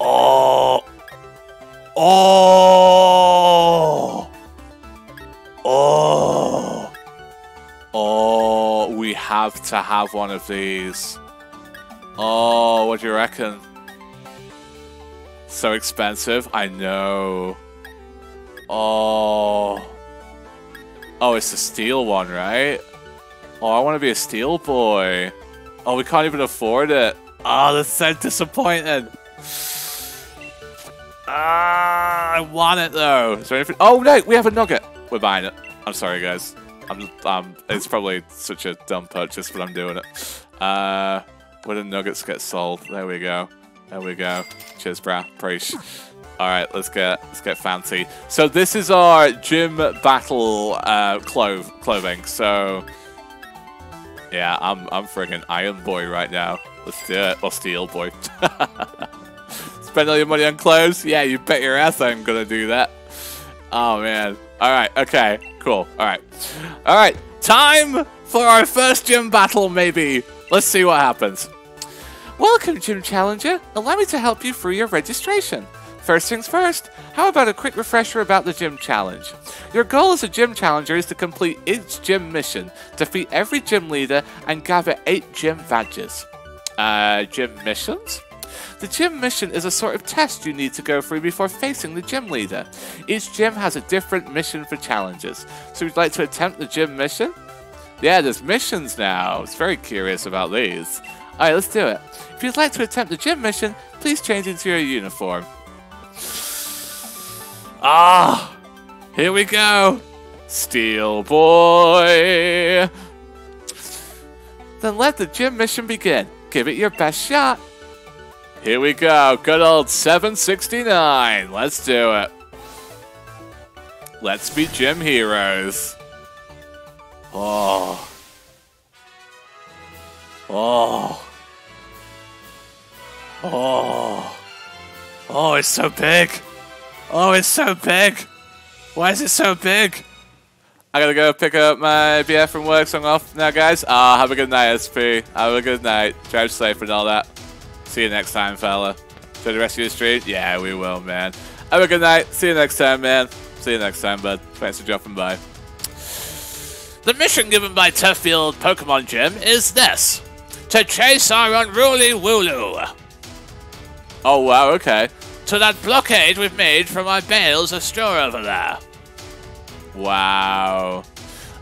Oh. Oh. Oh. Oh, we have to have one of these. Oh, what do you reckon? So expensive? I know. Oh. Oh, it's the steel one, right? Oh, I want to be a steel boy. Oh, we can't even afford it. Oh, that's so disappointing. Ah, I want it though. Is there anything? Oh no, we have a nugget. We're buying it. I'm sorry, guys. I'm, um, it's probably such a dumb purchase, but I'm doing it. Uh, where the nuggets get sold? There we go. There we go. Cheers, brah. Preach. All right, let's get let's get fancy. So this is our gym battle uh, clove clothing. So yeah, I'm I'm friggin' Iron Boy right now. Let's do it. Or Steel Boy. [laughs] Spend all your money on clothes? Yeah, you bet your ass I'm gonna do that. Oh man. All right. Okay. Cool. All right. All right. Time for our first gym battle. Maybe. Let's see what happens. Welcome, Gym Challenger. Allow me to help you through your registration. First things first, how about a quick refresher about the Gym Challenge? Your goal as a Gym Challenger is to complete each gym mission, defeat every gym leader, and gather 8 gym badges. Uh, gym missions? The gym mission is a sort of test you need to go through before facing the gym leader. Each gym has a different mission for challenges. So would you like to attempt the gym mission? Yeah, there's missions now. I was very curious about these. Alright, let's do it. If you'd like to attempt the gym mission, please change into your uniform. Ah! Here we go! Steel Boy! Then let the gym mission begin. Give it your best shot. Here we go. Good old 769. Let's do it. Let's be gym heroes. Oh. Oh. Oh. Oh, it's so big. Oh, it's so big. Why is it so big? I gotta go pick up my BF from work, so I'm off now, guys. Ah, uh, have a good night, SP. Have a good night. Drive safe and all that. See you next time, fella. For the rest of your street? Yeah, we will, man. Have a good night. See you next time, man. See you next time, bud. Thanks for dropping by. The mission given by Turffield Pokemon Gym is this. To chase our unruly Wooloo. Oh, wow, okay. To that blockade we've made from our bales of straw over there. Wow.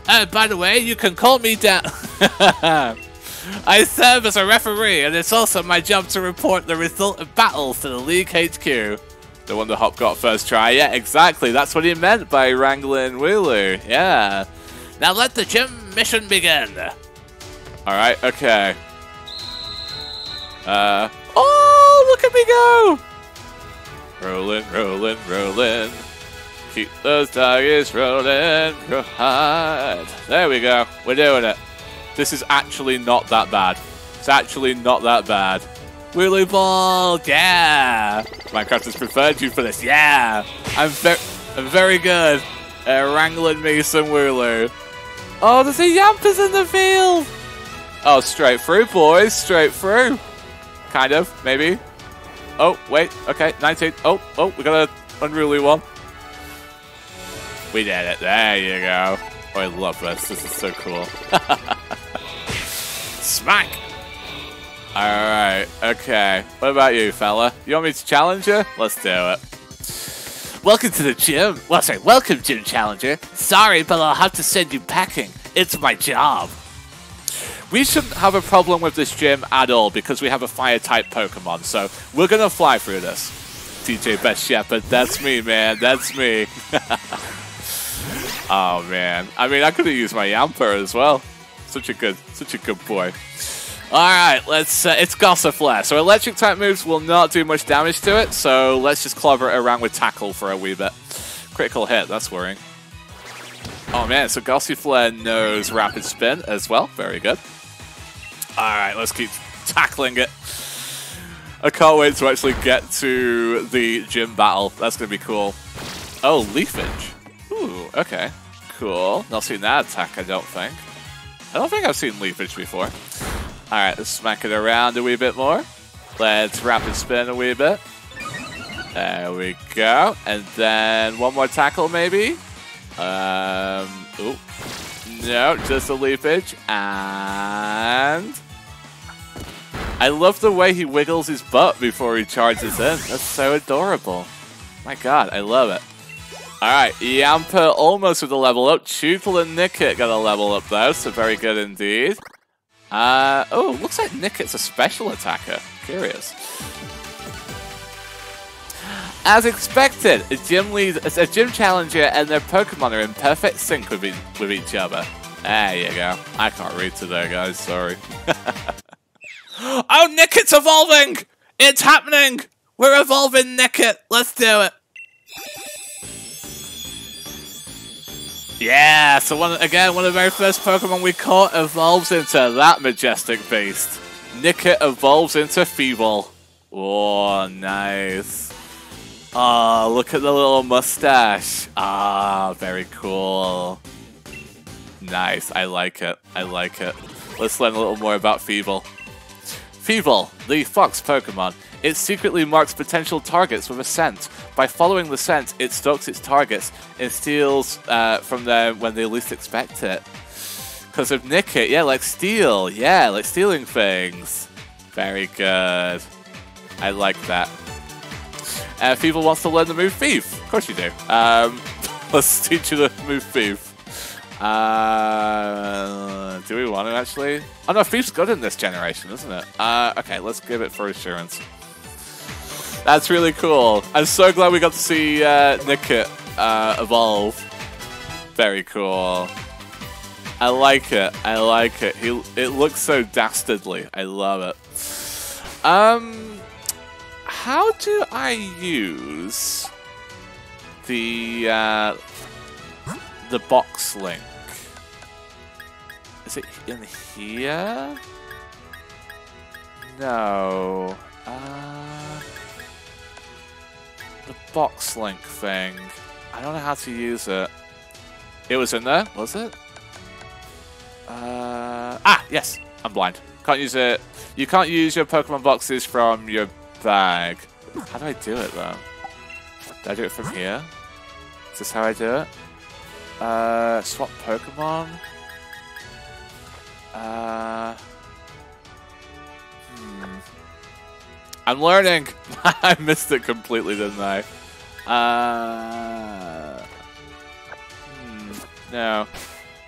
Uh, by the way, you can call me down. [laughs] I serve as a referee, and it's also my job to report the result of battles to the League HQ. The one the Hop got first try. Yeah, exactly. That's what he meant by wrangling Wooloo. Yeah. Now let the gym mission begin. Alright, okay. Uh. Oh, look at me go! Rolling, rolling, rolling. Keep those tires rolling, right. There we go. We're doing it. This is actually not that bad. It's actually not that bad. Wooloo Ball, yeah! Minecraft has preferred you for this, yeah! I'm, ve I'm very good at wrangling me some Wooloo. Oh, there's a Yampers in the field! Oh, straight through, boys, straight through. Kind of, maybe. Oh, wait, okay, 19. Oh, oh, we got an unruly one. We did it, there you go. Oh, I love this, this is so cool. [laughs] Smack! Alright, okay. What about you, fella? You want me to challenge you? Let's do it. Welcome to the gym. Well, sorry, welcome, Gym Challenger. Sorry, but I'll have to send you packing. It's my job. we shouldn't have a problem with this gym at all because we have a fire-type Pokemon. So we're going to fly through this. DJ Best Shepherd, that's me, man. That's me. [laughs] oh, man. I mean, I could have used my Yamper as well. Such a good, such a good boy. All right, let's. Uh, it's Gossifleur. So electric type moves will not do much damage to it. So let's just clobber it around with tackle for a wee bit. Critical hit. That's worrying. Oh man, so Gossifleur knows rapid spin as well. Very good. All right, let's keep tackling it. I can't wait to actually get to the gym battle. That's gonna be cool. Oh, leafage. Ooh, okay, cool. Not seen that attack. I don't think. I don't think I've seen leafage before. Alright, let's smack it around a wee bit more. Let's rapid spin a wee bit. There we go. And then one more tackle, maybe? Um, ooh. No, just a leafage. And... I love the way he wiggles his butt before he charges in. That's so adorable. My god, I love it. Alright, Yamper almost with a level up. Chewtle and Nickit got a level up though, so very good indeed. Uh, oh, looks like Nickit's a special attacker. Curious. As expected, a gym lead, a gym challenger and their Pokemon are in perfect sync with, e with each other. There you go. I can't read today, guys. Sorry. [laughs] oh, Nickit's evolving! It's happening! We're evolving Nickit. Let's do it. Yeah, so one again, one of the very first Pokemon we caught evolves into that majestic beast. Nickit evolves into Thievul. Oh, nice. Oh, look at the little mustache. Ah, very cool. Nice, I like it. I like it. Let's learn a little more about Thievul. Thievul, the fox Pokemon. It secretly marks potential targets with a scent. By following the scent, it stalks its targets and steals uh, from them when they least expect it. Because of Nickit, yeah, like steal, yeah, like stealing things. Very good. I like that. Uh, Thievul wants to learn the move Thief. Of course you do. Um, [laughs] let's teach you the move Thief. Uh, do we want to actually? Oh no, Thief's good in this generation, isn't it? Uh, okay, let's give it for assurance. That's really cool. I'm so glad we got to see uh, Nickit uh, evolve. Very cool. I like it. I like it. He, it looks so dastardly. I love it. Um, how do I use the uh, the box link? Is it in here? No. Uh, the box link thing. I don't know how to use it. It was in there, was it? Uh, ah, yes. I'm blind. Can't use it. You can't use your Pokemon boxes from your bag. How do I do it, though? Do I do it from here? Is this how I do it? Uh, swap Pokemon? Uh... Hmm. I'm learning! [laughs] I missed it completely, didn't I? Uh... Hmm. No.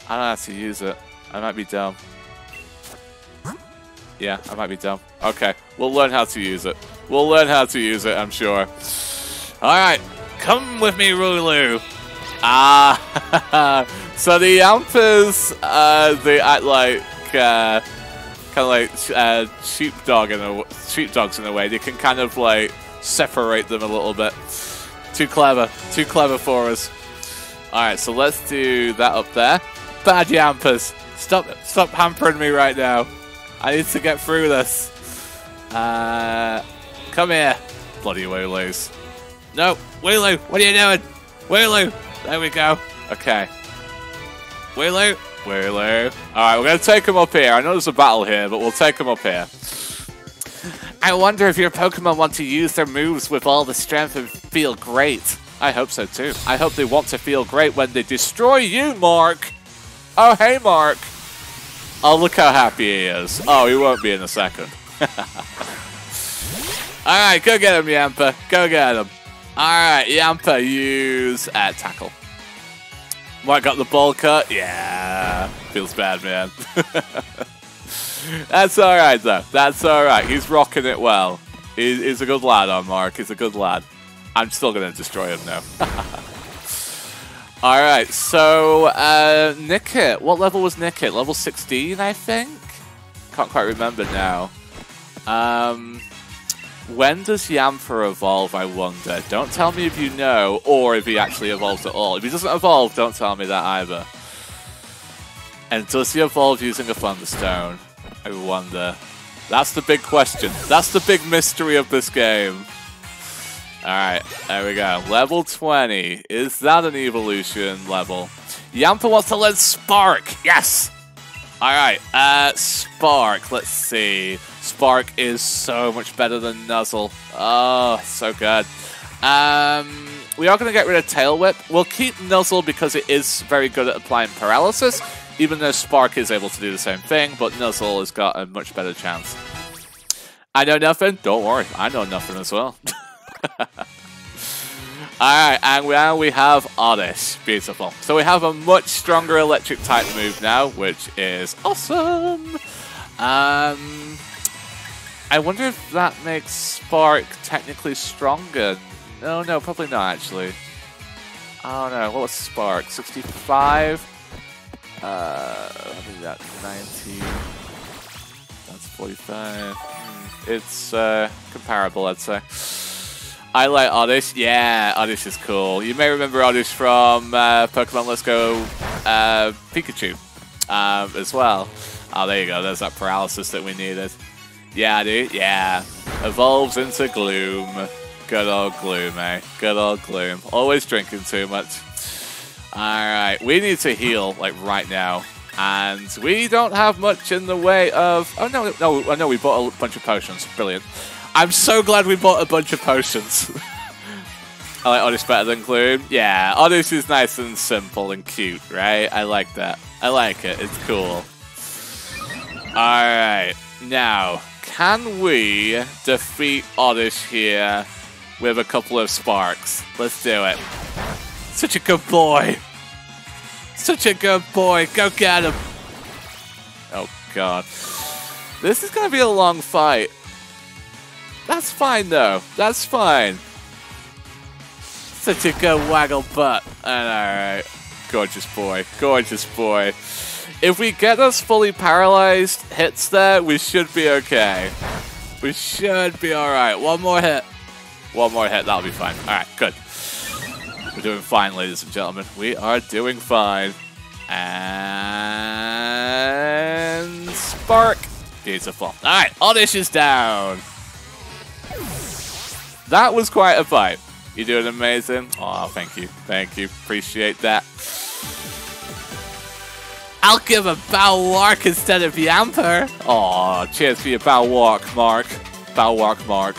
I don't how to use it. I might be dumb. Yeah, I might be dumb. Okay, we'll learn how to use it. We'll learn how to use it, I'm sure. Alright, come with me, Wooloo. Ah, [laughs] so the Yampers, uh, they act like, uh, kind of like uh, sheepdog in a, sheepdogs in a way. They can kind of like separate them a little bit. Too clever, too clever for us. Alright, so let's do that up there. Bad Yampers. Stop stop hampering me right now. I need to get through this. Uh, come here, bloody Wooloos. No, Wooloo, what are you doing? Wooloo, there we go. Okay. Wooloo, Wooloo. Alright, we're going to take him up here. I know there's a battle here, but we'll take him up here. I wonder if your Pokemon want to use their moves with all the strength and feel great. I hope so too. I hope they want to feel great when they destroy you, Mark. Oh, hey, Mark. Oh, look how happy he is. Oh, he won't be in a second. [laughs] Alright, go get him, Yamper. Go get him. Alright, Yamper, use at tackle. Mark got the ball cut. Yeah. Feels bad, man. [laughs] That's all right, though. That's all right. He's rocking it well. He's, he's a good lad on Mark. He's a good lad. I'm still going to destroy him now. [laughs] all right, so uh, Nickit. What level was Nickit? Level 16, I think? Can't quite remember now. Um, when does Yamper evolve, I wonder? Don't tell me if you know, or if he actually evolves at all. If he doesn't evolve, don't tell me that either. And does he evolve using a Thunderstone? I wonder. That's the big question. That's the big mystery of this game. Alright, there we go. Level 20. Is that an evolution level? Yamper wants to learn Spark! Yes! Alright, uh, Spark. Let's see. Spark is so much better than Nuzzle. Oh, so good. Um, we are going to get rid of Tail Whip. We'll keep Nuzzle because it is very good at applying paralysis, even though Spark is able to do the same thing, but Nuzzle has got a much better chance. I know nothing? Don't worry, I know nothing as well. [laughs] Alright, and now we have Oddish. Beautiful. So we have a much stronger electric type move now, which is awesome. Um, I wonder if that makes Spark technically stronger. No, no, probably not actually. Oh no, what was Spark? 65? Uh, I think that 90. That's 45. Hmm. It's uh, comparable, I'd say. I like Oddish. Yeah, Oddish is cool. You may remember Oddish from uh, Pokemon Let's Go uh, Pikachu um, as well. Oh, there you go. There's that paralysis that we needed. Yeah, dude. Yeah. Evolves into Gloom. Good old Gloom, eh? Good old Gloom. Always drinking too much. Alright, we need to heal, like, right now. And we don't have much in the way of... Oh, no, no, no, we bought a bunch of potions. Brilliant. I'm so glad we bought a bunch of potions. [laughs] I like Oddish better than Gloom. Yeah, Oddish is nice and simple and cute, right? I like that. I like it. It's cool. Alright, now, can we defeat Oddish here with a couple of sparks? Let's do it. Such a good boy. Such a good boy. Go get him. Oh, God. This is going to be a long fight. That's fine, though. That's fine. Such a good waggle butt. Alright. Gorgeous boy. Gorgeous boy. If we get us fully paralyzed hits there, we should be okay. We should be alright. One more hit. One more hit. That'll be fine. Alright, good. We're doing fine, ladies and gentlemen. We are doing fine. And... Spark. Beautiful. Alright, Oddish is down. That was quite a fight. You're doing amazing. Oh, thank you. Thank you. Appreciate that. I'll give a bow walk instead of Yamper. Oh, cheers for your bow walk, Mark. Bow walk, Mark.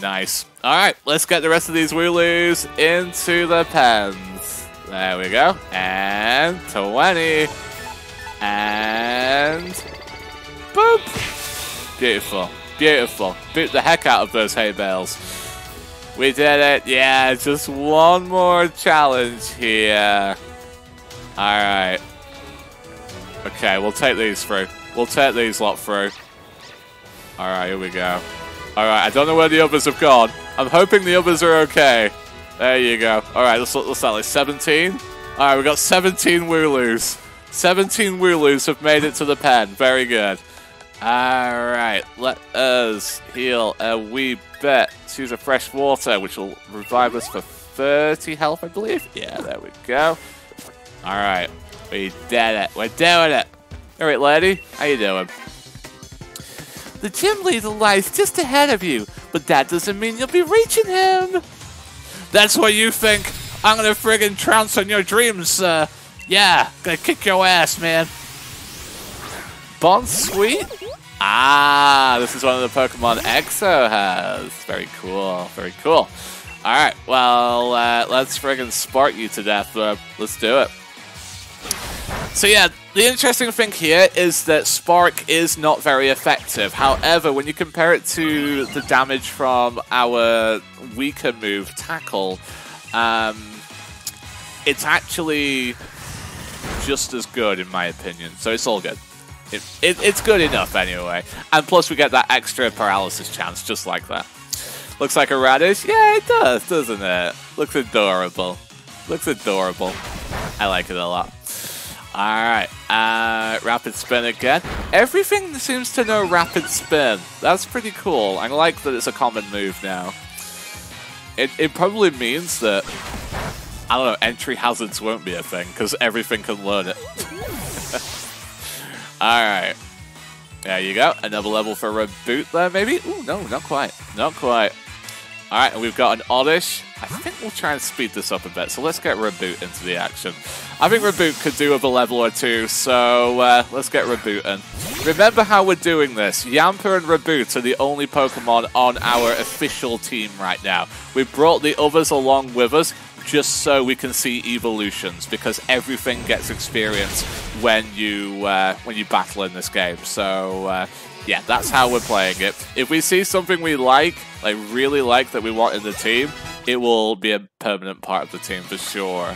Nice. All right, let's get the rest of these Wooloos into the pens. There we go. And 20. And boop. Beautiful. Beautiful. Beat the heck out of those hay bales. We did it. Yeah, just one more challenge here. All right. Okay, we'll take these through. We'll take these lot through. All right, here we go. All right, I don't know where the others have gone. I'm hoping the others are okay. There you go. All right, let's let's start like 17. All right, we got 17 Wooloos. 17 Wooloos have made it to the pen. Very good. Alright, let us heal a wee bit. Use a fresh water, which will revive us for 30 health, I believe. Yeah, there we go. Alright, we did it. We're doing it. Alright, lady, how you doing? The gym leader lies just ahead of you, but that doesn't mean you'll be reaching him. That's what you think. I'm gonna friggin' trounce on your dreams, uh, yeah, gonna kick your ass, man. Bounsweet? Ah, this is one of the Pokemon Exo has. Very cool, very cool. Alright, well, uh, let's friggin' spark you to death, uh, let's do it. So yeah, the interesting thing here is that Spark is not very effective. However, when you compare it to the damage from our weaker move, Tackle, um, it's actually just as good in my opinion. So it's all good. it, it, it's good enough anyway. And plus we get that extra paralysis chance just like that. Looks like a radish? Yeah, it does, doesn't it? Looks adorable. Looks adorable. I like it a lot. Alright, uh, rapid spin again. Everything seems to know rapid spin. That's pretty cool. I like that it's a common move now. It, it probably means that, I don't know, entry hazards won't be a thing, because everything can learn it. [laughs] Alright. There you go. Another level for Raboot there, maybe? Ooh, no, not quite. Not quite. Alright, and we've got an Oddish. I think we'll try and speed this up a bit, so let's get Raboot into the action. I think Raboot could do with a level or two, so uh, let's get Raboot in. Remember how we're doing this. Yamper and Raboot are the only Pokemon on our official team right now. We brought the others along with us just so we can see evolutions, because everything gets experience when you uh, when you battle in this game. So uh, yeah, that's how we're playing it. If we see something we like, like really like that we want in the team, it will be a permanent part of the team for sure.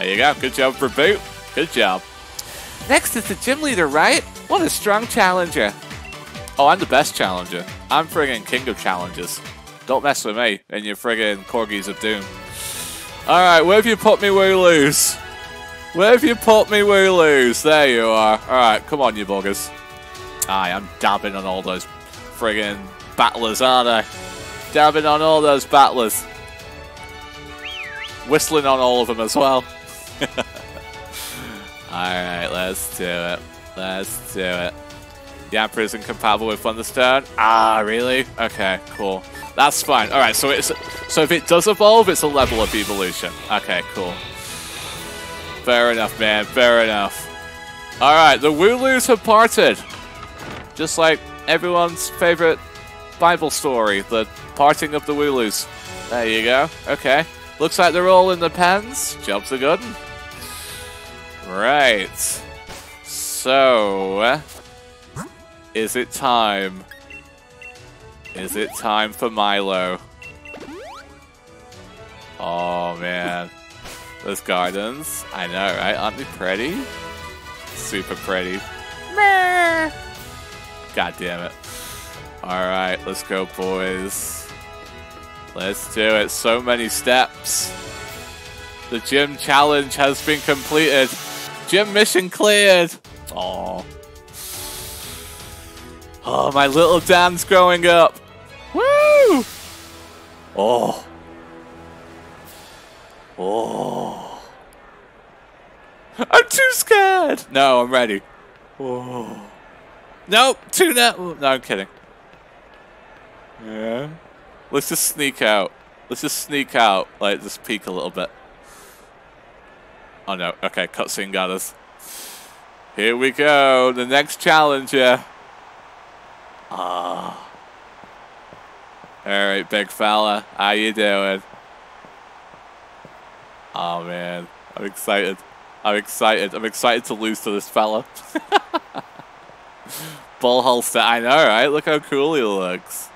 There you go. Good job, Raboot. Good job. Next is the gym leader, right? What a strong challenger. Oh, I'm the best challenger. I'm friggin' king of challenges. Don't mess with me and your friggin' corgis of doom. Alright, where have you put me, Wooloos? Where have you put me, Wooloos? There you are. Alright, come on, you buggers. Aye, I'm dabbing on all those friggin' battlers, aren't I? Dabbing on all those battlers. Whistling on all of them as well. [laughs] Alright, let's do it. Let's do it. Yamper isn't compatible with Thunderstone. Ah, really? Okay, cool. That's fine. Alright, so it's so if it does evolve, it's a level of evolution. Okay, cool. Fair enough, man. Fair enough. Alright, the Wooloos have parted. Just like everyone's favorite Bible story, the parting of the Wooloos. There you go. Okay. Looks like they're all in the pens. Jobs are good. Right. So, is it time? Is it time for Milo? Oh man. Those gardens. I know, right? Aren't they pretty? Super pretty. God damn it. Alright, let's go, boys. Let's do it. So many steps. The gym challenge has been completed. Gym mission cleared. Oh. Oh, my little Dan's growing up. Woo! Oh. Oh. I'm too scared. No, I'm ready. Oh. Nope, too net. Oh, no, I'm kidding. Yeah. Let's just sneak out. Let's just sneak out. Like, just peek a little bit. Oh no, okay, cutscene got us. Here we go, the next challenger. Ah. Alright, big fella, how you doing? Oh man, I'm excited. I'm excited. I'm excited to lose to this fella. [laughs] Bull holster, I know, right? Look how cool he looks.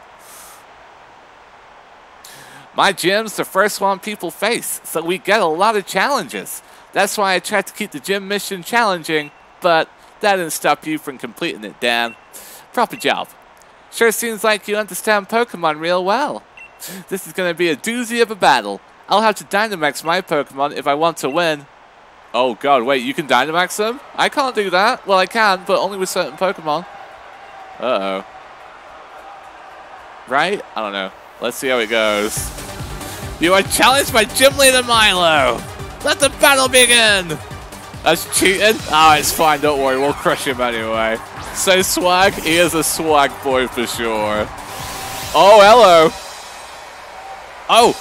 My gym's the first one people face, so we get a lot of challenges. That's why I tried to keep the gym mission challenging, but that didn't stop you from completing it, Dan. Proper job. Sure seems like you understand Pokemon real well. This is going to be a doozy of a battle. I'll have to Dynamax my Pokemon if I want to win. Oh god, wait, you can Dynamax them? I can't do that. Well, I can, but only with certain Pokemon. Uh-oh. Right? I don't know. Let's see how it goes. You are challenged by Gym Leader Milo! Let the battle begin! That's cheating? Oh, it's fine, don't worry, we'll crush him anyway. So swag? He is a swag boy for sure. Oh, hello! Oh!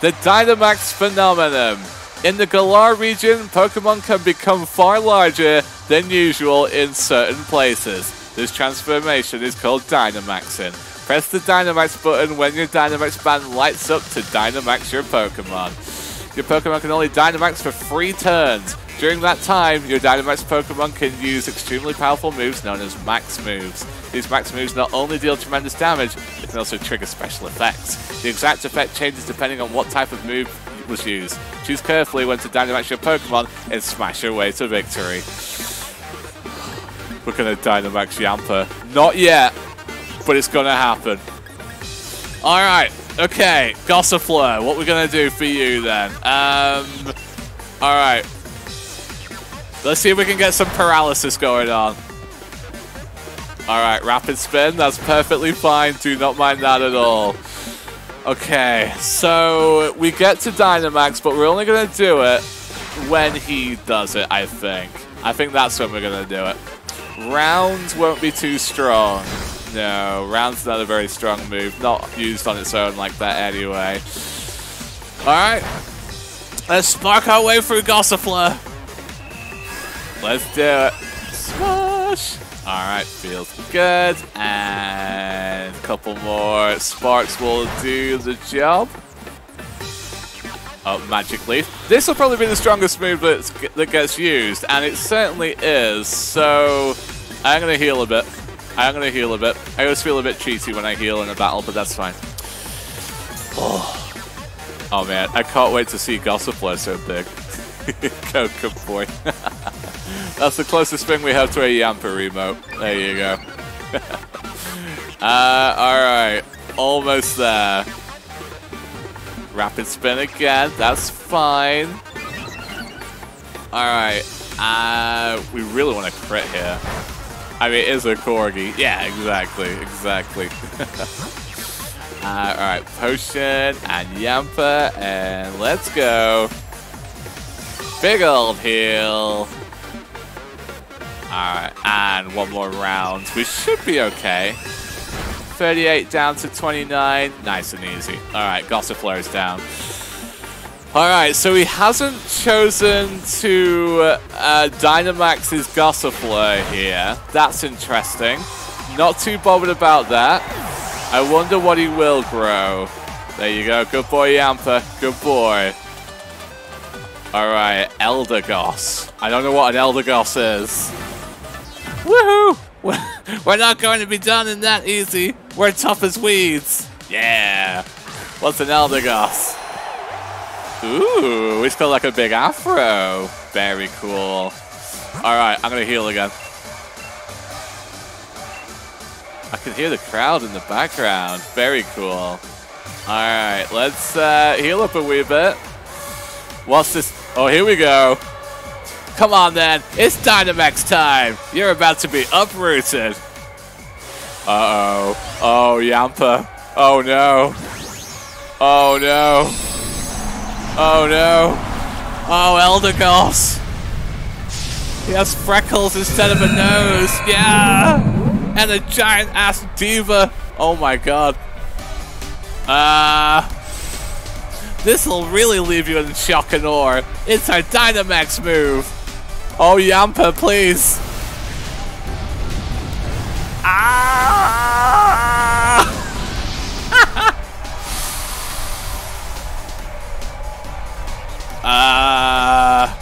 The Dynamax phenomenon. In the Galar region, Pokemon can become far larger than usual in certain places. This transformation is called Dynamaxing. Press the Dynamax button when your Dynamax band lights up to Dynamax your Pokemon. Your Pokemon can only Dynamax for three turns. During that time, your Dynamax Pokemon can use extremely powerful moves known as Max Moves. These Max Moves not only deal tremendous damage, they can also trigger special effects. The exact effect changes depending on what type of move was used. Choose carefully when to Dynamax your Pokemon and smash your way to victory. we're gonna Dynamax Yamper. Not yet, but it's gonna happen. Alright, okay, Gossifleur, what we're gonna do for you then? Um, alright. Let's see if we can get some paralysis going on. Alright, rapid spin, that's perfectly fine, do not mind that at all. Okay, so we get to Dynamax, but we're only gonna do it when he does it, I think. I think that's when we're gonna do it. Rounds won't be too strong. No, round's not a very strong move. Not used on its own like that anyway. Alright. Let's spark our way through Gossifleur. Let's do it. Smash! Alright, feels good. And a couple more sparks will do the job. Oh, Magic Leaf. This will probably be the strongest move that gets used, and it certainly is. So, I'm going to heal a bit. I'm going to heal a bit. I always feel a bit cheesy when I heal in a battle, but that's fine. Oh, oh man, I can't wait to see Gossifleur so big. [laughs] Go, good boy. [laughs] That's the closest thing we have to a Yamper remote. There you go. [laughs] uh, alright. Almost there. Rapid spin again. That's fine. Alright. Uh, we really want to crit here. I mean, it is a Corgi. Yeah, exactly. Exactly. [laughs] uh, alright. Potion and Yamper. And let's go. Big old heal. Alright, and one more round. We should be okay. 38 down to 29. Nice and easy. Alright, Gossifleur is down. Alright, so he hasn't chosen to uh, Dynamax his Gossifleur here. That's interesting. Not too bothered about that. I wonder what he will grow. There you go. Good boy, Yamper. Good boy. Alright, Eldegoss. I don't know what an Eldegoss is. Woohoo! [laughs] We're not going to be done in that easy. We're tough as weeds. Yeah. What's an Eldegoss? Ooh, he's got like a big afro. Very cool. Alright, I'm gonna heal again. I can hear the crowd in the background. Very cool. Alright, let's uh, heal up a wee bit. What's this? Oh, here we go. Come on then, it's Dynamax time. You're about to be uprooted. Uh-oh. Oh, Yamper. Oh no. Oh no. Oh no. Oh, Elder Eldegoss. He has freckles instead of a nose. Yeah. And a giant ass diva. Oh my god. Uh, This'll really leave you in shock and awe. It's our Dynamax move. Oh, Yamper, please. Ah! Uh,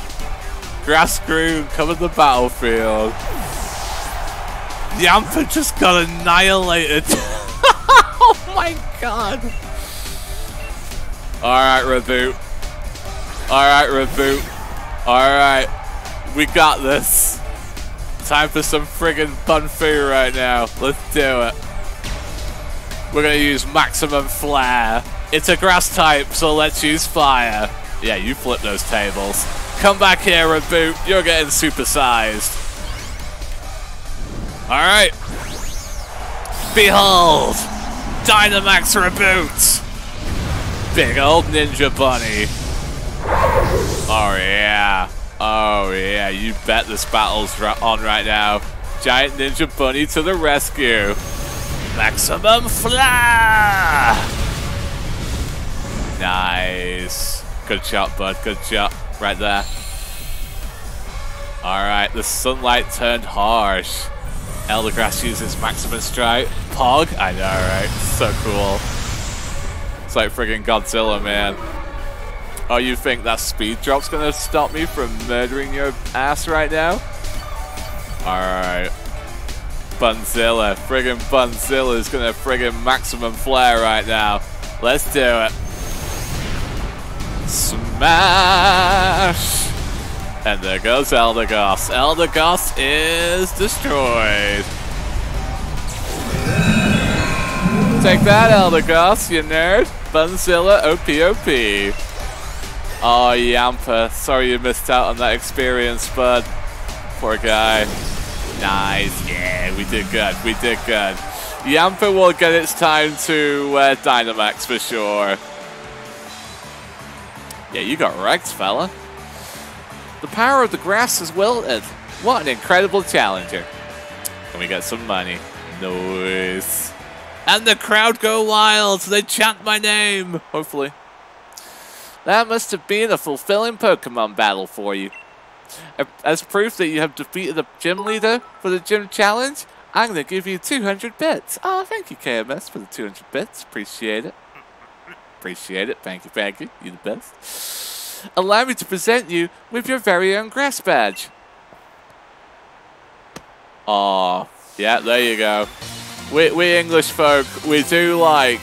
Grass Groom, covered the battlefield. Yamper just got annihilated. [laughs] oh my god. Alright, Raboot. Alright, Raboot. Alright. We got this. Time for some friggin' Bunfu right now. Let's do it. We're gonna use Maximum Flare. It's a grass type, so let's use fire. Yeah, you flip those tables. Come back here, Raboot. You're getting supersized. Alright. Behold! Dynamax Raboot! Big old Ninja Bunny. Oh, yeah. Oh, yeah. You bet this battle's on right now. Giant Ninja Bunny to the rescue. Maximum Flare! Nice. Good shot, bud. Good shot. Right there. Alright, the sunlight turned harsh. Eldegoss uses Maximum Strike. Pog? I know, right? So cool. It's like friggin' Godzilla, man. Oh, you think that speed drop's gonna stop me from murdering your ass right now? Alright. Bunzilla. Friggin' Bunzilla is gonna friggin' maximum flare right now. Let's do it. Smash! And there goes Eldegoss. Eldegoss is destroyed. Take that, Eldegoss, you nerd. Bunzilla OPOP. Oh, Yamper. Sorry you missed out on that experience, bud. Poor guy. Nice. Yeah, we did good. We did good. Yamper will get its time to uh, Dynamax for sure. Yeah, you got wrecked, fella. The power of the grass is wilted. What an incredible challenger. And we got some money. Nice. And the crowd go wild. They chant my name. Hopefully. That must have been a fulfilling Pokemon battle for you. As proof that you have defeated the gym leader for the gym challenge, I'm going to give you 200 bits. Oh, thank you, KMS, for the 200 bits. Appreciate it. Appreciate it. Thank you, thank you. You're the best. Allow me to present you with your very own grass badge. Oh, yeah, there you go. We, we English folk, we do like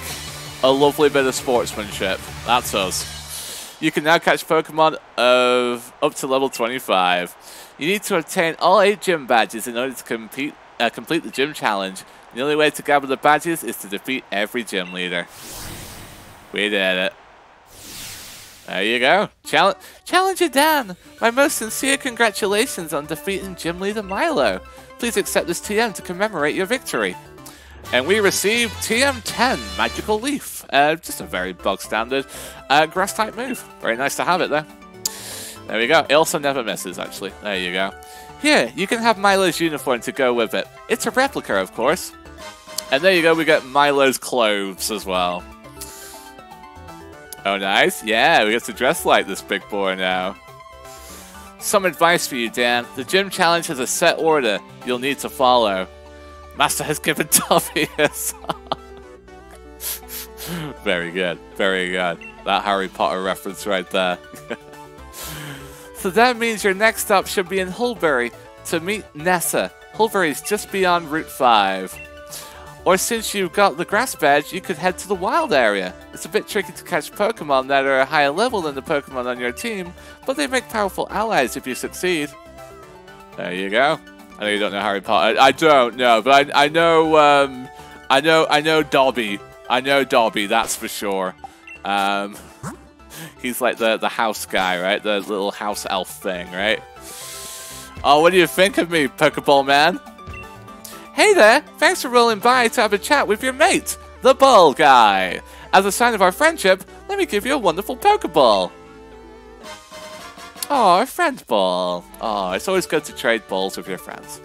a lovely bit of sportsmanship. That's us. You can now catch Pokemon of up to level 25. You need to obtain all 8 gym badges in order to compete, uh, complete the gym challenge. The only way to gather the badges is to defeat every gym leader. We did it. There you go. Challenge Challenger Dan! My most sincere congratulations on defeating Gym Leader Milo. Please accept this TM to commemorate your victory. And we received TM10 Magical Leaf. Uh, just a very bog standard uh, grass type move. Very nice to have it there. There we go. It also never misses, actually. There you go. Here, you can have Milo's uniform to go with it. It's a replica, of course. And there you go, we get Milo's clothes as well. Oh, nice. Yeah, we get to dress like this big boy now. Some advice for you, Dan. The gym challenge has a set order you'll need to follow. Master has given [laughs] song. very good. Very good. That Harry Potter reference right there. [laughs] so that means your next stop should be in Hulbury to meet Nessa. Hulbury is just beyond Route 5. Or since you've got the grass badge, you could head to the wild area. It's a bit tricky to catch Pokemon that are a higher level than the Pokemon on your team, but they make powerful allies if you succeed. There you go. I know you don't know Harry Potter. I, I don't know, but I, I know, um, I know, I know Dobby. I know Dobby, that's for sure. Um, [laughs] he's like the, the house guy, right? The little house elf thing, right? Oh, what do you think of me, Pokeball man? Hey there, thanks for rolling by to have a chat with your mate, the ball guy. As a sign of our friendship, let me give you a wonderful Pokeball. Oh, a friend ball. Oh, it's always good to trade balls with your friends.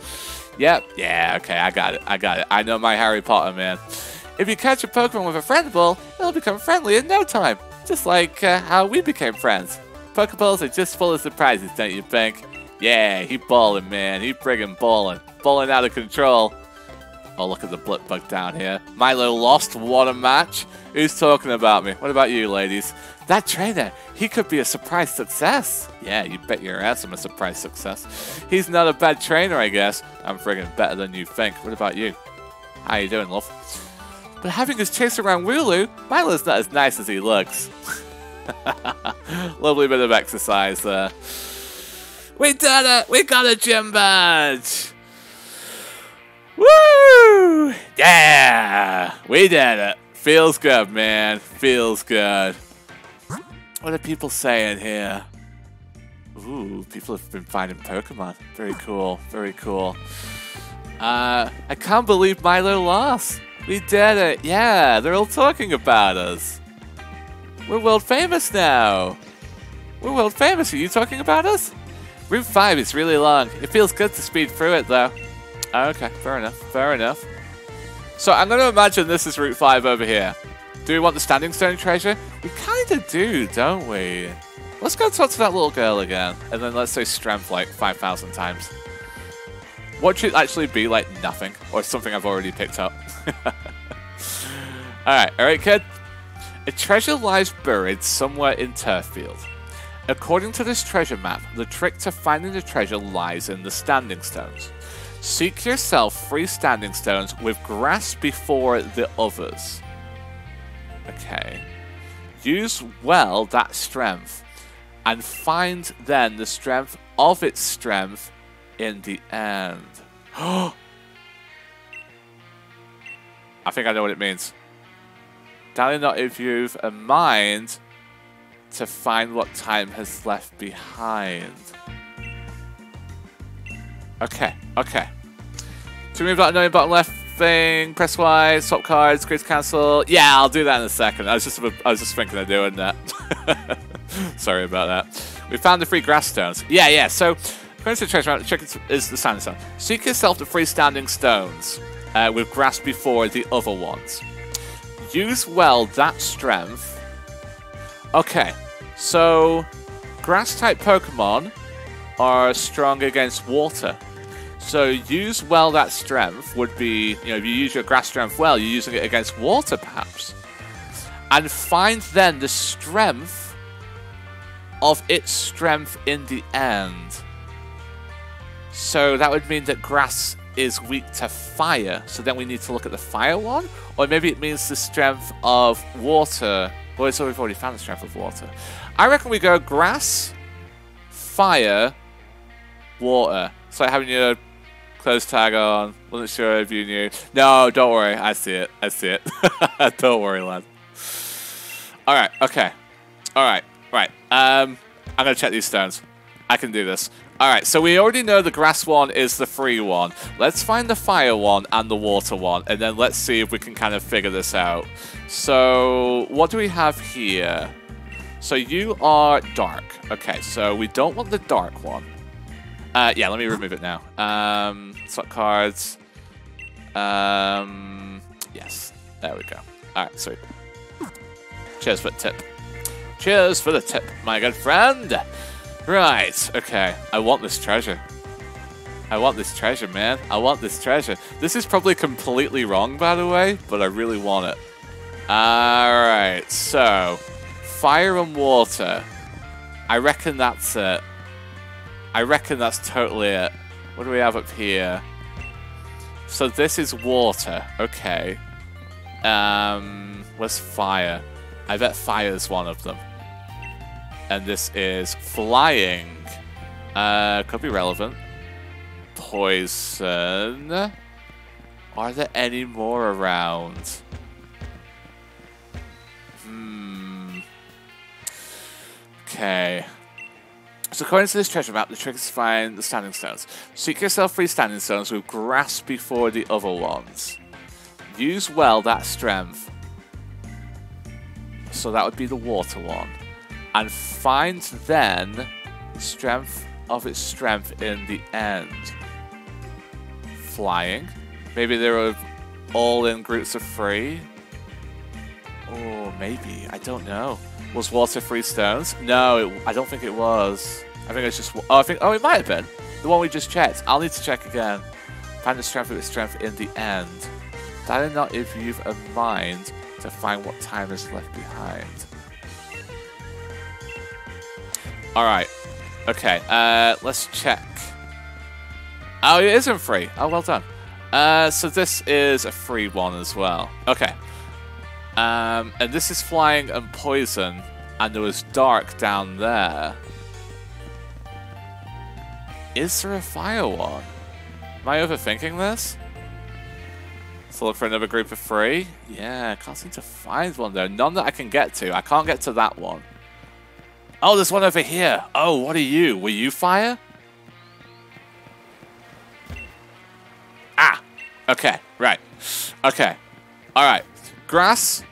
Yep, yeah, okay, I got it, I got it. I know my Harry Potter, man. If you catch a Pokemon with a friend ball, it'll become friendly in no time. Just like uh, how we became friends. Pokeballs are just full of surprises, don't you think? Yeah, he balling, man. He friggin' balling. Balling out of control. Oh, look at the Blipbug down here. Milo lost. What a match. Who's talking about me? What about you, ladies? That trainer, he could be a surprise success. Yeah, you bet your ass I'm a surprise success. He's not a bad trainer, I guess. I'm friggin' better than you think. What about you? How you doing, love? But having us chase around Wooloo, Milo's not as nice as he looks. [laughs] Lovely bit of exercise there. We did it! We got a gym badge! Woo! Yeah! We did it! Feels good, man. Feels good. What are people saying here? Ooh, people have been finding Pokemon. Very cool. Very cool. Uh, I can't believe Milo lost. We did it. Yeah, they're all talking about us. We're world famous now. We're world famous. Are you talking about us? Route 5 is really long. It feels good to speed through it, though. Okay, fair enough. Fair enough. So I'm going to imagine this is Route 5 over here. Do we want the Standing Stone treasure? We kind of do, don't we? Let's go talk to that little girl again. And then let's say strength like 5,000 times. What should actually be like nothing? Or something I've already picked up? [laughs] alright, alright kid. A treasure lies buried somewhere in Turffield. According to this treasure map, the trick to finding the treasure lies in the standing stones. Seek yourself three standing stones with grass before the others. Okay. Use well that strength and find then the strength of its strength in the end. [gasps] I think I know what it means. Dally not if you've a mind to find what time has left behind. Okay, okay. To move that annoying button left thing, press Y, swap cards, create cancel. Yeah, I'll do that in a second. I was just I was just thinking of doing that. [laughs] Sorry about that. We found the free grass stones. Yeah, yeah. So, according to the treasure map, the trick is the standing stone. Seek yourself the freestanding stones uh, with grass before the other ones. Use well that strength. Okay, so grass type Pokemon are strong against water. So use well that strength would be, you know, if you use your grass strength well, you're using it against water perhaps. And find then the strength of its strength in the end. So that would mean that grass is weak to fire, so then we need to look at the fire one? Or maybe it means the strength of water. Well, so we've already found the strength of water. I reckon we go grass, fire, water. So having your close tag on. Wasn't sure if you knew. No, don't worry. I see it. I see it. [laughs] don't worry, lad. Alright, okay. Alright, right. Um, I'm going to check these stones. I can do this. Alright, so we already know the grass one is the free one. Let's find the fire one and the water one, and then let's see if we can kind of figure this out. So, what do we have here? So you are dark. Okay, so we don't want the dark one. Uh, yeah, let me remove it now. Um, slot cards. Um, yes, there we go. Alright, sweet. Cheers for the tip. Cheers for the tip, my good friend. Right, okay. I want this treasure. I want this treasure, man. I want this treasure. This is probably completely wrong, by the way, but I really want it. Alright, so... Fire and water. I reckon that's it. I reckon that's totally it. What do we have up here? So this is water. Okay. Um, where's fire? I bet fire's one of them and this is flying. Uh, could be relevant. Poison. Are there any more around? Hmm. Okay. So according to this treasure map, the trick is to find the standing stones. Seek yourself three standing stones with grass before the other ones. Use well that strength. So that would be the water one and find then strength of its strength in the end. Flying. Maybe they were all in groups of three. Oh, maybe. I don't know. Was water free stones? No, it, I don't think it was. I think it's just. Oh, I think. Oh, it might have been the one we just checked. I'll need to check again. Find the strength its strength in the end. Is not if you've a mind to find what time is left behind. Alright. Okay, uh, let's check. Oh, it isn't free. Oh, well done. Uh, so this is a free one as well. Okay. Um, and this is flying and poison, and there was dark down there. Is there a fire one? Am I overthinking this? Let's look for another group of three. Yeah, I can't seem to find one though. None that I can get to. I can't get to that one. Oh, there's one over here. Oh, what are you? Were you fire? Ah, okay, right. Okay, all right. Grass,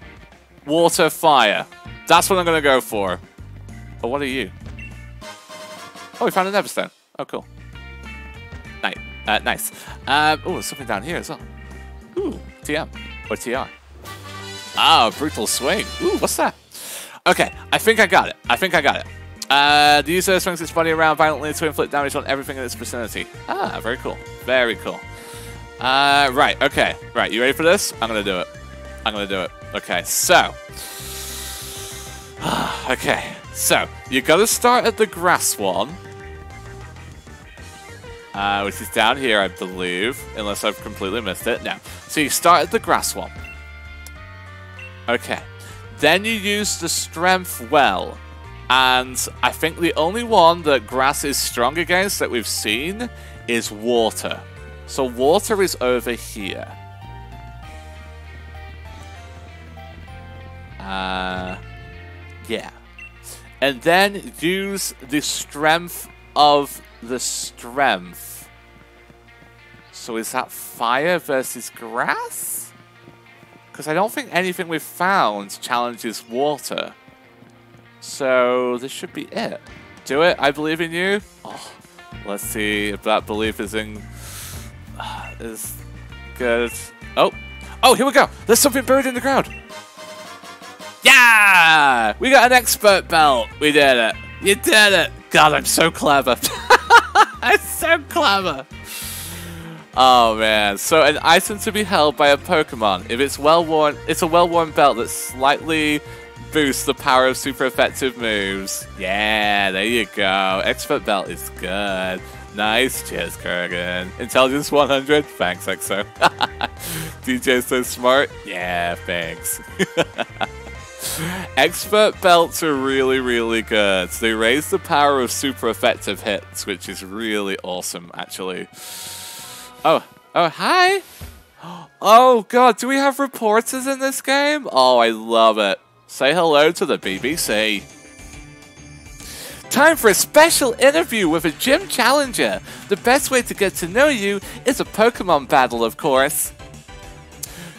water, fire. That's what I'm going to go for. But what are you? Oh, we found an Everstone. Oh, cool. Nice. Uh, nice. Um, oh, there's something down here as well. Ooh, TM. Or TR. Ah, brutal swing. Ooh, what's that? Okay, I think I got it. I think I got it. Uh, the user swings its body around violently to inflict damage on everything in its vicinity. Ah, very cool. Very cool. Uh, right, okay. Right, you ready for this? I'm gonna do it. I'm gonna do it. Okay, so. [sighs] okay, so. You gotta start at the grass one. Uh, which is down here, I believe. Unless I've completely missed it. No. So you start at the grass one. Okay. Then you use the strength well And I think the only one that grass is strong against that we've seen is water. So water is over here. Uh, yeah. And then use the strength of the strength. So is that fire versus grass? Because I don't think anything we've found challenges water. So this should be it. Do it. I believe in you. Oh, let's see if that belief is in is good. Oh, oh, here we go. There's something buried in the ground. Yeah, we got an expert belt. We did it. You did it. God, I'm so clever. [laughs] I'm so clever. Oh man, so an item to be held by a Pokemon. If it's well worn, it's a well worn belt that slightly boosts the power of super effective moves. Yeah, there you go. Expert belt is good. Nice, cheers, Kurgan. Intelligence 100? Thanks, Exo. [laughs] DJ's so smart? Yeah, thanks. [laughs] [laughs] Expert belts are really, really good. They raise the power of super effective hits, which is really awesome, actually. Oh, oh, hi! [gasps] Oh, God, do we have reporters in this game? Oh, I love it. Say hello to the BBC. Time for a special interview with a gym challenger. The best way to get to know you is a Pokemon battle, of course.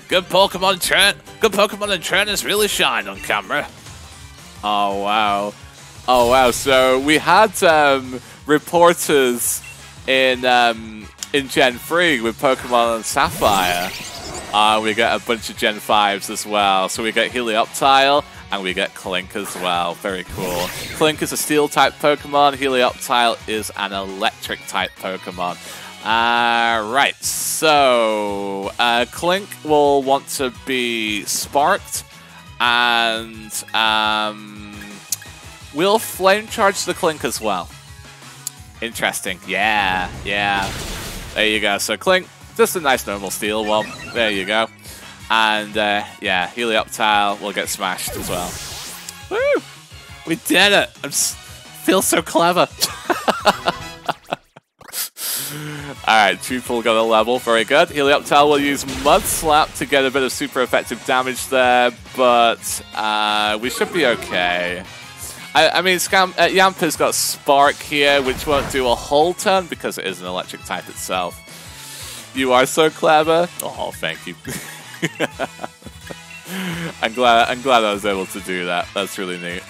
Good Pokemon train, good Pokemon and trainers really shine on camera. Oh wow, oh wow. So we had um, reporters in um, in Gen 3 with Pokemon and Sapphire. Uh, we get a bunch of Gen 5s as well. So we get Helioptile and we get Klink as well. Very cool. Klink is a Steel-type Pokemon. Helioptile is an Electric-type Pokemon. Uh, right, so uh, Klink will want to be sparked, and um, we'll flame charge the Klink as well. Interesting, yeah, yeah. There you go. So Klink, just a nice normal steel one. There you go. And uh, yeah, Helioptile will get smashed as well. Woo! We did it! I feel so clever. [laughs] Alright, Triple got a level, very good. Helioptile will use Mud Slap to get a bit of super effective damage there, but uh, we should be okay. I, I mean, Scam uh, Yamper's got Spark here, which won't do a whole ton because it is an electric type itself. You are so clever. Oh, thank you. [laughs] I'm glad I'm glad I was able to do that. That's really neat.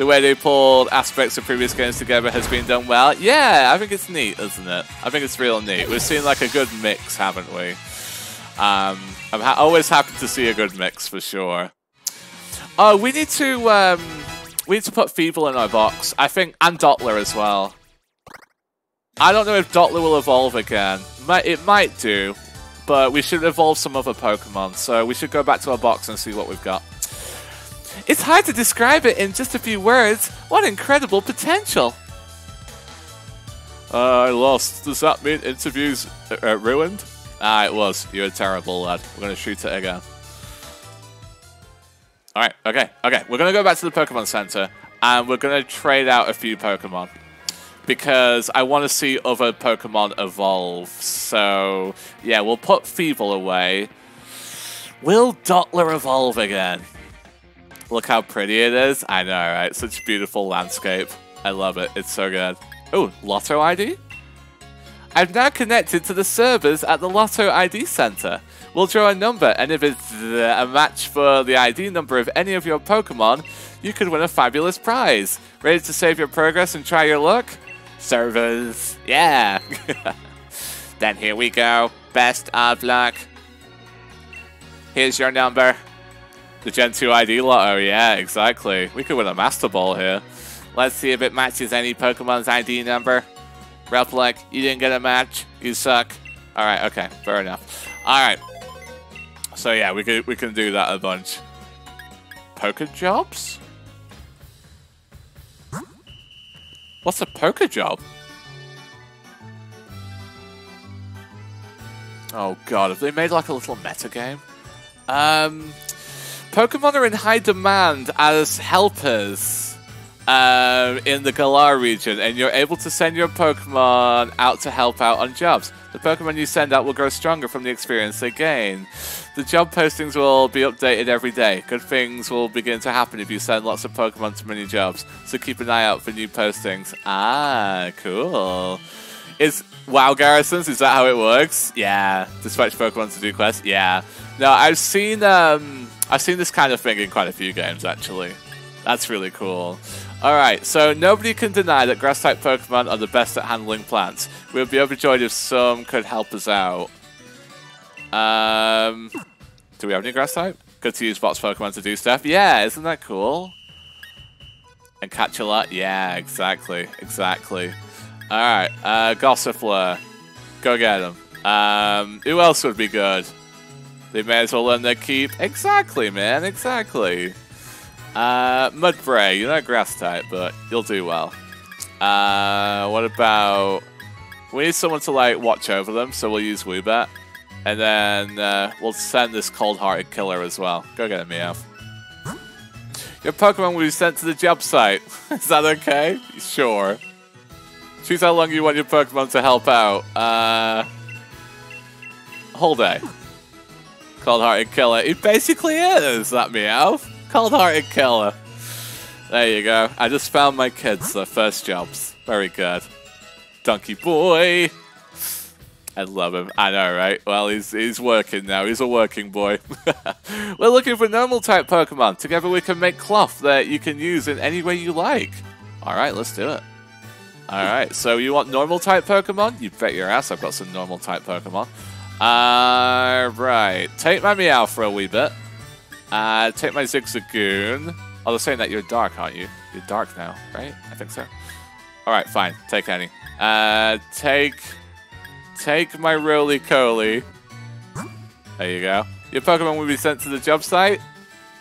The way they pulled aspects of previous games together has been done well. Yeah, I think it's neat, isn't it? I think it's real neat. We've seen like a good mix, haven't we? Um, I'm ha always happy to see a good mix for sure. Oh, we need to um, we need to put Feeble in our box. I think, and Dottler as well. I don't know if Dottler will evolve again. It might do, but we should evolve some other Pokemon. So we should go back to our box and see what we've got. It's hard to describe it in just a few words. What incredible potential! Uh, I lost. Does that mean interviews uh, ruined? Ah, it was. You're a terrible lad. We're going to shoot it again. Alright, okay, okay. We're going to go back to the Pokemon Center, and we're going to trade out a few Pokemon. Because I want to see other Pokemon evolve. So, yeah, we'll put Feeble away. Will Dottler evolve again? Look how pretty it is. I know, right? Such beautiful landscape. I love it. It's so good. Oh, Lotto ID? I've now connected to the servers at the Lotto ID Center. We'll draw a number, and if it's a match for the ID number of any of your Pokemon, you could win a fabulous prize. Ready to save your progress and try your luck? Servers, yeah. [laughs] then here we go. Best of luck. Here's your number. The Gen 2 ID Lotto, yeah, exactly. We could win a Master Ball here. Let's see if it matches any Pokemon's ID number. Replik, you didn't get a match. You suck. Alright, okay, fair enough. Alright. So yeah, we can we can do that a bunch. Poker jobs? What's a poker job? Oh god, have they made like a little meta game? Um Pokemon are in high demand as helpers. um, in the Galar region, and you're able to send your Pokemon out to help out on jobs. The Pokemon you send out will grow stronger from the experience they gain. The job postings will be updated every day. Good things will begin to happen if you send lots of Pokemon to many jobs, so keep an eye out for new postings. Ah, cool. Is WoW Garrisons, is that how it works? Yeah. Dispatch Pokemon to do quests? Yeah. No, I've seen um I've seen this kind of thing in quite a few games actually. That's really cool. Alright, so nobody can deny that grass-type Pokemon are the best at handling plants. We would be overjoyed if some could help us out. Um, do we have any grass-type? Good to use box Pokemon to do stuff. Yeah, isn't that cool? And catch a lot? Yeah, exactly, exactly. Alright, uh, Gossifleur. Go get him. Um, who else would be good? They may as well learn their keep. Exactly, man, exactly. Uh, Mudbray, you're not grass type, but you'll do well. Uh, what about... We need someone to, like, watch over them, so we'll use Woobat. And then uh, we'll send this cold-hearted killer as well. Go get him, Meowth. Your Pokemon will be sent to the job site. [laughs] Is that okay? Sure. Choose how long you want your Pokemon to help out. Uh, whole day. Cold-hearted killer. It basically is, that Meowth. Cold-hearted killer. There you go. I just found my kids their first jobs. Very good. Donkey boy. I love him. I know, right? Well, he's he's working now. He's a working boy. [laughs] We're looking for normal type Pokemon. Together we can make cloth that you can use in any way you like. All right, let's do it. All right, so you want normal type Pokemon? You bet your ass I've got some normal type Pokemon. All right, take my Meow for a wee bit. Uh, take my Zigzagoon. Oh, they're saying that you're dark, aren't you? You're dark now, right? I think so. All right, fine. Take any. Uh, take, take my Rolycoly. There you go. Your Pokemon will be sent to the job site,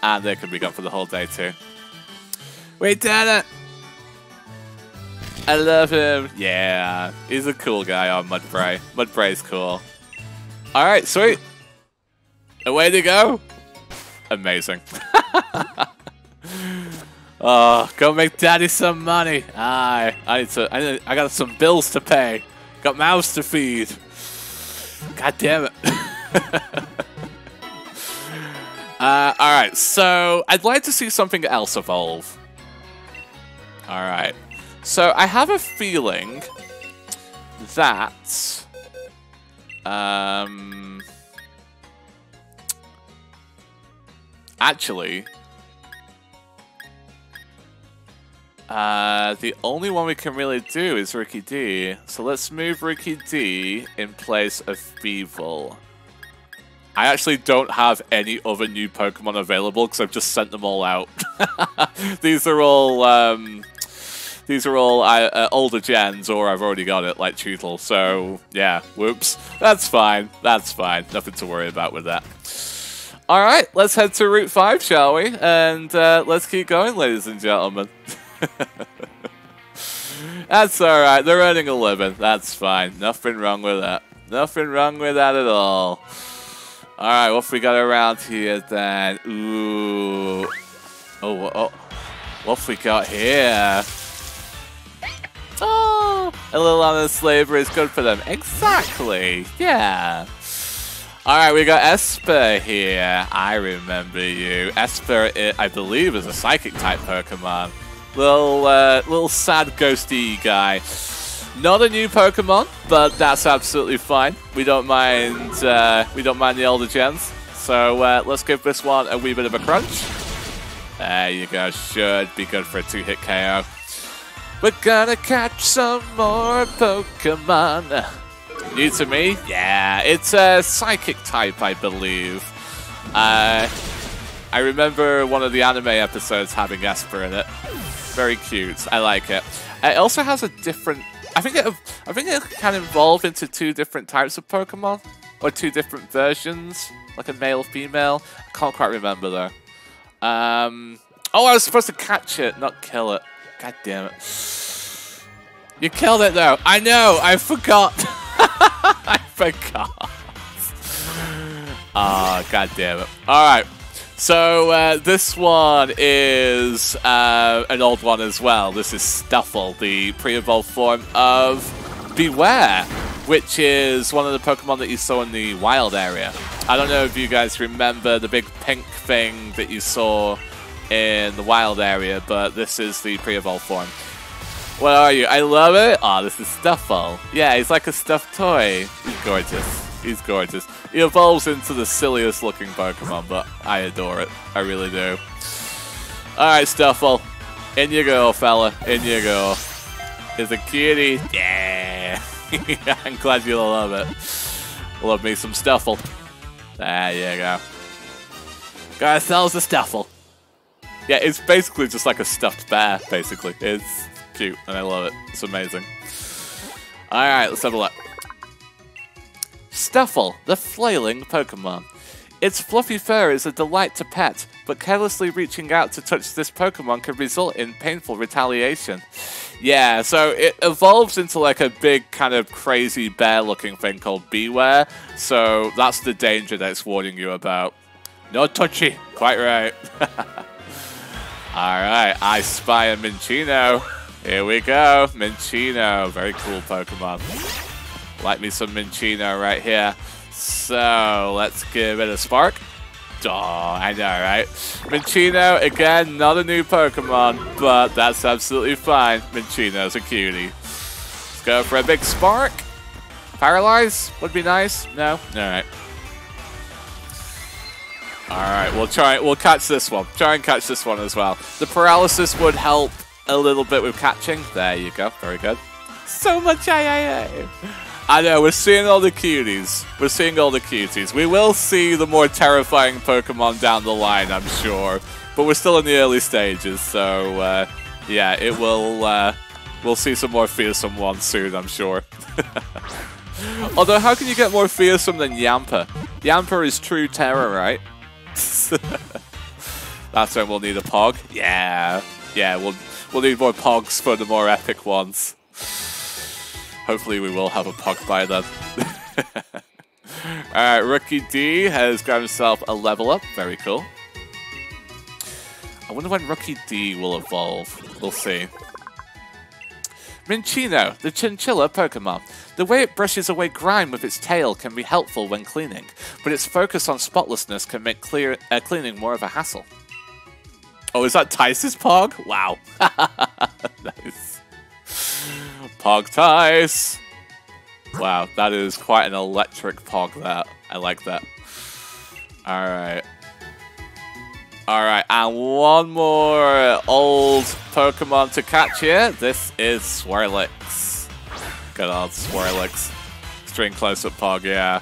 and they could be gone for the whole day too. We did it! I love him. Yeah, he's a cool guy on Mudbray. Mudbray's cool. All right, sweet. Away to go. Amazing. [laughs] oh, go make daddy some money. Aye, I need to. I, need, I got some bills to pay. Got mouths to feed. God damn it. [laughs] uh, all right, so I'd like to see something else evolve. All right, so I have a feeling that. Um, actually, uh, the only one we can really do is Rookidee. So let's move Ricky D in place of Feeble. I actually don't have any other new Pokemon available because I've just sent them all out. [laughs] these are all um, these are all uh, older gens, or I've already got it, like Tootle. So yeah, whoops. That's fine. That's fine. Nothing to worry about with that. All right, let's head to Route 5, shall we? And uh, let's keep going, ladies and gentlemen. [laughs] That's all right. They're earning a living. That's fine. Nothing wrong with that. Nothing wrong with that at all. All right, what we got around here then? Ooh. Oh, oh. What we got here? Oh, a little honest labor is good for them. Exactly. Yeah. All right, we got Espurr here. I remember you. Espurr, I believe, is a psychic type Pokemon. Little, uh, little sad ghosty guy. Not a new Pokemon, but that's absolutely fine. We don't mind. Uh, we don't mind the older gens. So uh, let's give this one a wee bit of a crunch. There you go. Should be good for a two-hit KO. We're gonna catch some more Pokemon. New to me? Yeah, it's a psychic type, I believe. Uh, I remember one of the anime episodes having Espurr in it. Very cute. I like it. It also has a different. I think it. I think it can evolve into two different types of Pokemon, or two different versions, like a male, female. I can't quite remember though. Um. Oh, I was supposed to catch it, not kill it. God damn it. You killed it though. I know. I forgot. [laughs] I forgot. [laughs] Ah, oh, god damn it. All right. So uh, this one is uh, an old one as well. This is Stufful, the pre-evolved form of Bewear, which is one of the Pokemon that you saw in the wild area. I don't know if you guys remember the big pink thing that you saw in the wild area, but this is the pre-evolved form. What are you? I love it. Oh, this is Stufful. Yeah, he's like a stuffed toy. He's gorgeous. He's gorgeous. He evolves into the silliest looking Pokemon, but I adore it. I really do. Alright, Stufful. In you go, fella. In you go. Is a cutie. Yeah. [laughs] I'm glad you love it. Love me some Stufful. There you go. Guy sells a Stufful. Yeah, it's basically just like a stuffed bear, basically. It's cute, and I love it. It's amazing. Alright, let's have a look. Stufful, the flailing Pokemon. Its fluffy fur is a delight to pet, but carelessly reaching out to touch this Pokemon could result in painful retaliation. Yeah, so it evolves into like a big kind of crazy bear looking thing called Bewear, so that's the danger that it's warning you about. No touchy, quite right. [laughs] Alright, I spy a Minccino. Here we go, Minccino, very cool Pokemon. Like me some Minccino right here. So, let's give it a spark. Oh, I know, right? Minccino, again, not a new Pokemon, but that's absolutely fine. Minccino's a cutie. Let's go for a big spark. Paralyze would be nice. No? Alright. Alright, we'll try we'll catch this one. Try and catch this one as well. The paralysis would help a little bit with catching. There you go. Very good. So much I I know, we're seeing all the cuties. We're seeing all the cuties. We will see the more terrifying Pokemon down the line, I'm sure. But we're still in the early stages, so uh, yeah, it will. Uh, we'll see some more fearsome ones soon, I'm sure. [laughs] Although, how can you get more fearsome than Yamper? Yamper is true terror, right? [laughs] That's when we'll need a Pog. Yeah, yeah, we'll we'll need more Pogs for the more epic ones. Hopefully we will have a Pog by then. [laughs] Alright, Rookie D has got himself a level up. Very cool. I wonder when Rookie D will evolve. We'll see. Minccino, the chinchilla Pokemon. The way it brushes away grime with its tail can be helpful when cleaning, but its focus on spotlessness can make clear, uh, cleaning more of a hassle. Oh, is that Tice's Pog? Wow. [laughs] nice. Pog Tice! Wow, that is quite an electric Pog, there. I like that. Alright. Alright, and one more old Pokemon to catch here. This is Swirlix. Good old Swirlix. String close up Pog, yeah.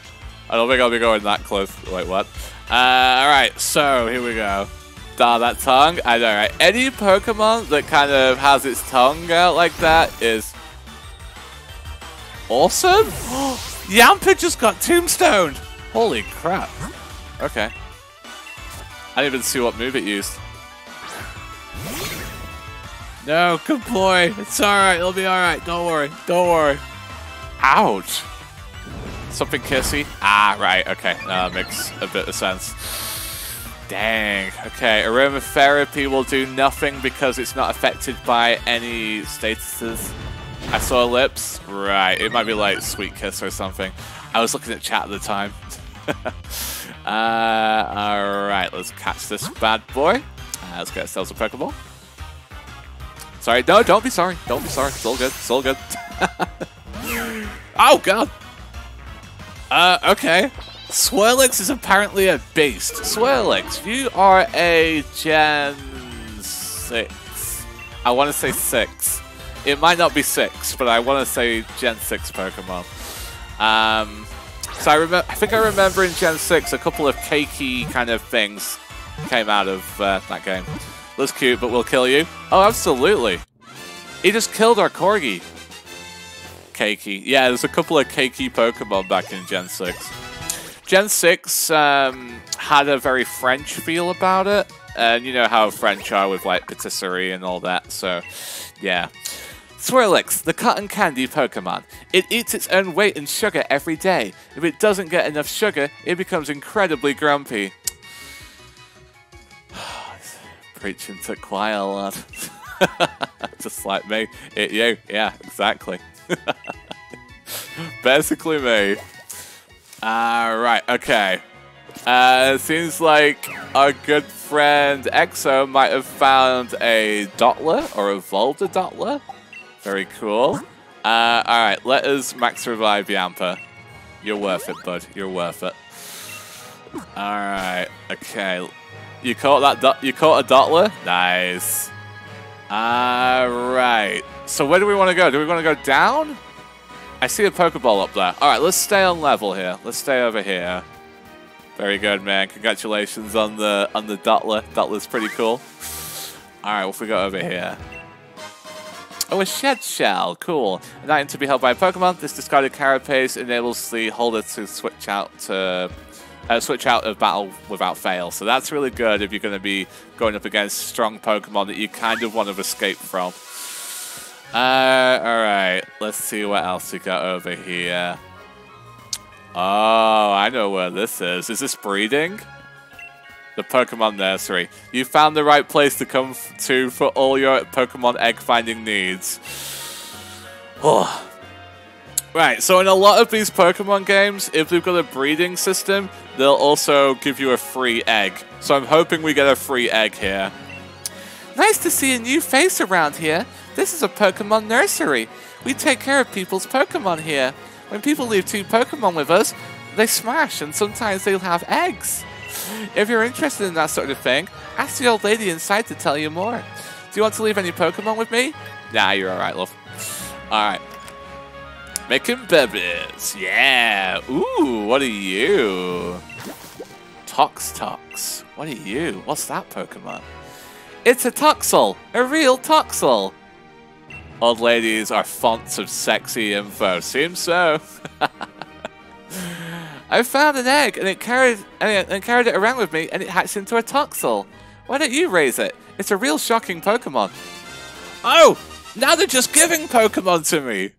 I don't think I'll be going that close. Wait, what? Uh, Alright, so here we go. Da that tongue. I know, right? Any Pokemon that kind of has its tongue out like that is awesome. [gasps] Yamper just got tombstoned. Holy crap. Okay. I didn't even see what move it used. No, good boy. It's alright. It'll be alright. Don't worry. Don't worry. Ouch. Something kissy? Ah, right. Okay. that makes a bit of sense. Dang. Okay, aromatherapy will do nothing because it's not affected by any statuses. I saw lips. Right, it might be like Sweet Kiss or something. I was looking at chat at the time. [laughs] uh, Alright, let's catch this bad boy. Uh, let's get ourselves a Pokeball. Sorry, no, don't be sorry. Don't be sorry. It's all good. It's all good. [laughs] oh, God. Uh, okay. Swirlix is apparently a beast. Swirlix, you are a Gen 6. I want to say 6. It might not be 6, but I want to say Gen 6 Pokemon. Um, so I, remember, I think I remember in Gen 6 a couple of cakey kind of things came out of uh, that game. Looks cute, but we'll kill you. Oh, absolutely. He just killed our Corgi. Keiki. Yeah, there's a couple of Keiki Pokemon back in Gen 6. Gen 6 um, had a very French feel about it. And you know how French are with like patisserie and all that, so yeah. Swirlix, the cotton candy Pokemon. It eats its own weight in sugar every day. If it doesn't get enough sugar, it becomes incredibly grumpy. Preaching to choir, lad. [laughs] Just like me. It you. Yeah, exactly. [laughs] Basically me. Alright, okay. Uh, seems like our good friend Exo might have found a Dottler or evolved a Dottler. Very cool. Uh, Alright, let us max revive Yamper. You're worth it, bud. You're worth it. Alright, okay. You caught that you caught a Dottler? Nice. Alright. So where do we want to go? Do we want to go down? I see a Pokeball up there. Alright, let's stay on level here. Let's stay over here. Very good, man. Congratulations on the on the Dottler. Dottler's pretty cool. Alright, what we got over here? Oh, a Shed Shell. Cool. An item to be held by a Pokemon. This discarded Carapace enables the holder to switch out to uh, switch out of battle without fail. So that's really good if you're going to be going up against strong Pokemon that you kind of want to escape from. Uh, alright, let's see what else we got over here. Oh, I know where this is. Is this breeding? The Pokemon Nursery. You found the right place to come to for all your Pokemon egg finding needs. Oh. Right, so in a lot of these Pokemon games, if they've got a breeding system, they'll also give you a free egg. So I'm hoping we get a free egg here. Nice to see a new face around here. This is a Pokemon nursery. We take care of people's Pokemon here. When people leave two Pokemon with us, they smash and sometimes they'll have eggs. If you're interested in that sort of thing, ask the old lady inside to tell you more. Do you want to leave any Pokemon with me? Nah, you're alright, love. Alright. Making babies. Yeah. Ooh, what are you? Tox Tox. What are you? What's that Pokemon? It's a Toxel. A real Toxel. Old ladies are fonts of sexy info. Seems so. [laughs] I found an egg and it carried and, it, and carried it around with me and it hatched into a Toxel. Why don't you raise it? It's a real shocking Pokemon. Oh, now they're just giving Pokemon to me.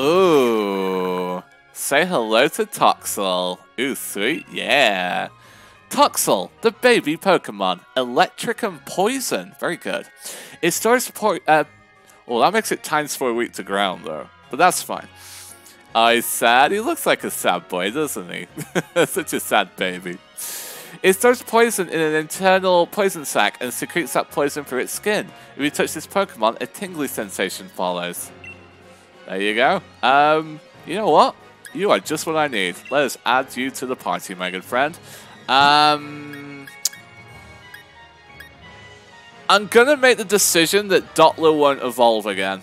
Ooh. Say hello to Toxel. Ooh, sweet, yeah. Toxel, the baby Pokemon. Electric and Poison. Very good. It stores po uh, well, that makes it times four weak to ground, though. But that's fine. Oh, he's sad. He looks like a sad boy, doesn't he? [laughs] Such a sad baby. It stores poison in an internal poison sac and secretes that poison through its skin. If you touch this Pokemon, a tingly sensation follows. There you go. Um, you know what? You are just what I need. Let us add you to the party, my good friend. Um, I'm gonna make the decision that Dottler won't evolve again.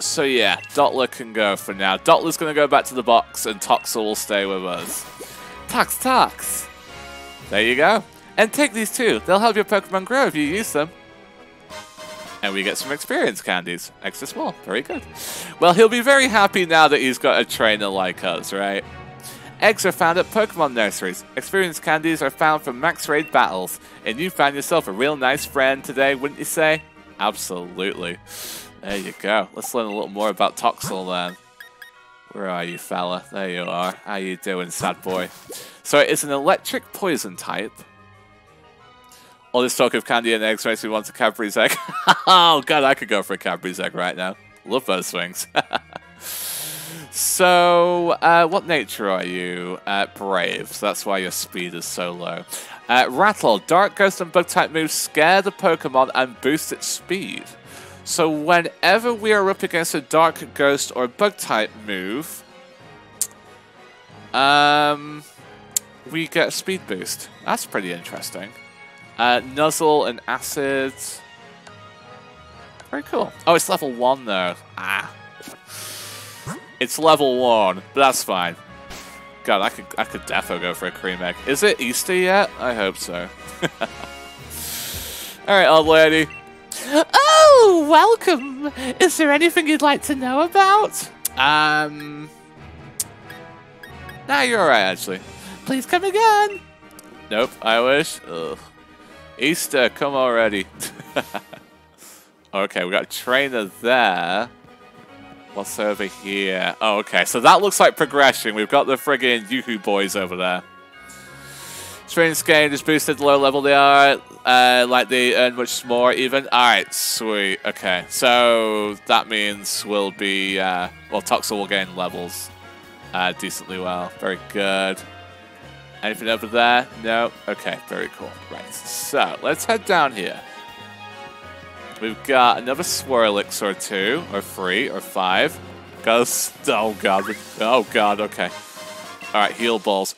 So yeah, Dottler can go for now. Dottler's gonna go back to the box and Toxel will stay with us. Tox Tox! There you go. And take these too. They'll help your Pokemon grow if you use them. And we get some experience candies. Extra small. Very good. Well, he'll be very happy now that he's got a trainer like us, right? Eggs are found at Pokemon nurseries. Experience candies are found from max raid battles. And you found yourself a real nice friend today, wouldn't you say? Absolutely. There you go. Let's learn a little more about Toxel then. Where are you, fella? There you are. How you doing, sad boy? So it's an electric poison type. All this talk of candy and eggs makes me want a Cadbury's [laughs] egg. oh god, I could go for a Cadbury's egg right now. Love those swings. [laughs] so, uh, what nature are you? Uh, brave. So that's why your speed is so low. Uh, Rattle. Dark Ghost and Bug type moves scare the Pokemon and boost its speed. So whenever we are up against a Dark Ghost or Bug type move, um, we get a speed boost. That's pretty interesting. Uh, Nuzzle and Acid. Very cool. Oh, it's level 1 though. Ah. It's level 1, but that's fine. God, I could I could defo go for a cream egg. Is it Easter yet? I hope so. [laughs] Alright, old lady. Oh, welcome. Is there anything you'd like to know about? Um. Nah, you're alright, actually. Please come again. Nope, I wish. Ugh. Easter, come already. [laughs] okay, we got a trainer there. What's over here? Oh, okay, so that looks like progression. We've got the friggin' Yoo-Hoo boys over there. Experience gained is boosted the lower level they are. Uh, like they earn much more even. Alright, sweet. Okay, so that means we'll be, uh, well, Toxel will gain levels uh, decently well. Very good. Anything over there? No? Okay, very cool. Right, so let's head down here. We've got another Swirlix or two, or three, or five. A, oh god, oh god, okay. Alright, heal balls.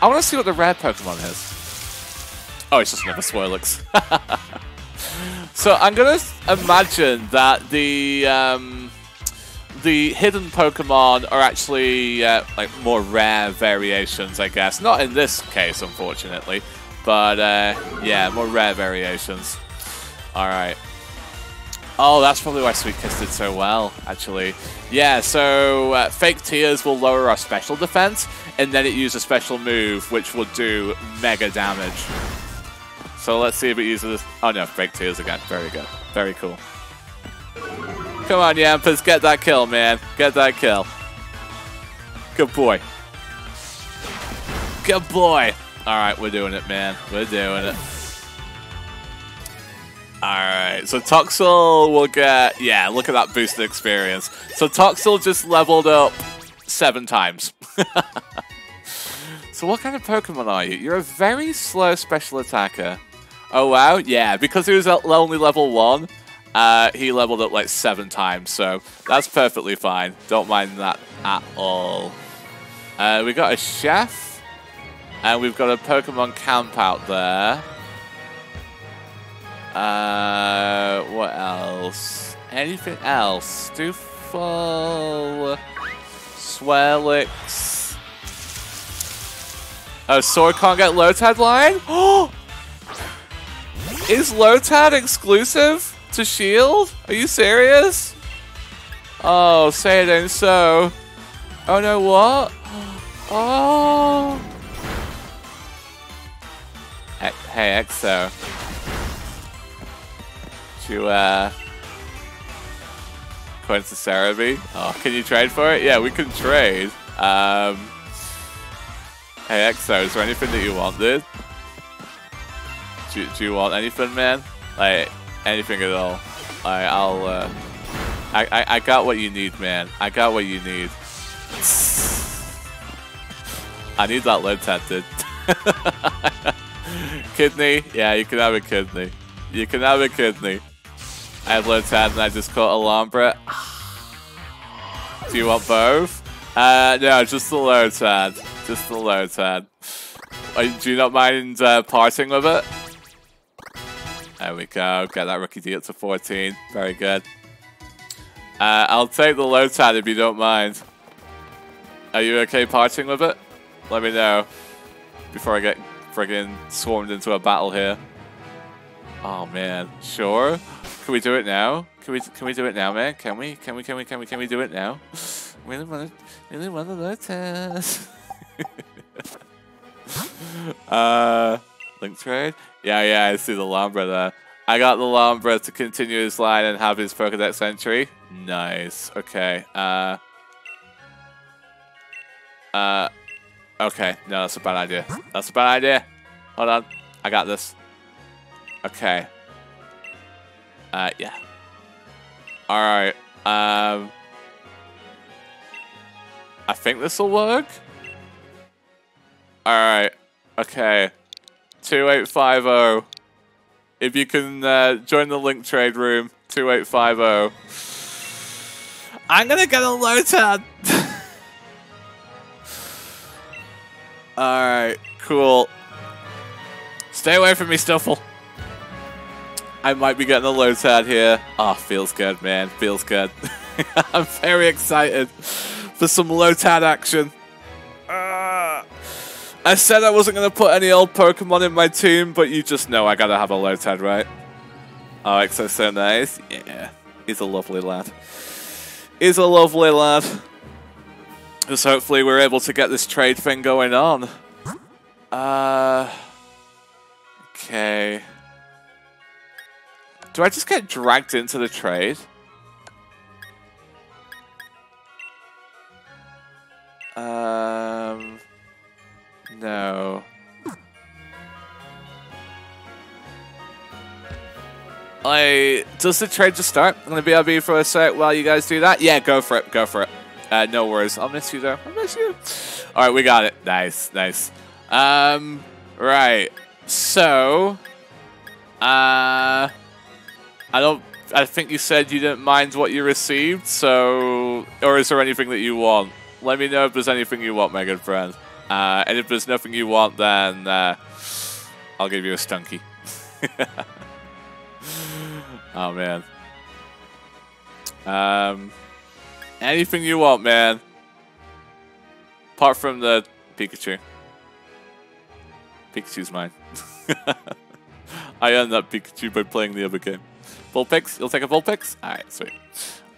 I want to see what the rare Pokemon is. Oh, it's just another Swirlix. [laughs] so I'm gonna imagine that the um, the hidden Pokemon are actually uh, like more rare variations, I guess. Not in this case, unfortunately, but uh, yeah, more rare variations. All right. Oh, that's probably why Sweet Kiss did so well, actually. Yeah, so uh, Fake Tears will lower our special defense, and then it uses a special move, which will do mega damage. So let's see if it uses... Oh no, Fake Tears again. Very good. Very cool. Come on, Yampas, get that kill, man. Get that kill. Good boy. Good boy. All right, we're doing it, man. We're doing it. Alright, so Toxel will get... Yeah, look at that boosted experience. So Toxel just leveled up seven times. [laughs] so what kind of Pokemon are you? You're a very slow special attacker. Oh wow, yeah, because he was only level one, uh, he leveled up like seven times, so that's perfectly fine. Don't mind that at all. Uh, we got a chef, and we've got a Pokemon camp out there. Uh, what else? Anything else? Stufful, Swirlix. Oh, Sword can't get Lotad line? [gasps] Is Lotad exclusive to Shield? Are you serious? Oh, say it ain't so. Oh no, what? [gasps] Oh. Hey, Exo to uh Coins to Cerebi. Oh, can you trade for it? Yeah, we can trade. Um Hey Exo, is there anything that you want, dude? Do, do you want anything, man? Like anything at all? Like I'll uh I, I, I got what you need, man. I got what you need. [sighs] I need that lead dude. [laughs] kidney? Yeah, you can have a kidney. You can have a kidney. I have Lotad and I just caught a Lombra. [sighs] Do you want both? Uh, no, just the Lotad. Just the Lotad. Uh, do you not mind uh, parting with it? There we go. Get that Rookidee up to 14. Very good. Uh, I'll take the Lotad if you don't mind. Are you okay parting with it? Let me know before I get friggin' swarmed into a battle here. Oh man, sure. Can we do it now? Can we can we do it now, man? Can we? Can we? Can we? Can we? Can we do it now? [laughs] Really want to? Really want to let us? uh, link trade. Yeah, yeah. I see the Lombra there. I got the Lombra to continue his line and have his Pokedex entry. Nice. Okay. Uh. Uh. Okay. No, that's a bad idea. That's a bad idea. Hold on. I got this. Okay. Uh, yeah. Alright. Um, I think this will work. Alright. Okay. 2850. If you can uh, join the link trade room, 2850. I'm gonna get a Lotad. [laughs] Alright, cool. Stay away from me, Stufful. I might be getting a Lotad here. Oh, feels good, man. Feels good. [laughs] I'm very excited for some low Lotad action. I said I wasn't going to put any old Pokemon in my team, but you just know I got to have a Lotad, right? Oh, Exo's so nice. Yeah, he's a lovely lad. He's a lovely lad. Just hopefully we're able to get this trade thing going on. Uh... Okay... Do I just get dragged into the trade? Um, no. I does the trade just start? I'm gonna be on for a sec while you guys do that. Yeah, go for it, go for it. Uh, no worries. I'll miss you though. I'll miss you. All right, we got it. Nice, nice. Um, right. So, uh, I don't. I think you said you didn't mind what you received. So, or is there anything that you want? Let me know if there's anything you want, my good friend. Uh, and if there's nothing you want, then uh, I'll give you a stunky. [laughs] oh man. Um, anything you want, man. Apart from the Pikachu. Pikachu's mine. [laughs] I earned that Pikachu by playing the other game. Vulpix? You'll take a Vulpix? Alright, sweet.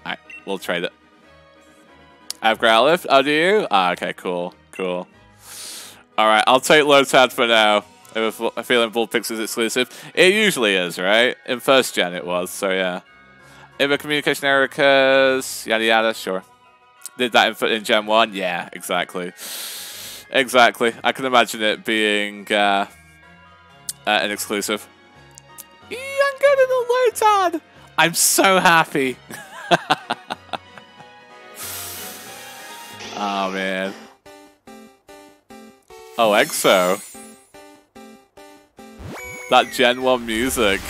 Alright, we'll trade it. I have Growlithe. Oh, do you? Ah, okay, cool. Cool. Alright, I'll take Lotad for now. I a feeling Vulpix is exclusive. It usually is, right? In first gen it was, so yeah. If a communication error occurs, yada yada, sure. Did that in, in Gen 1? Yeah, exactly. Exactly. I can imagine it being uh, uh, an exclusive. I'm getting a Lotad! I'm so happy. [laughs] oh, man. Oh, EXO. That Gen 1 music.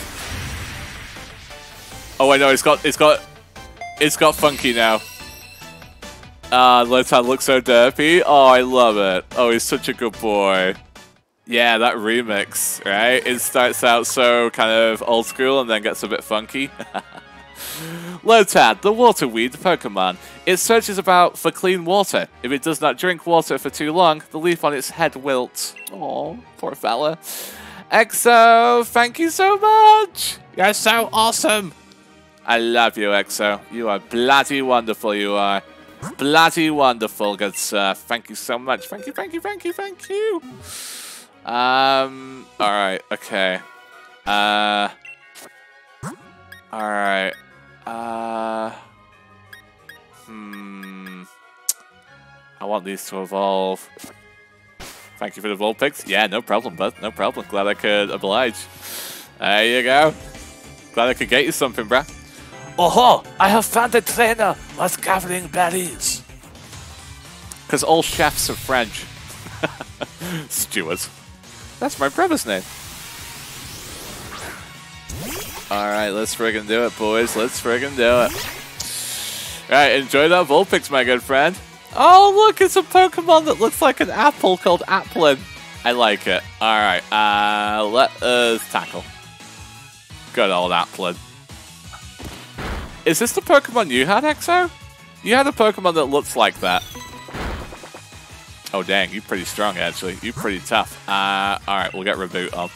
Oh, I know, it's got, it's got, it's got funky now. Ah, uh, Lotad looks so derpy. Oh, I love it. Oh, he's such a good boy. Yeah, that remix, right? It starts out so kind of old school and then gets a bit funky. [laughs] Lotad, the water weed Pokemon. It searches about for clean water. If it does not drink water for too long, the leaf on its head wilts. Oh, poor fella. EXO, thank you so much. You're so awesome. I love you, EXO. You are bloody wonderful, you are. Bloody wonderful, good sir. Thank you so much. Thank you, thank you, thank you, thank you. Um, alright, okay. Uh, alright. Uh, hmm. I want these to evolve. Thank you for the Vulpix. Yeah, no problem, bud. No problem. Glad I could oblige. There you go. Glad I could get you something, bruh. Oh ho! I have found a trainer was gathering berries. Because all chefs are French. [laughs] Stuart. That's my brother's name. Alright, let's friggin' do it, boys. Let's friggin' do it. Alright, enjoy that Vulpix, my good friend. Oh, look, it's a Pokemon that looks like an apple called Applin. I like it. Alright, uh, let us tackle. Good old Applin. Is this the Pokemon you had, Exo? You had a Pokemon that looks like that. Oh, dang, you're pretty strong, actually. You're pretty tough. Uh, alright, we'll get Raboot on.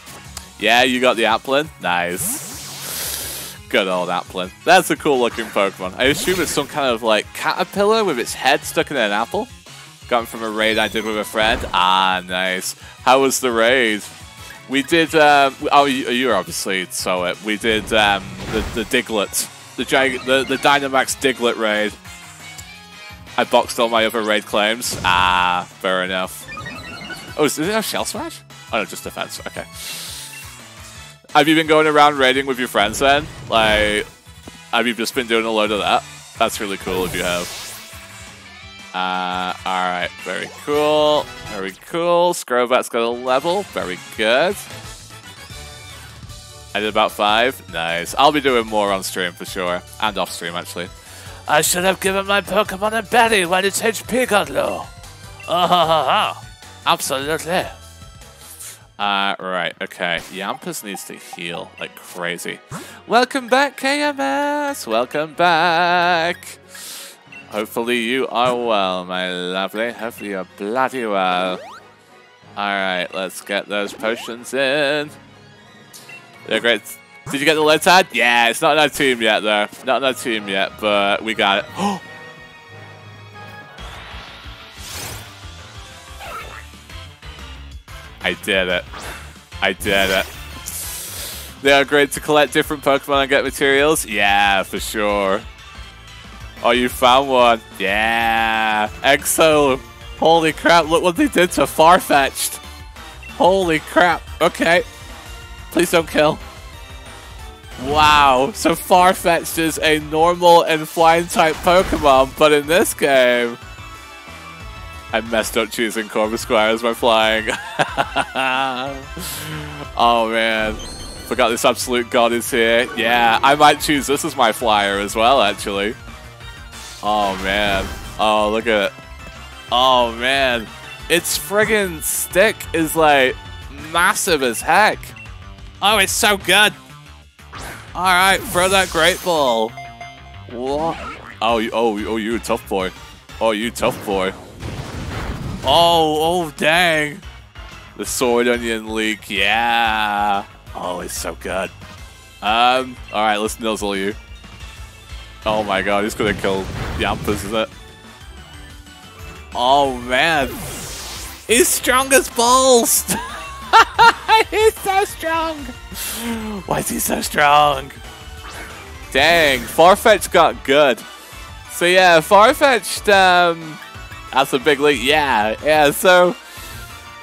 Yeah, you got the Applin. Nice. Good old Applin. That's a cool looking Pokemon. I assume it's some kind of like caterpillar with its head stuck in an apple. Got from a raid I did with a friend. Ah, nice. How was the raid? We did, um, oh, you, you obviously saw it. We did um, the, the Diglett, the, the, the Dynamax Diglett raid. I boxed all my other raid claims. Ah, fair enough. Oh, is it a Shell Smash? Oh, no, just defense. Okay. Have you been going around raiding with your friends then? Like, have you just been doing a load of that? That's really cool if you have. Uh, alright, very cool. Very cool. Scrobat's got a level. Very good. I did about five. Nice. I'll be doing more on stream for sure. And off stream, actually. I should have given my Pokemon a berry when its HP got low. Oh, ha, ha, ha. Absolutely. Uh, right, okay. Yampas needs to heal like crazy. Welcome back, KMS! Welcome back! Hopefully you are well, my lovely. Hopefully you're bloody well. Alright, let's get those potions in. They're great. Did you get the Lotad? Yeah, it's not in our team yet, though. Not in our team yet, but we got it. [gasps] I did it. I did it. They are great to collect different Pokemon and get materials? Yeah, for sure. Oh, you found one. Yeah. Exo. Holy crap, look what they did to Farfetch'd. Holy crap. Okay. Please don't kill. Wow, so Farfetch'd is a normal and flying type Pokemon, but in this game, I messed up choosing Corvisquire as my flying. [laughs] oh man, forgot this absolute god is here. Yeah, I might choose this as my flyer as well, actually. Oh man, oh look at it. Oh man, its friggin' stick is like massive as heck. Oh, it's so good. Alright, throw that great ball. What? Oh, oh, oh, you a tough boy. Oh, you tough boy. Oh, oh, dang. The sword onion leek, yeah. Oh, it's so good. Um, alright, let's nuzzle you. Oh my god, he's gonna kill Yampas, is it? Oh man. He's strong as balls! [laughs] he's so strong! Why is he so strong? Dang, Farfetch got good. So yeah, Farfetch'd, um, that's a big leek. Yeah, yeah, so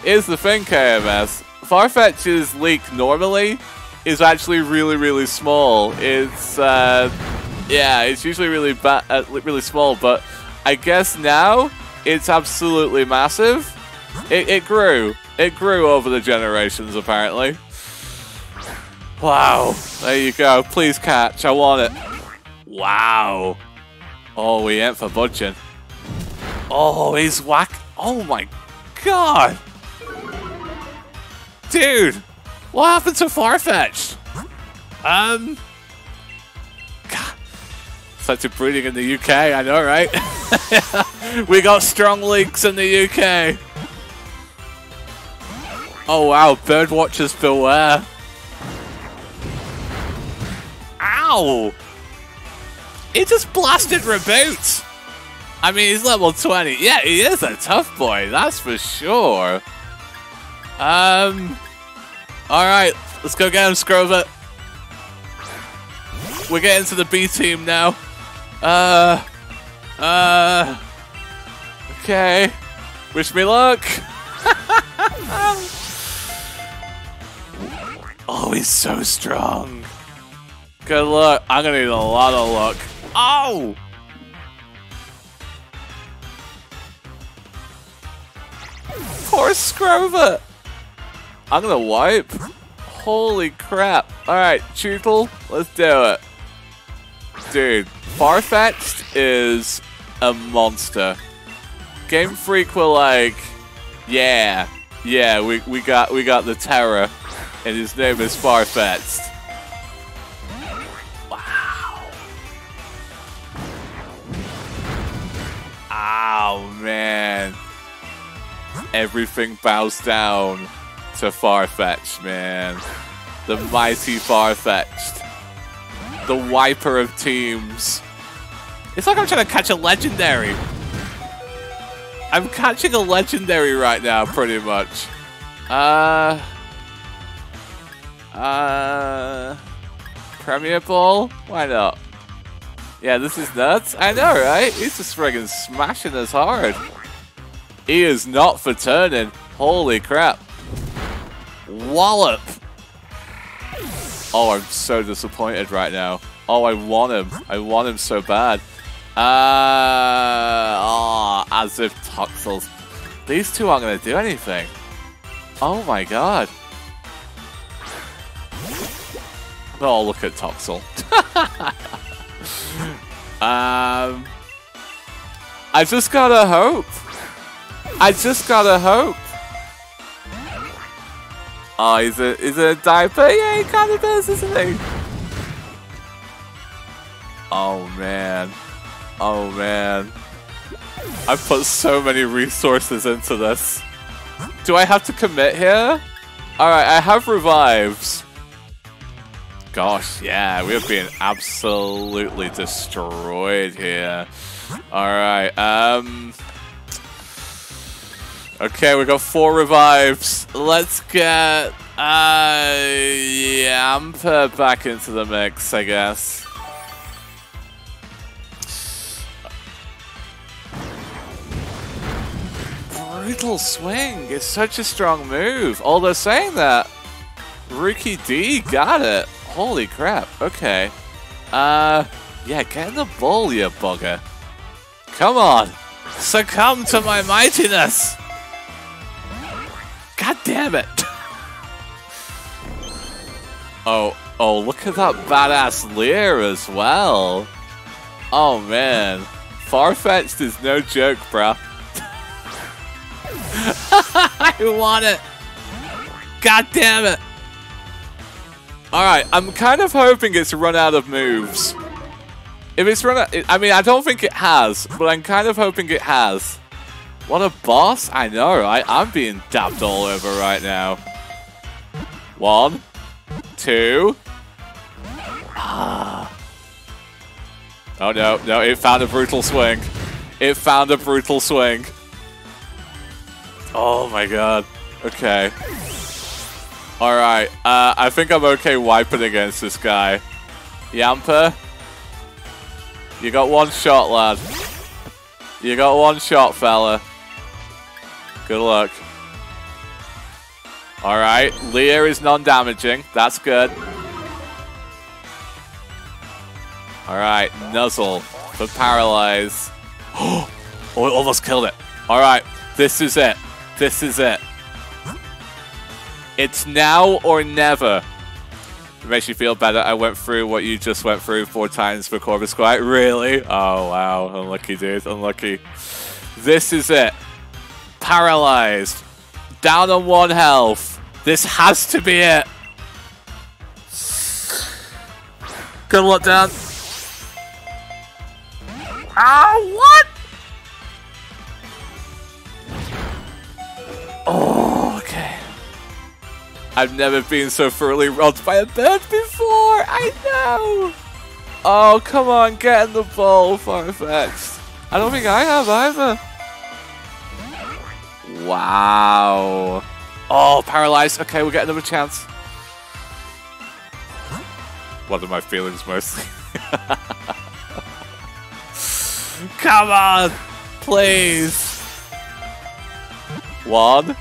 here's the thing, KMS. Farfetch's leek normally is actually really, really small. It's, uh, yeah, it's usually really, ba uh, really small, but I guess now it's absolutely massive. It, it grew. It grew over the generations, apparently. Wow. There you go. Please catch. I want it. Wow. Oh, we ain't for budging. Oh, he's whack. Oh my god. Dude. What happened to Farfetch'd? Um. God. Such a breeding in the UK, I know, right? [laughs] we got strong links in the UK. Oh wow, bird watchers beware. Ow! It just blasted Raboot! I mean, he's level 20. Yeah, he is a tough boy, that's for sure. Um... Alright, let's go get him, Skwovet. We're getting to the B team now. Uh... Uh... Okay. Wish me luck! [laughs] oh, he's so strong. Good luck. I'm gonna need a lot of luck. Oh! Poor Skwovet. I'm gonna wipe. Holy crap. Alright, Chewtle, let's do it. Dude, Farfetch'd is a monster. Game Freak were like, yeah, yeah, we, we got we got the terror, and his name is Farfetch'd. Wow. Oh man. Everything bows down to Farfetch'd, man. The mighty Farfetch'd. The wiper of teams. It's like I'm trying to catch a legendary. I'm catching a legendary right now, pretty much. Uh... Uh... Premier Ball? Why not? Yeah, this is nuts. I know, right? He's just friggin' smashing us hard. He is not for turning. Holy crap. Wallop. Oh, I'm so disappointed right now. Oh, I want him. I want him so bad. Uh, oh, as if Toxels. These two aren't going to do anything. Oh my god. Oh, look at Toxel. [laughs] um, I just gotta hope. I just gotta hope. Oh, is it is it a diaper? Yeah, he kind of does, isn't he? Oh man. Oh man. I've put so many resources into this. Do I have to commit here? Alright, I have revives. Gosh, yeah, we're being absolutely destroyed here. Alright, um... Okay, we got four revives. Let's get uh, Yamper back into the mix, I guess. Brutal swing is such a strong move. Although saying that, Rookidee got it. Holy crap. Okay. Uh, yeah, get in the ball, you bugger. Come on. Succumb to my mightiness! God damn it. oh, oh, look at that badass Leer as well. Oh, man. Farfetch'd is no joke, bruh. [laughs] I want it! God damn it! Alright, I'm kind of hoping it's run out of moves. If it's run out, I mean, I don't think it has, but I'm kind of hoping it has. What a boss! I know, right? I'm being dabbed all over right now. One, two. Ah. Oh no, no, it found a brutal swing. It found a brutal swing. Oh my god. Okay. Alright, uh, I think I'm okay wiping against this guy. Yamper, you got one shot, lad. You got one shot, fella. Good luck. Alright, Leer is non-damaging. That's good. Alright, Nuzzle for Paralyze. [gasps] oh, it almost killed it. Alright, this is it. This is it. It's now or never. It makes you feel better. I went through what you just went through four times for Corvisquire. Really? Oh, wow. Unlucky, dude. Unlucky. This is it. Paralyzed. Down on one health. This has to be it. Good luck, Dan. Ah, what? Oh, okay. I've never been so thoroughly robbed by a bird before. I know. Oh, come on, get in the ball, Farfetch'd. I don't think I have either. Wow. Oh, paralyzed. Okay, we'll get another chance. What are my feelings mostly? [laughs] Come on, please. One.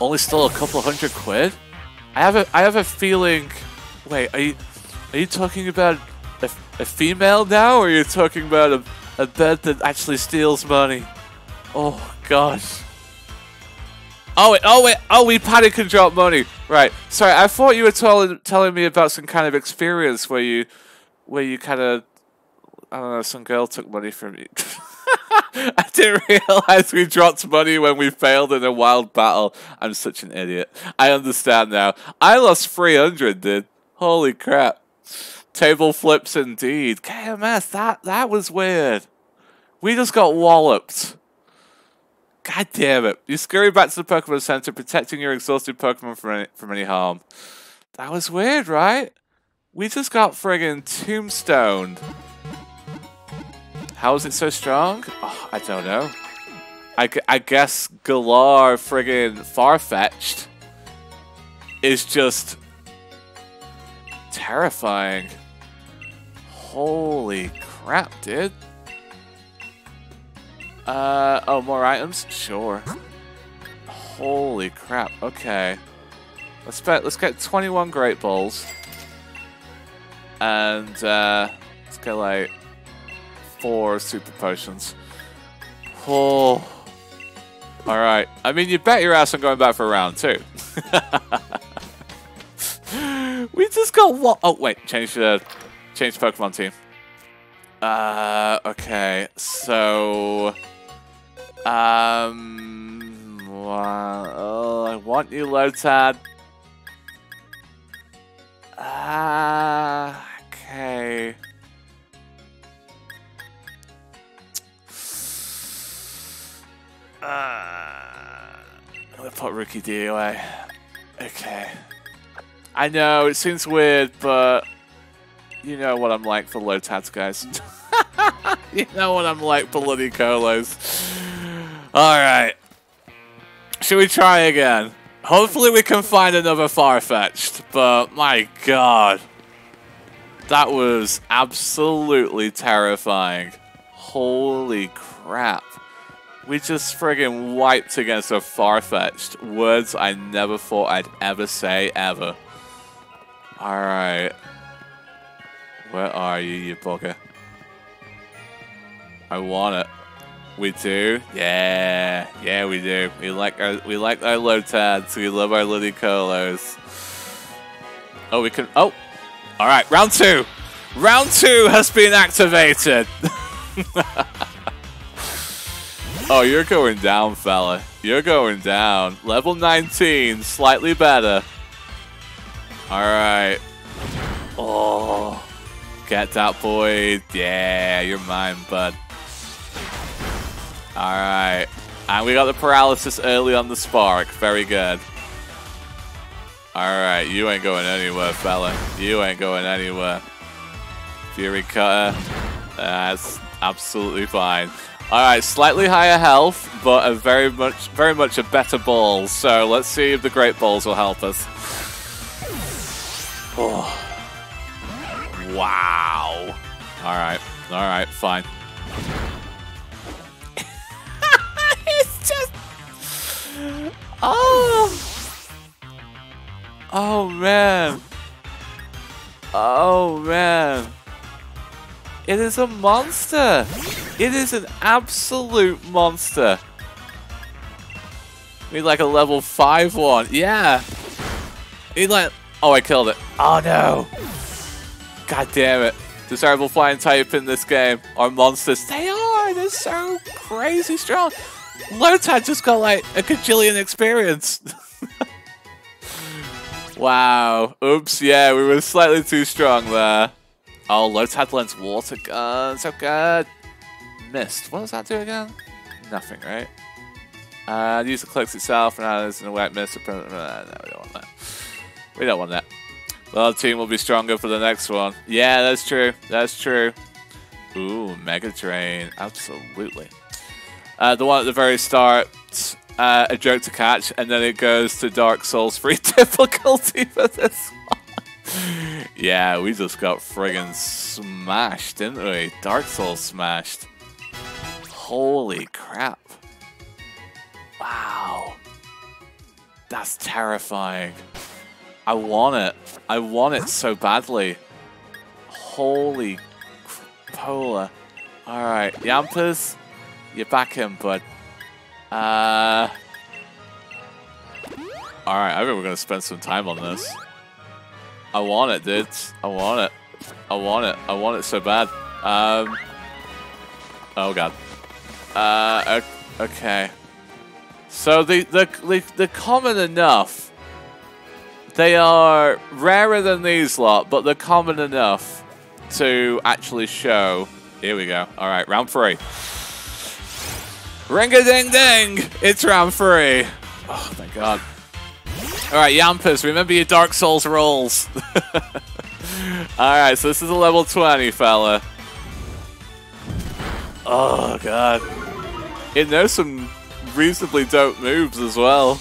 Only stole a couple hundred quid? I have a I have a feeling Wait, are you are you talking about a, a female now or are you talking about a, a bed that actually steals money? Oh gosh. Oh wait, oh wait, oh we panic and drop money. Right. Sorry, I thought you were telling telling me about some kind of experience where you where you kind of I don't know, some girl took money from you. [laughs] I didn't realize we dropped money when we failed in a wild battle. I'm such an idiot. I understand now. I lost 300, dude. Holy crap. Table flips indeed. KMS, that, that was weird. We just got walloped. God damn it. You scurry back to the Pokemon Center, protecting your exhausted Pokemon from any, from any harm. That was weird, right? We just got friggin' tombstoned. How is it so strong? Oh, I don't know. I, I guess Galar friggin' Farfetch'd is just terrifying. Holy crap, dude. Uh, oh, more items? Sure. Holy crap, okay. Let's bet, let's get 21 Great Balls. And, uh, let's get like four Super Potions. Oh. Alright. I mean, you bet your ass I'm going back for round two. [laughs] we just got what? Oh, wait. Change the, change the Pokemon team. Uh, okay. So... Um... Oh, I want you, Lotad. Ah, uh, okay. Uh, I'm gonna put Rookidee away. Okay. I know, it seems weird, but you know what I'm like for Lotads, guys. [laughs] you know what I'm like for bloody colos. Alright. Should we try again? Hopefully we can find another Farfetch'd, but my god. That was absolutely terrifying. Holy crap. We just friggin' wiped against a Farfetch'd. Words I never thought I'd ever say, ever. Alright. Where are you, you bugger? I want it. We do? Yeah. Yeah, we do. We like our we like our Lotads. We love our Ludicolo. Oh, we can... Oh! Alright, round two! Round two has been activated! [laughs] oh, you're going down, fella. You're going down. Level 19, slightly better. Alright. Oh. Get that boy. Yeah, you're mine, bud. Alright. And we got the paralysis early on the spark. Very good. Alright, you ain't going anywhere, fella. You ain't going anywhere. Fury Cutter. That's absolutely fine. Alright, slightly higher health, but a very much very much a better ball. So let's see if the great balls will help us. Oh. Wow. Alright. Alright, fine. [laughs] it's just Oh Oh man. Oh man. It is a monster. It is an absolute monster. Need like a level 5 one. Yeah. Need like Oh I killed it. Oh no. God damn it. Desirable flying type in this game are monsters. They are! They're so crazy strong. Lotad just got like a gajillion experience. [laughs] wow. Oops, yeah, we were slightly too strong there. Oh, Lotad lends water gun. So good. Missed. What does that do again? Nothing, right? Uh, use the clicks itself and others in a wet mist. No, we don't want that. We don't want that. The other team will be stronger for the next one. Yeah, that's true. That's true. Ooh, Mega. Absolutely. Uh, the one at the very start, uh, a joke to catch, and then it goes to Dark Souls [laughs] free difficulty for this one. [laughs] yeah, we just got friggin' smashed, didn't we? Dark Souls smashed. Holy crap. Wow. That's terrifying. I want it. I want it so badly. Holy polar. Alright, Yampers, you're back in, bud. Uh... Alright, I think we're gonna spend some time on this. I want it, dudes. I want it. I want it. I want it so bad. Um... Oh god. Uh, okay. So the, the, the, the common enough they are rarer than these lot, but they're common enough to actually show. Here we go. All right, round three. Ring-a-ding-ding! It's round three. Oh, thank God. All right, Yampers, remember your Dark Souls rolls. [laughs] All right, so this is a level 20, fella. Oh, God. It knows some reasonably dope moves as well.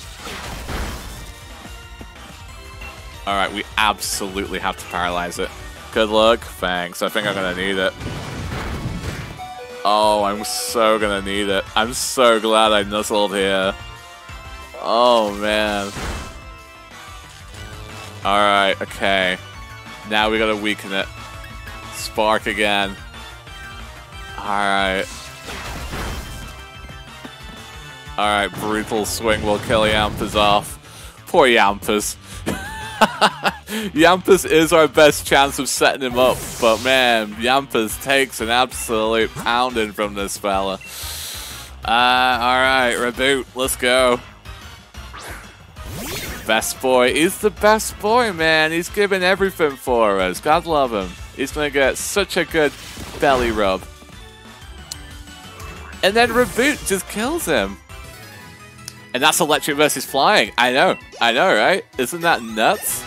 Alright, we absolutely have to paralyze it. Good luck. Thanks. I think I'm gonna need it. Oh, I'm so gonna need it. I'm so glad I nuzzled here. Oh, man. Alright, okay. Now we gotta weaken it. Spark again. Alright. Alright, brutal swing will kill Yampers off. Poor Yampers. [laughs] Yampers is our best chance of setting him up, but man, Yampers takes an absolute pounding from this fella. Uh, alright, Raboot, let's go. Best boy, he's the best boy, man. He's giving everything for us. God love him. He's gonna get such a good belly rub. And then Raboot just kills him. And that's electric versus flying. I know. I know, right? Isn't that nuts?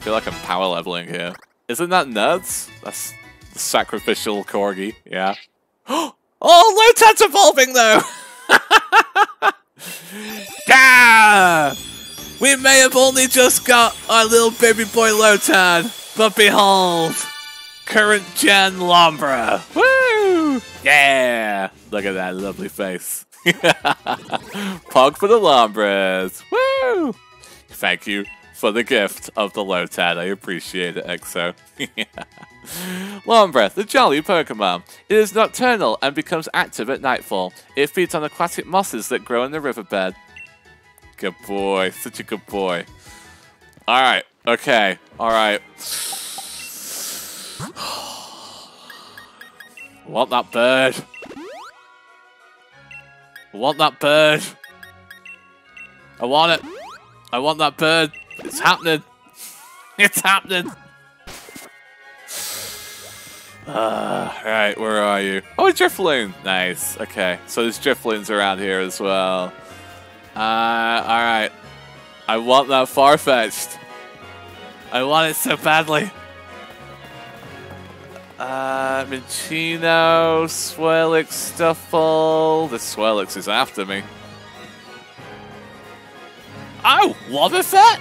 I feel like I'm power leveling here. Isn't that nuts? That's the sacrificial corgi. Yeah. [gasps] oh, Lotad's evolving though! [laughs] yeah! We may have only just got our little baby boy Lotad, but behold, current gen Lombra. Woo! Yeah! Look at that lovely face. [laughs] Pog for the Lombras. Woo! Thank you for the gift of the Lotad. I appreciate it, Exo. [laughs] Lombra, the jolly Pokemon. It is nocturnal and becomes active at nightfall. It feeds on aquatic mosses that grow in the riverbed. Good boy. Such a good boy. Alright. Okay. Alright. [gasps] Want that bird. I want that bird. I want it. I want that bird. It's happening. [laughs] It's happening. [sighs] Uh, right, where are you? Oh, a Drifloon. Nice. Okay, so there's Drifloons around here as well. Uh, alright. I want that Farfetch'd. I want it so badly. Uh, Minccino, Swirlix, Stufful. The Swirlix is after me. Oh, Wobbuffet?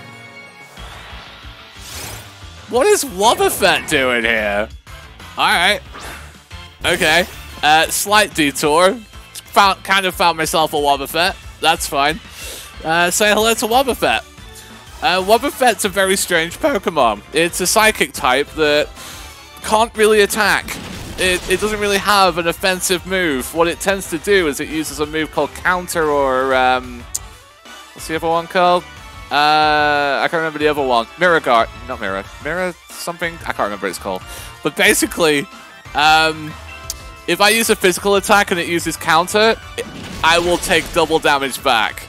What is Wobbuffet doing here? Alright. Okay. Uh, slight detour. Found, kind of found myself a Wobbuffet. That's fine. Uh, say hello to Wobbuffet. Uh, Wobbuffet's a very strange Pokemon. It's a psychic type that can't really attack. It, it doesn't really have an offensive move. What it tends to do is it uses a move called Counter or... Um, what's the other one called? Uh, I can't remember the other one. Mirror Guard. Not Mirror. Mirror something? I can't remember what it's called. But basically, um, if I use a physical attack and it uses counter, I will take double damage back.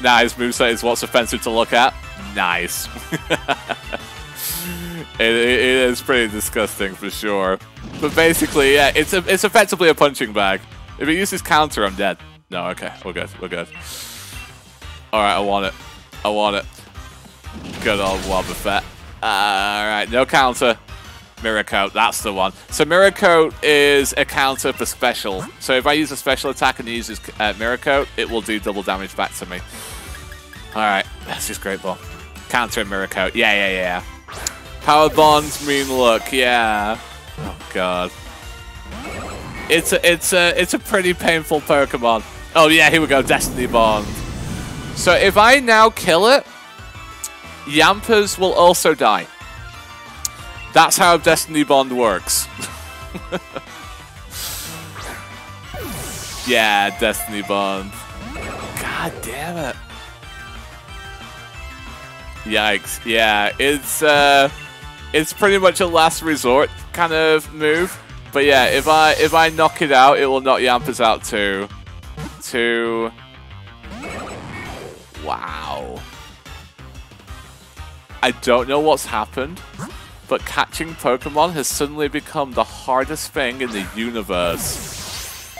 Nice moveset is what's offensive to look at. Nice. [laughs] it, it, is pretty disgusting for sure. But basically, yeah, it's a, it's effectively a punching bag. If it uses counter, I'm dead. No, okay, we're good, we're good. Alright, I want it. I want it. Good old Wobbuffet. Alright, no counter. Mirror Coat, that's the one. So Mirror Coat is a counter for special. So if I use a special attack and it uses uh, Mirror Coat, it will do double damage back to me. Alright, that's just great ball. Counter and Mirror Coat. Yeah, yeah, yeah. Power Bonds mean look, yeah. Oh god. It's a it's a it's a pretty painful Pokemon. Oh yeah, here we go, Destiny Bond. So if I now kill it, Yampers will also die. That's how Destiny Bond works. [laughs] yeah, Destiny Bond. God damn it. Yikes. Yeah, it's uh it's pretty much a last resort kind of move. But yeah, if I if I knock it out, it will knock Yampers out too. Two. Wow. I don't know what's happened, but catching Pokemon has suddenly become the hardest thing in the universe.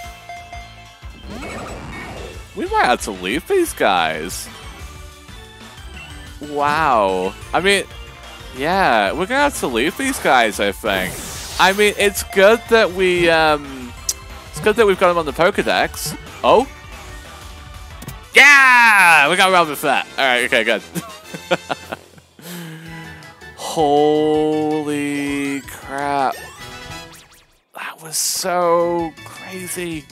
We might have to leave these guys. Wow. I mean, yeah, we're gonna have to leave these guys, I think. I mean, it's good that we, um, it's good that we've got them on the Pokedex. Oh? Yeah! We got around with that. Alright, okay, good. [laughs] Holy crap. That was so crazy.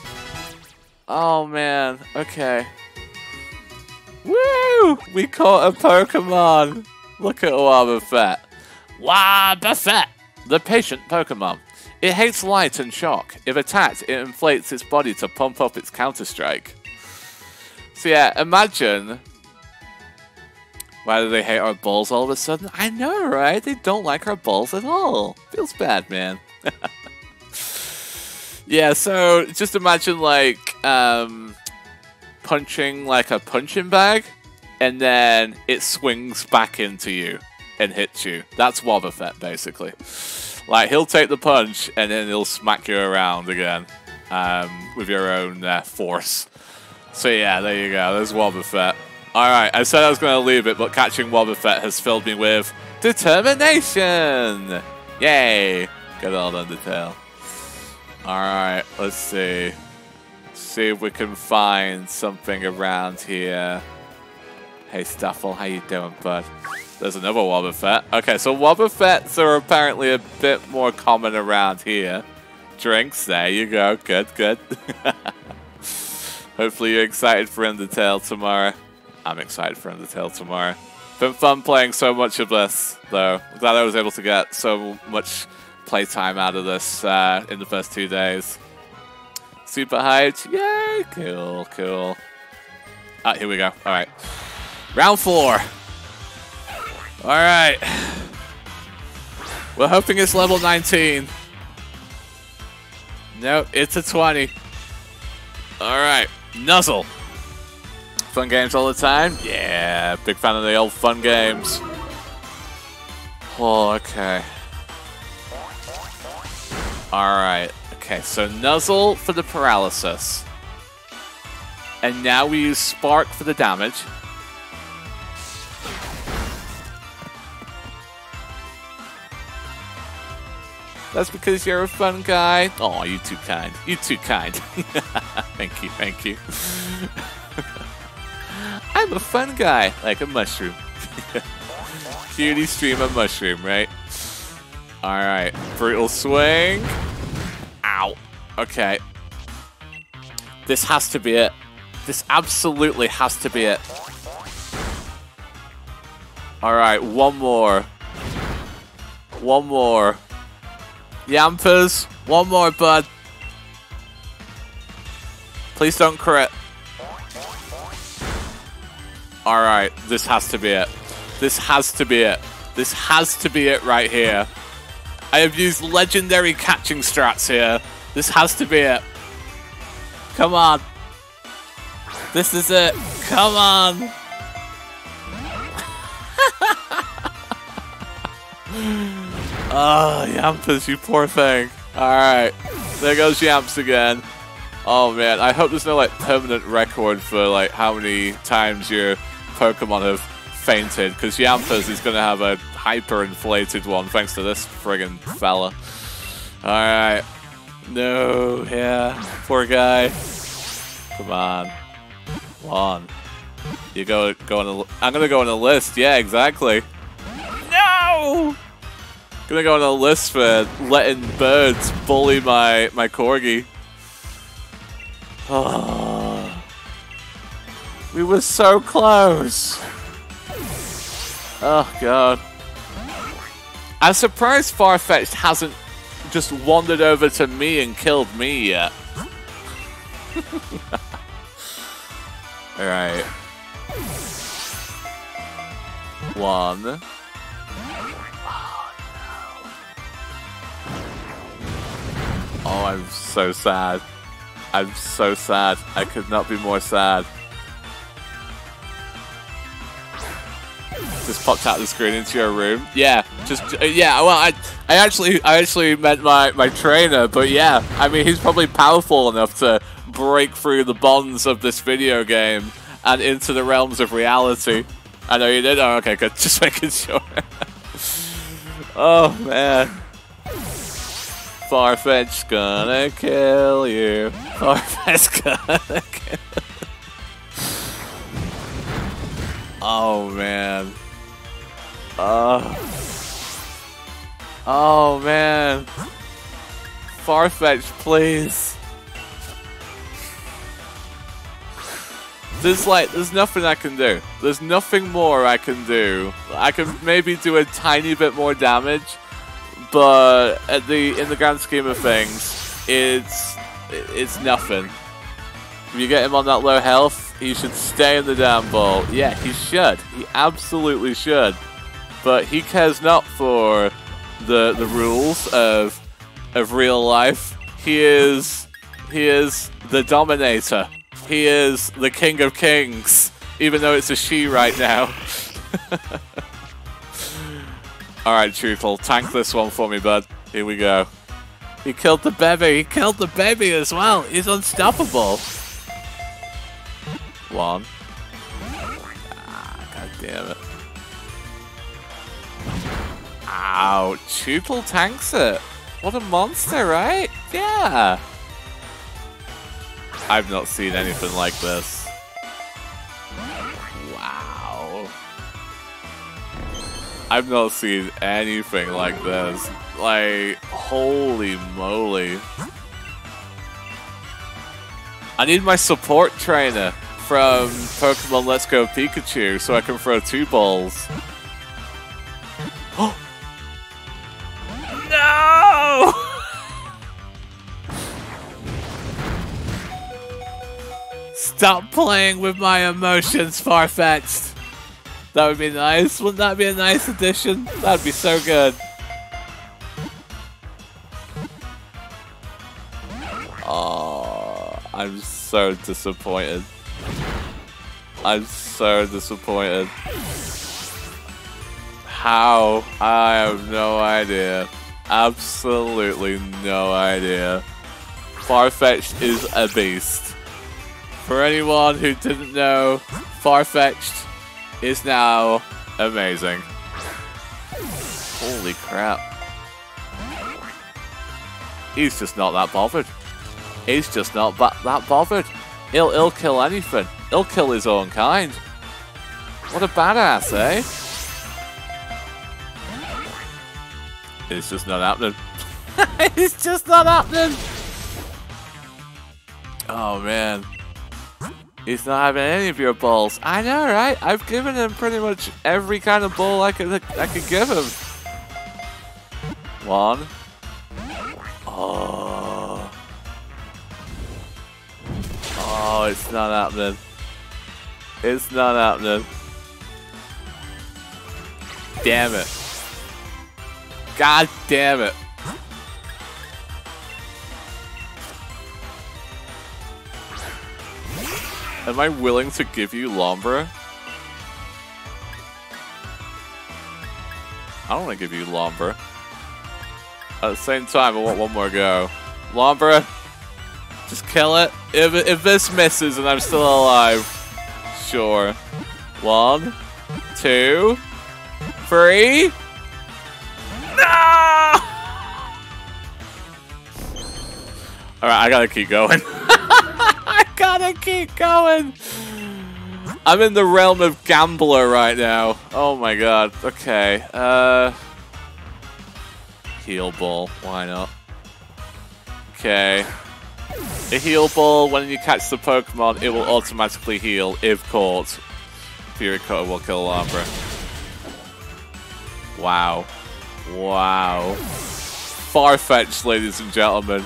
Oh, man. Okay. Woo! We caught a Pokemon. Look at Wobbuffet. Wobbuffet! The patient Pokemon. It hates light and shock. If attacked, it inflates its body to pump up its counter-strike. So yeah, imagine why do they hate our balls all of a sudden? I know, right? They don't like our balls at all. Feels bad, man. [laughs] yeah, so just imagine like um, punching like a punching bag, and then it swings back into you and hits you. That's Wobbuffet, basically. Like, he'll take the punch, and then he'll smack you around again um, with your own uh, force. So yeah, there you go. There's Wobbuffet. Alright, I said I was going to leave it, but catching Wobbuffet has filled me with determination! Yay! Good old Undertale. Alright, let's see. See if we can find something around here. Hey Stufful, how you doing, bud? There's another Wobbuffet. Okay, so Wobbuffets are apparently a bit more common around here. drinks. There you go. Good, good. [laughs] Hopefully you're excited for Undertale tomorrow. I'm excited for Undertale tomorrow. Been fun playing so much of this, though. Glad I was able to get so much playtime out of this uh, in the first two days. Super hyped. Yay! Cool, cool. Ah, here we go. All right. Round four. All right. We're hoping it's level 19. Nope, it's a 20. All right. Nuzzle. Fun games all the time? Yeah, big fan of the old fun games. Oh, okay. Alright, okay, so Nuzzle for the paralysis. And now we use Spark for the damage. That's because you're a fun guy. Oh, you too kind. You too kind. [laughs] thank you, thank you. [laughs] I'm a fun guy, like a mushroom. [laughs] Cutie streamer mushroom, right? Alright, brutal swing. Ow. Okay. This has to be it. This absolutely has to be it. Alright, one more. One more. Yampers, one more, bud. Please don't crit. Alright, this has to be it. This has to be it. This has to be it right here. I have used legendary catching strats here. This has to be it. Come on. This is it. Come on. [laughs] Ah, oh, Yampers, you poor thing. Alright. There goes Yamps again. Oh man, I hope there's no like permanent record for like how many times your Pokemon have fainted, because Yampers is gonna have a hyper inflated one thanks to this friggin' fella. Alright. No, yeah. Poor guy. Come on. One. You go go on a I'm gonna go on a list, yeah, exactly. No! Gonna go on a list for letting birds bully my my corgi. Oh. [sighs] We were so close. Oh god. I'm surprised Farfetch'd hasn't just wandered over to me and killed me yet. [laughs] Alright. One. Oh, I'm so sad. I'm so sad. I could not be more sad. Just popped out the screen into your room. Yeah, just uh, yeah. Well, I I actually I actually met my my trainer, but yeah. I mean, he's probably powerful enough to break through the bonds of this video game and into the realms of reality. I know you did. Oh, okay, good. [laughs] Just making sure. [laughs] oh man. Farfetch gonna kill you. Farfetch [laughs] gonna kill Oh man. Oh. Oh man. Farfetch, please. There's like, there's nothing I can do. There's nothing more I can do. I can maybe do a tiny bit more damage, but at the in the grand scheme of things, it's it's nothing. If you get him on that low health, he should stay in the damn ball. Yeah, he should. He absolutely should. But he cares not for the the rules of of real life. He is he is the dominator. He is the king of kings, even though it's a she right now. [laughs] Alright, Truthful, tank this one for me, bud. Here we go. He killed the baby. He killed the baby as well. He's unstoppable. One. Ah, God damn it. Ow, Chewtle tanks it. What a monster, right? Yeah. I've not seen anything like this. I've not seen anything like this. Like, holy moly. I need my support trainer from Pokemon Let's Go Pikachu so I can throw two balls. [gasps] No! [laughs] Stop playing with my emotions, Farfetch'd. That would be nice. Wouldn't that be a nice addition? That'd be so good. Oh, I'm so disappointed. I'm so disappointed. How? I have no idea. Absolutely no idea. Farfetch'd is a beast. For anyone who didn't know, Farfetch'd is now amazing. Holy crap. He's just not that bothered. He's just not that, that bothered. He'll, he'll kill anything. He'll kill his own kind. What a badass, eh? It's just not happening. [laughs] it's just not happening. Oh, man. He's not having any of your balls. I know, right? I've given him pretty much every kind of ball I could I could give him. One. Oh. Oh, it's not happening. It's not happening. Damn it. God damn it. Am I willing to give you Lombra? I don't want to give you Lombra. At the same time, I want one more go. Lombra, just kill it. If, if this misses and I'm still alive, sure. One, two, three. No! Alright, I gotta keep going. [laughs] I gotta keep going. I'm in the realm of gambler right now. Oh my god. Okay. Uh. Heal ball. Why not? Okay. A heal ball, when you catch the Pokemon, it will automatically heal if caught. Fury Cutter will kill Lombra. Wow. Wow. Farfetch'd, ladies and gentlemen.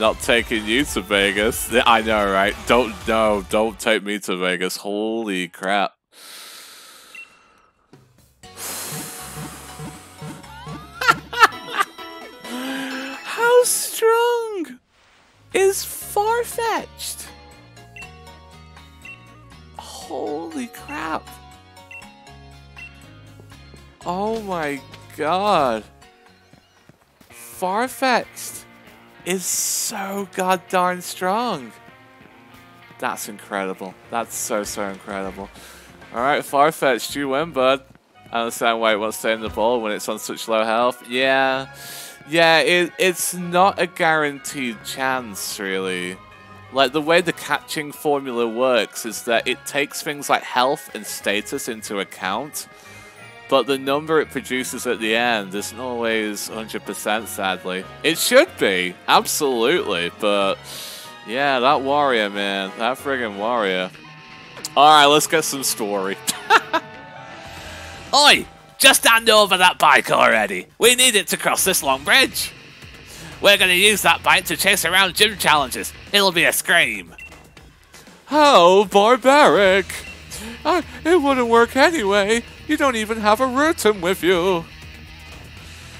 Not taking you to Vegas. I know, right? Don't no, don't take me to Vegas. Holy crap. [laughs] How strong is Farfetch'd? Holy crap. Oh my god. Farfetch'd is so god goddamn strong. That's incredible. That's so, so incredible. Alright, Farfetch'd, you win, bud. I understand why it wants to stay in the ball when it's on such low health. Yeah. Yeah, it, it's not a guaranteed chance, really. Like, the way the catching formula works is that it takes things like health and status into account, but the number it produces at the end isn't always 100%, sadly. It should be, absolutely, but yeah, that warrior, man. That friggin' warrior. Alright, let's get some story. [laughs] Oi! Just hand over that bike already. We need it to cross this long bridge. We're going to use that bike to chase around gym challenges. It'll be a scream. How barbaric! Uh, it wouldn't work anyway. You don't even have a Rotom with you.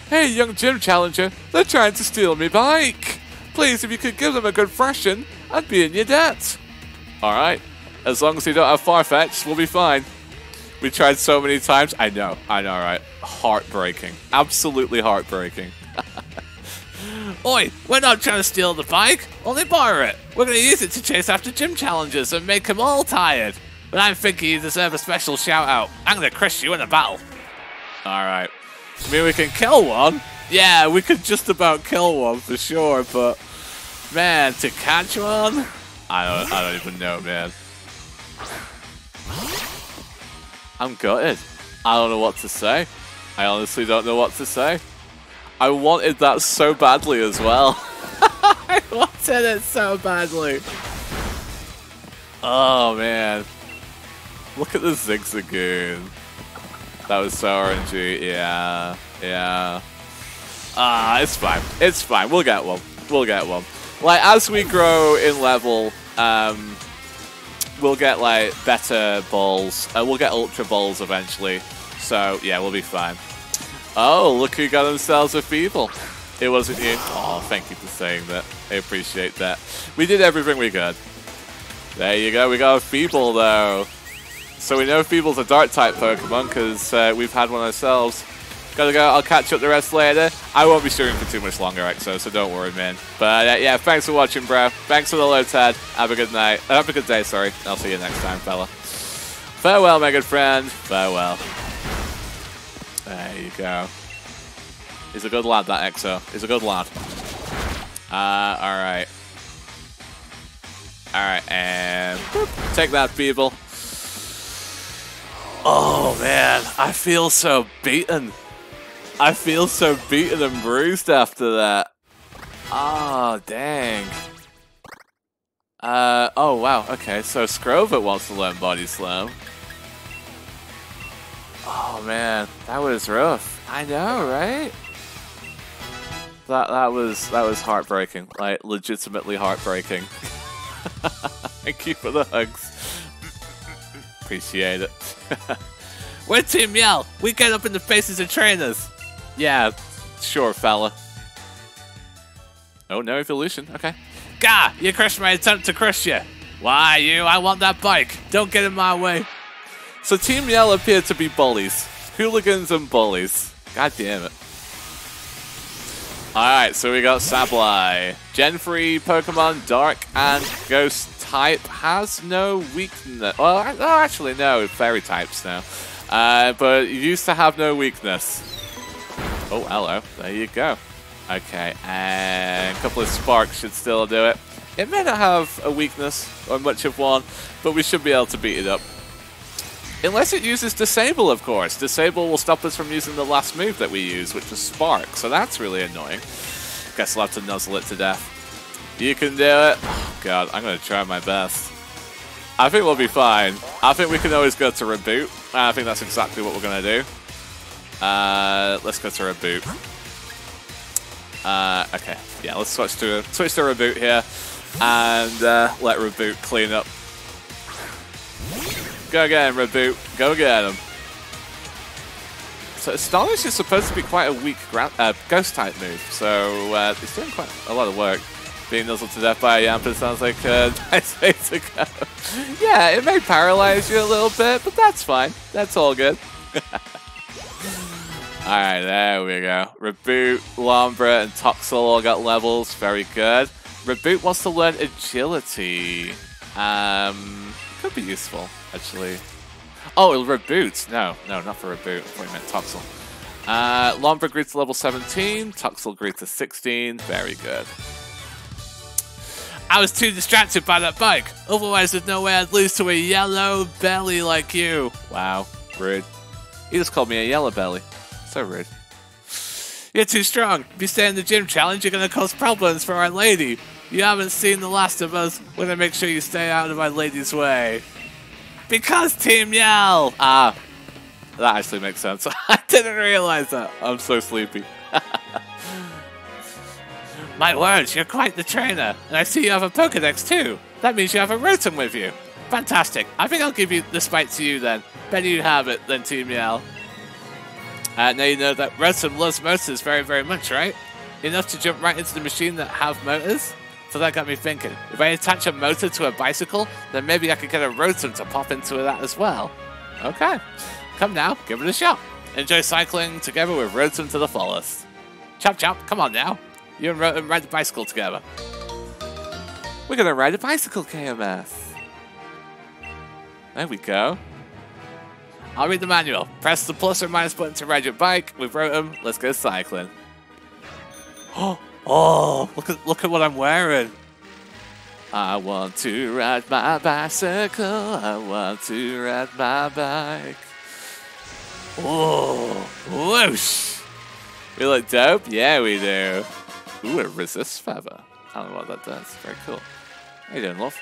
Hey, young gym challenger, they're trying to steal me bike. Please, if you could give them a good thrashing, I'd be in your debt. Alright, as long as you don't have Farfetch, we'll be fine. We tried so many times. I know, I know, right? Heartbreaking. Absolutely heartbreaking. [laughs] Oi, we're not trying to steal the bike, only borrow it. We're going to use it to chase after gym challenges and make them all tired. But I'm thinking you deserve a special shout out. I'm to crush you in a battle. Alright. I mean, we can kill one. Yeah, we could just about kill one for sure, but man, to catch one, I don't, I don't even know, man. I'm gutted. I don't know what to say. I honestly don't know what to say. I wanted that so badly as well. [laughs] I wanted it so badly. Oh man. Look at the Zigzagoon. That was so RNG. Yeah. Yeah. Ah, it's fine. It's fine. We'll get one. We'll get one. Like, as we grow in level, um, we'll get, like, better balls. Uh, we'll get Ultra Balls eventually. So, yeah, we'll be fine. Oh, look who got themselves a Thievul. It wasn't you. Oh, thank you for saying that. I appreciate that. We did everything we could. There you go. We got a Thievul, though. So we know Thievul's a Dark-type Pokemon because uh, we've had one ourselves. Gotta go. I'll catch up the rest later. I won't be streaming for too much longer, EXO, so don't worry, man. But uh, yeah, thanks for watching, bro. Thanks for the Lotad. Have a good night. Uh, have a good day, sorry. I'll see you next time, fella. Farewell, my good friend. Farewell. There you go. He's a good lad, that EXO. He's a good lad. Uh, alright. Alright, and boop, take that, people. Oh, man. I feel so beaten. I feel so beaten and bruised after that. Oh, dang. Uh, oh, wow. Okay, so Skwovet wants to learn Body Slam. Oh, man. That was rough. I know, right? That, that was that was heartbreaking. Like, legitimately heartbreaking. [laughs] Thank you for the hugs. Appreciate it. [laughs] We're Team Yell. We get up in the faces of trainers. Yeah, sure, fella. Oh, no evolution. Okay. Gah, you crushed my attempt to crush you. Why, you? I want that bike. Don't get in my way. So Team Yell appear to be bullies. Hooligans and bullies. God damn it. Alright, so we got Sableye. Gen 3 Pokemon, Dark and Ghost type, has no weakness. Well, oh, actually, no, Fairy types now. Uh, but used to have no weakness. Oh, hello. There you go. Okay, and a couple of sparks should still do it. It may not have a weakness or much of one, but we should be able to beat it up. Unless it uses Disable, of course. Disable will stop us from using the last move that we use, which is Spark, so that's really annoying. Guess I'll have to nuzzle it to death. You can do it. God, I'm going to try my best. I think we'll be fine. I think we can always go to Raboot. I think that's exactly what we're going to do. Uh, let's go to Raboot. Uh, okay, yeah, let's switch to switch to Raboot here, and uh, let Raboot clean up. Go him, Raboot. Go get him. So Astonish is supposed to be quite a weak uh, ghost type move, so uh, it's doing quite a lot of work. Being nuzzled to death by a Yamper sounds like a [laughs] nice way to go. yeah, it may paralyze you a little bit, but that's fine. That's all good. [laughs] Alright, there we go. Raboot, Lombra, and Toxel all got levels. Very good. Raboot wants to learn Agility. Um, could be useful, actually. Oh, it'll reboot. No, no, not for Raboot. I thought you meant Toxel. Uh, Lombra grew to level 17. Toxel grew to 16. Very good. I was too distracted by that bike. Otherwise, there's no way I'd lose to a yellow belly like you. Wow, rude. He just called me a yellow belly. So rude. You're too strong. If you stay in the gym challenge, you're going to cause problems for our lady. You haven't seen the last of us. We're going to make sure you stay out of my lady's way. Because Team Yell! Ah, that actually makes sense. [laughs] I didn't realize that. I'm so sleepy. [laughs] my words, you're quite the trainer. And I see you have a Pokedex too. That means you have a Rotom with you. Fantastic. I think I'll give you the spike to you then. Better you have it than Team Yell. Uh, now you know that Rotom loves motors very, very much, right? Enough to jump right into the machine that have motors? So that got me thinking, if I attach a motor to a bicycle, then maybe I could get a Rotom to pop into that as well. Okay, come now, give it a shot. Enjoy cycling together with Rotom to the fullest. Chop chop, come on now. You and Rotom ride the bicycle together. We're gonna ride a bicycle, KMS. There we go. I'll read the manual. Press the plus or minus button to ride your bike. With them. let's go cycling. Oh, [gasps] oh, look at look at what I'm wearing. I want to ride my bicycle. I want to ride my bike. Oh, whoosh. We look dope? Yeah, we do. Ooh, a resist feather. I don't know what that does. Very cool. How you doing, love?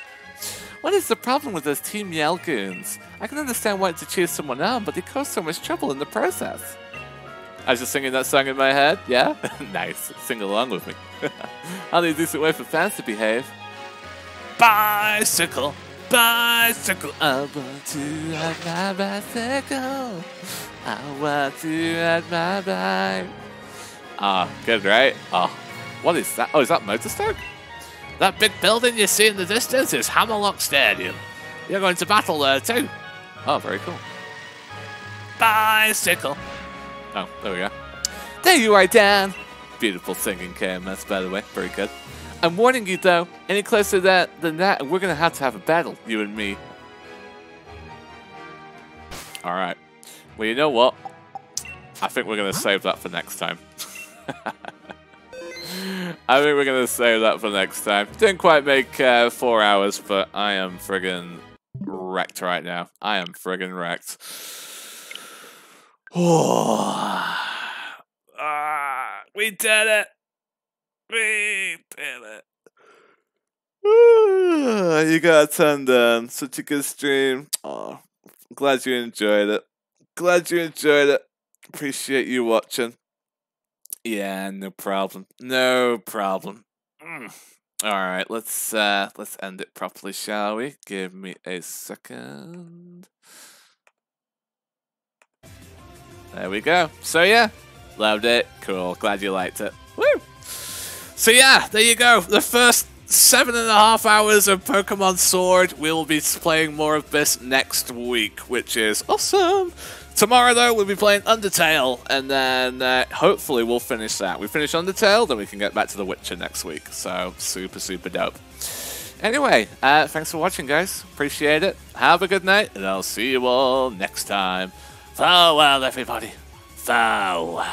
What is the problem with those Team Yell goons? I can understand wanting to cheer someone on, but they cause so much trouble in the process. I was just singing that song in my head, yeah? [laughs] nice. Sing along with me. [laughs] Only a decent way for fans to behave. Bicycle, bicycle. I want to ride my bicycle. I want to ride my bike. Ah, good, right? Oh, what is that? Oh, is that Motostoke? That big building you see in the distance is Hammerlocke Stadium. You're going to battle there too. Oh, very cool. Bicycle. Oh, there we go. There you are, Dan. Beautiful singing KMS, by the way. Very good. I'm warning you, though. Any closer to that than that, and we're gonna have to have a battle, you and me. All right. Well, you know what? I think we're going to save that for next time. [laughs] I think we're going to save that for next time. Didn't quite make uh, four hours, but I am friggin' wrecked right now. I am friggin' wrecked. [sighs] Ah, we did it. We did it. [sighs] you got a ton done. Such a good stream. Oh, glad you enjoyed it. Glad you enjoyed it. Appreciate you watching. Yeah, no problem. No problem. Mm. All right, let's uh let's end it properly, shall we? Give me a second. There we go. So yeah, loved it. Cool. Glad you liked it. Woo! So yeah, there you go. The first seven and a half hours of Pokemon Sword. We'll be playing more of this next week, which is awesome. Tomorrow, though, we'll be playing Undertale, and then uh, hopefully we'll finish that. We finish Undertale, then we can get back to The Witcher next week. So, super, super dope. Anyway, uh, thanks for watching, guys. Appreciate it. Have a good night, and I'll see you all next time. Farewell, everybody. Farewell.